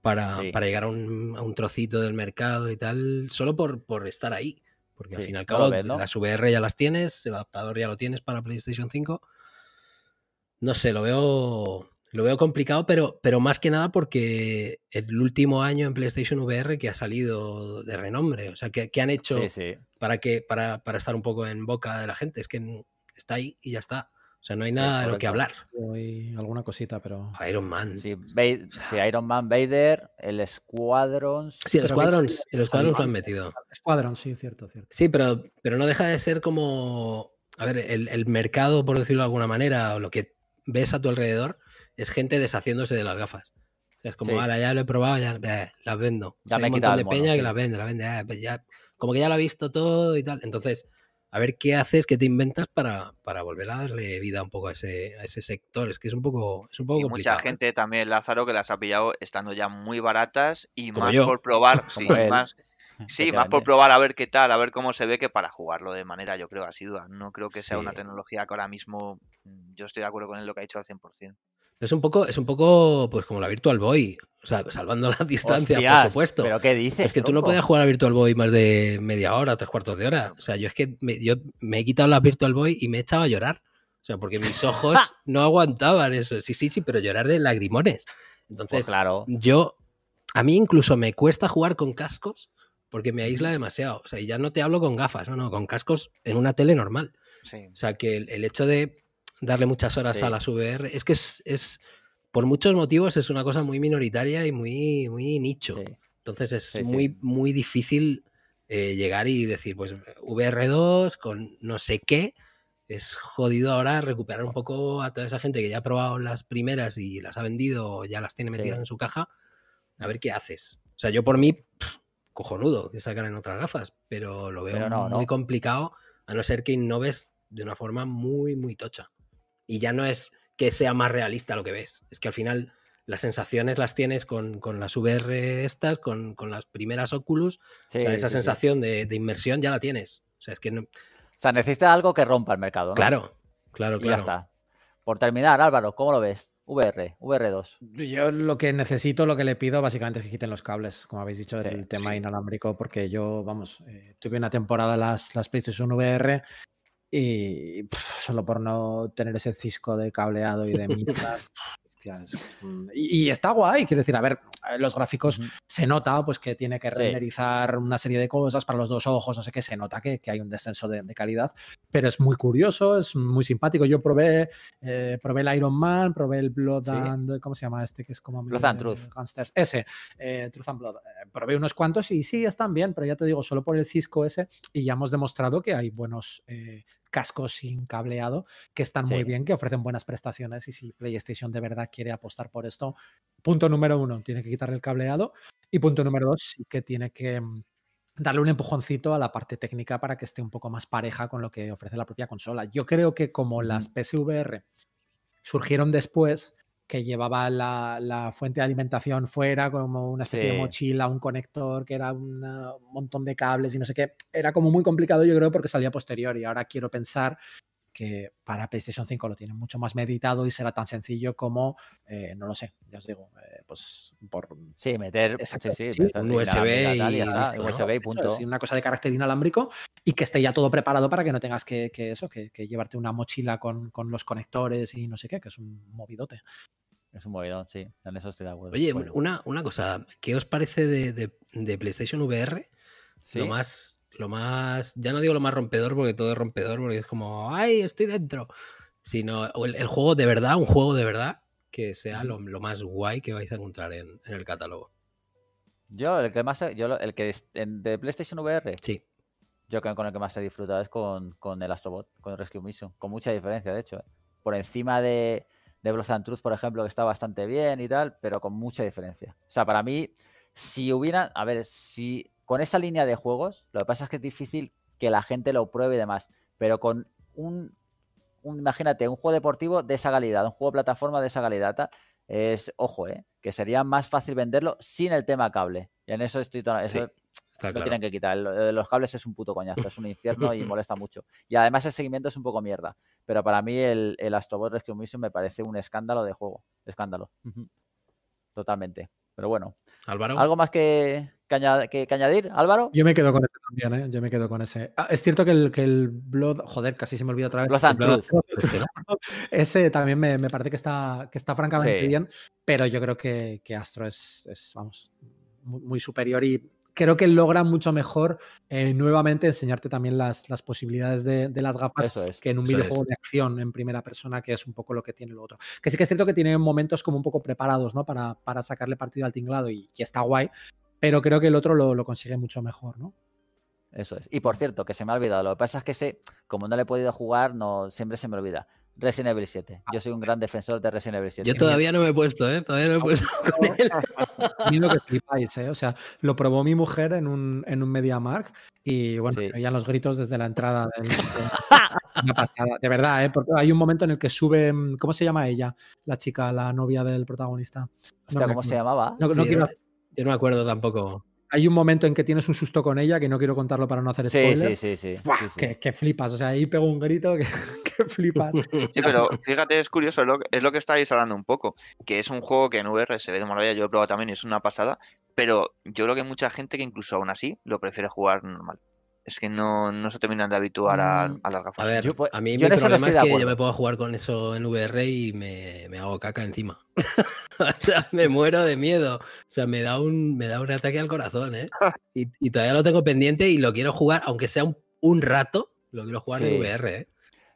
para, llegar a un, trocito del mercado y tal, solo por, por estar ahí. Porque al fin y al cabo, las VR ya las tienes, el adaptador ya lo tienes para PlayStation 5. No sé, lo veo lo veo complicado, pero, pero más que nada porque el último año en PlayStation VR que ha salido de renombre. O sea, que, han hecho Para, que, para, para, estar un poco en boca de la gente. Es que está ahí y ya está. O sea, no hay nada de lo que hablar. Hay alguna cosita, pero. Iron Man. Sí, Iron Man, Vader, el Squadrons. Sí, el Squadrons, el Squadrons lo han metido. Squadrons, sí, cierto, cierto. Sí, pero, pero no deja de ser como. A ver, el, el mercado, por decirlo de alguna manera, o lo que ves a tu alrededor, es gente deshaciéndose de las gafas. es como, ya lo he probado, ya las vendo. Ya me he quitado de peña que las vende, la vende, pues ya, como que ya lo ha visto todo y tal. Entonces, a ver qué haces, qué te inventas para, para volver a darle vida un poco a ese, a ese sector. Es que es un poco, es un poco y Mucha ¿eh? gente también, Lázaro, que las ha pillado estando ya muy baratas y más por probar, sí, más, Sí, más por probar a ver qué tal, a ver cómo se ve que para jugarlo de manera, yo creo, asidua. No creo que sea una tecnología que ahora mismo, mm, yo estoy de acuerdo con él lo que ha dicho al 100%. Es un poco, es un poco, pues como la Virtual Boy. O sea, salvando la distancia, por supuesto. ¿Pero qué dices? Es que tú no podías jugar a Virtual Boy más de media hora, tres cuartos de hora. O sea, yo es que me, yo me he quitado la Virtual Boy y me he echado a llorar. O sea, porque mis ojos no aguantaban eso. Sí, sí, sí, pero llorar de lagrimones. Entonces, Pues claro. yo, a mí incluso me cuesta jugar con cascos porque me aísla demasiado. O sea, y ya no te hablo con gafas, no, no, con cascos en una tele normal. Sí. O sea, que el, el hecho de darle muchas horas Sí. a las VR es que es, es, por muchos motivos, es una cosa muy minoritaria y muy, muy nicho. Sí. Entonces es Sí, muy, muy difícil eh, llegar y decir, pues VR2 con no sé qué. Es jodido ahora recuperar un poco a toda esa gente que ya ha probado las primeras y las ha vendido o ya las tiene metidas en su caja. A ver qué haces. O sea, yo por mí, pff, cojonudo que sacaran otras gafas, pero lo veo Pero no, muy no. complicado a no ser que innoves de una forma muy, muy tocha. Y ya no es que sea más realista lo que ves, es que al final las sensaciones las tienes con, con las VR estas, con, con las primeras Oculus. Sí, o sea, esa sí, sí. sensación de, de inmersión ya la tienes. O sea, es que no... O sea, necesita algo que rompa el mercado, ¿no? Claro, claro, Y claro. ya está. Por terminar, Álvaro, ¿cómo lo ves? VR, VR2. Yo lo que necesito, lo que le pido, básicamente es que quiten los cables, como habéis dicho, Sí, del tema inalámbrico, porque yo, vamos, eh, tuve una temporada las, las PlayStation VR y pff, solo por no tener ese cisco de cableado y de mitras. y, y está guay, quiero decir, a ver, eh, los gráficos se nota pues que tiene que Sí. renderizar una serie de cosas para los dos ojos, no sé qué, se nota que, que hay un descenso de, de calidad, pero es muy curioso, es muy simpático. Yo probé, eh, probé el Iron Man, probé el Blood Sí. and, ¿cómo se llama este? Que es como Blood and Truth. Gangsters. Ese, eh, Truth and Blood. Eh, probé unos cuantos y sí, están bien, pero ya te digo, solo por el Cisco ese y ya hemos demostrado que hay buenos eh, cascos sin cableado que están muy bien, que ofrecen buenas prestaciones y si PlayStation de verdad quiere apostar por esto, punto número uno, tiene que quitarle el cableado y punto número dos, sí que tiene que mm, darle un empujoncito a la parte técnica para que esté un poco más pareja con lo que ofrece la propia consola. Yo creo que como las PSVR surgieron después, que llevaba la, la fuente de alimentación fuera, como una especie de mochila, un conector, que era una- un montón de cables y no sé qué. Era como muy complicado, yo creo, porque salía posterior. Y ahora quiero pensar que para PlayStation 5 lo tienen mucho más meditado y será tan sencillo como, eh, no lo sé, ya os digo, eh, pues por Sí, meter Exacto, sí, sí, sí, meter un USB tal y ya está, listo, ¿no? USB y eso punto. es, y una cosa de carácter inalámbrico y que esté ya todo preparado para que no tengas que, que eso, que, que llevarte una mochila con, con los conectores y no sé qué, que es un movidote. Es un movidón, sí, en eso estoy de acuerdo. Oye, Bueno, una, una cosa, ¿qué os parece de, de- de PlayStation VR? ¿sí? Lo más, lo más, ya no digo lo más rompedor porque todo es rompedor, porque es como, ¡ay, estoy dentro! Sino el, el juego de verdad, un juego de verdad, que sea lo, lo más guay que vais a encontrar en, en el catálogo. Yo, el que más, yo el que en- de PlayStation VR, Sí, yo creo que con el que más he disfrutado es con, con el Astrobot, con Rescue Mission, con mucha diferencia, de hecho. ¿eh? Por encima de, de Blood and Truth, por ejemplo, que está bastante bien y tal, pero con mucha diferencia. O sea, para mí, si hubiera, a ver, si con esa línea de juegos, lo que pasa es que es difícil que la gente lo pruebe y demás, pero con un, un- imagínate, un juego deportivo de esa calidad, un juego de plataforma de esa calidad, es, ojo, ¿eh? que sería más fácil venderlo sin el tema cable. Y en eso estoy, to- eso, está lo claro. tienen que quitar. Los cables es un puto coñazo, es un infierno y molesta mucho. Y además el seguimiento es un poco mierda. Pero para mí el, el Astrobot Rescue Mission me parece un escándalo de juego. Escándalo. Totalmente. Pero bueno. Álvaro, ¿Algo más que, que añad- que- que añadir, Álvaro? Yo me quedo con ese también, ¿eh? Yo me quedo con ese. Ah, es cierto que el, que el Blood, joder, casi se me olvidó otra vez. Blood and Blood Truth. Este, ¿no? Ese también me, me parece que está, que está francamente Sí. bien, pero yo creo que, que Astro es, es, vamos, muy, muy superior y creo que logra mucho mejor eh, nuevamente enseñarte también las, las posibilidades de, de las gafas es. que en un videojuego es. de acción en primera persona, que es un poco lo que tiene lo otro. Que sí que es cierto que tiene momentos como un poco preparados, ¿no? Para, para sacarle partido al tinglado y, y está guay, pero creo que el otro lo, lo consigue mucho mejor, ¿no? Eso es. Y por cierto, que se me ha olvidado. Lo que pasa es que sé, como no le he podido jugar, no siempre se me olvida. Resident Evil 7. Yo soy un gran defensor de Resident Evil 7. Yo todavía no me he puesto, ¿eh? Todavía no me he puesto con que flipáis, ¿eh? O sea, lo probó mi mujer en un, en un MediaMark y bueno, Sí. oían los gritos desde la entrada del. de- una pasada, de verdad, ¿eh? Porque hay un momento en el que sube. mm, ¿Cómo se llama ella? La chica, la novia del protagonista. No Hostia, ¿cómo se llamaba? No, no Sí, quiero- Yo no me acuerdo tampoco. hay un momento en que tienes un susto con ella, que no quiero contarlo para no hacer spoilers. Sí, sí, sí. Que, flipas. O sea, ahí pego un grito que, flipas. Sí, pero fíjate, es curioso, es lo, es lo, que estáis hablando un poco, que es un juego que en VR se ve de maravilla, yo lo he probado también y es una pasada, pero yo creo que hay mucha gente que incluso aún así lo prefiere jugar normal es que no, no se terminan de habituar a, mm, a las gafas. A ver, a mí mi problema es que yo me puedo jugar con eso en VR y me, me hago caca encima. o sea, me muero de miedo. O sea, me da un, me da un ataque al corazón, ¿eh? Y, y todavía lo tengo pendiente y lo quiero jugar, aunque sea un, un rato, lo quiero jugar en VR, ¿eh?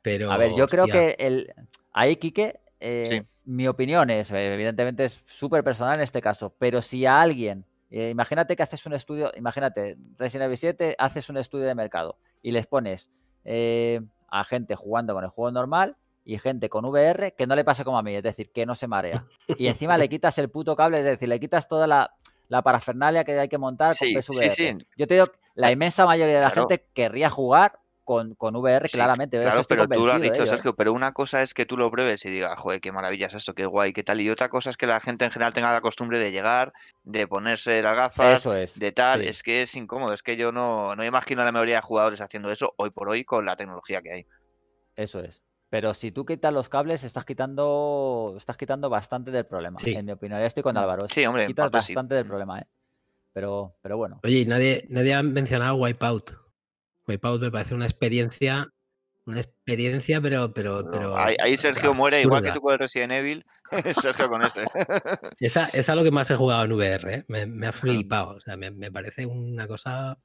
Pero, a ver, yo creo que el... ahí, Quique, eh, mi opinión es, evidentemente es súper personal en este caso, pero si a alguien eh, imagínate que haces un estudio, imagínate, Resident Evil 7, haces un estudio de mercado y les pones eh, a gente jugando con el juego normal y gente con VR que no le pasa como a mí, es decir, que no se marea. Y encima le quitas el puto cable, es decir, le quitas toda la, parafernalia que hay que montar con PSVR. Yo te digo, la inmensa mayoría de la gente querría jugar con, con VR, claramente. Claro, pero tú lo has dicho, Sergio, pero una cosa es que tú lo pruebes y digas, joder, qué maravilla es esto, qué guay, qué tal. Y otra cosa es que la gente en general tenga la costumbre de llegar, de ponerse las gafas, de tal. Es que es incómodo, es que yo no, no imagino la mayoría de jugadores haciendo eso hoy por hoy con la tecnología que hay. Eso es. Pero si tú quitas los cables, estás quitando, estás quitando bastante del problema. En mi opinión, ya estoy con mm. Álvaro. Sí, hombre. Quitas bastante del problema, ¿eh? Pero, pero bueno. Oye, nadie, nadie ha mencionado Wipeout. Wipeout me parece una experiencia, una experiencia, pero, pero, pero. ahí, Sergio muere igual que tú con Resident Evil. Sergio con este. esa, es lo que más he jugado en VR, ¿eh? me, ha flipado. O sea, me, parece una cosa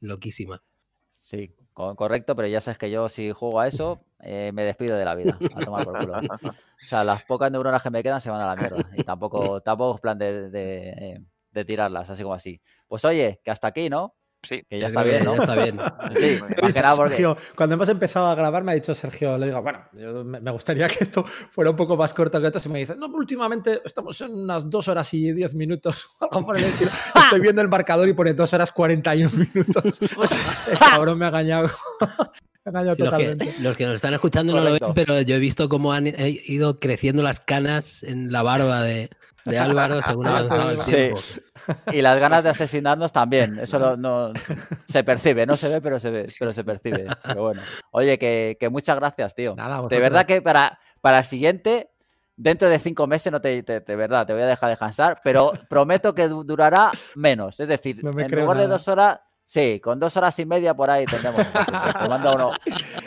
loquísima. Sí, correcto, pero ya sabes que yo si juego a eso, eh, me despido de la vida. A tomar por culo. O sea, las pocas neuronas que me quedan se van a la mierda. Y tampoco, tampoco es plan de, de, de tirarlas, así como así. Pues oye, que hasta aquí, ¿no? Sí. Que ya está bien, ¿no? Ya está bien. Sí, Sergio, cuando hemos empezado a grabar me ha dicho Sergio, le digo, bueno, me gustaría que esto fuera un poco más corto que otros y me dice, no, últimamente estamos en unas dos horas y diez minutos. Estoy viendo el marcador y pone dos horas cuarenta y un minutos. el cabrón me ha engañado. me ha engañado totalmente. Los que, nos están escuchando no lo ven, pero yo he visto cómo han ido creciendo las canas en la barba de, de Álvaro según ha avanzado el tiempo. Y las ganas de asesinarnos también. Eso no, se percibe, no se ve, pero se ve, pero se percibe. Pero bueno. Oye, que, muchas gracias, tío. de verdad que para, para el siguiente, dentro de cinco meses, no te, de verdad, te voy a dejar descansar, pero prometo que durará menos. Es decir, en lugar de dos horas, Sí, con dos horas y media por ahí tendremos. te mando uno,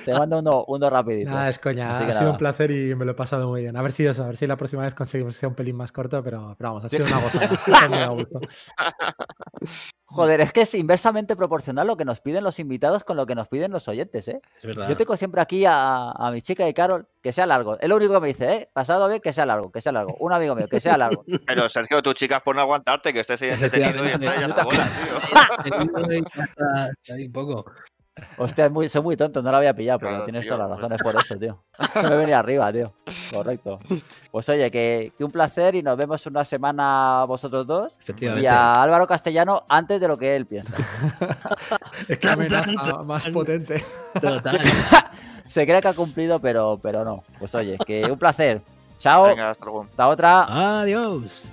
te mando uno, uno rapidito. Nada, es coña. ha sido un placer y me lo he pasado muy bien. A ver si eso, a ver si la próxima vez conseguimos que sea un pelín más corto, pero, vamos, ha sido una gozada. Joder, es que es inversamente proporcional lo que nos piden los invitados con lo que nos piden los oyentes, ¿eh? Yo tengo siempre aquí a, mi chica y Carol que sea largo. Es lo único que me dice, ¿eh? Pasado bien, que sea largo, que sea largo. Un amigo mío, que sea largo. Pero Sergio, tu chica es por no aguantarte, que estés ahí entretenido y está tío. un poco. Hostia, muy, soy muy tonto, no lo había pillado, pero tienes todas las razones por eso, tío. No me venía arriba, tío. Correcto. Pues oye, que, un placer y nos vemos una semana vosotros dos. Y a Álvaro Castellano antes de lo que él piensa. más potente. Se cree que ha cumplido, pero, pero no. Pues oye, que un placer. Chao. hasta, hasta otra. Adiós.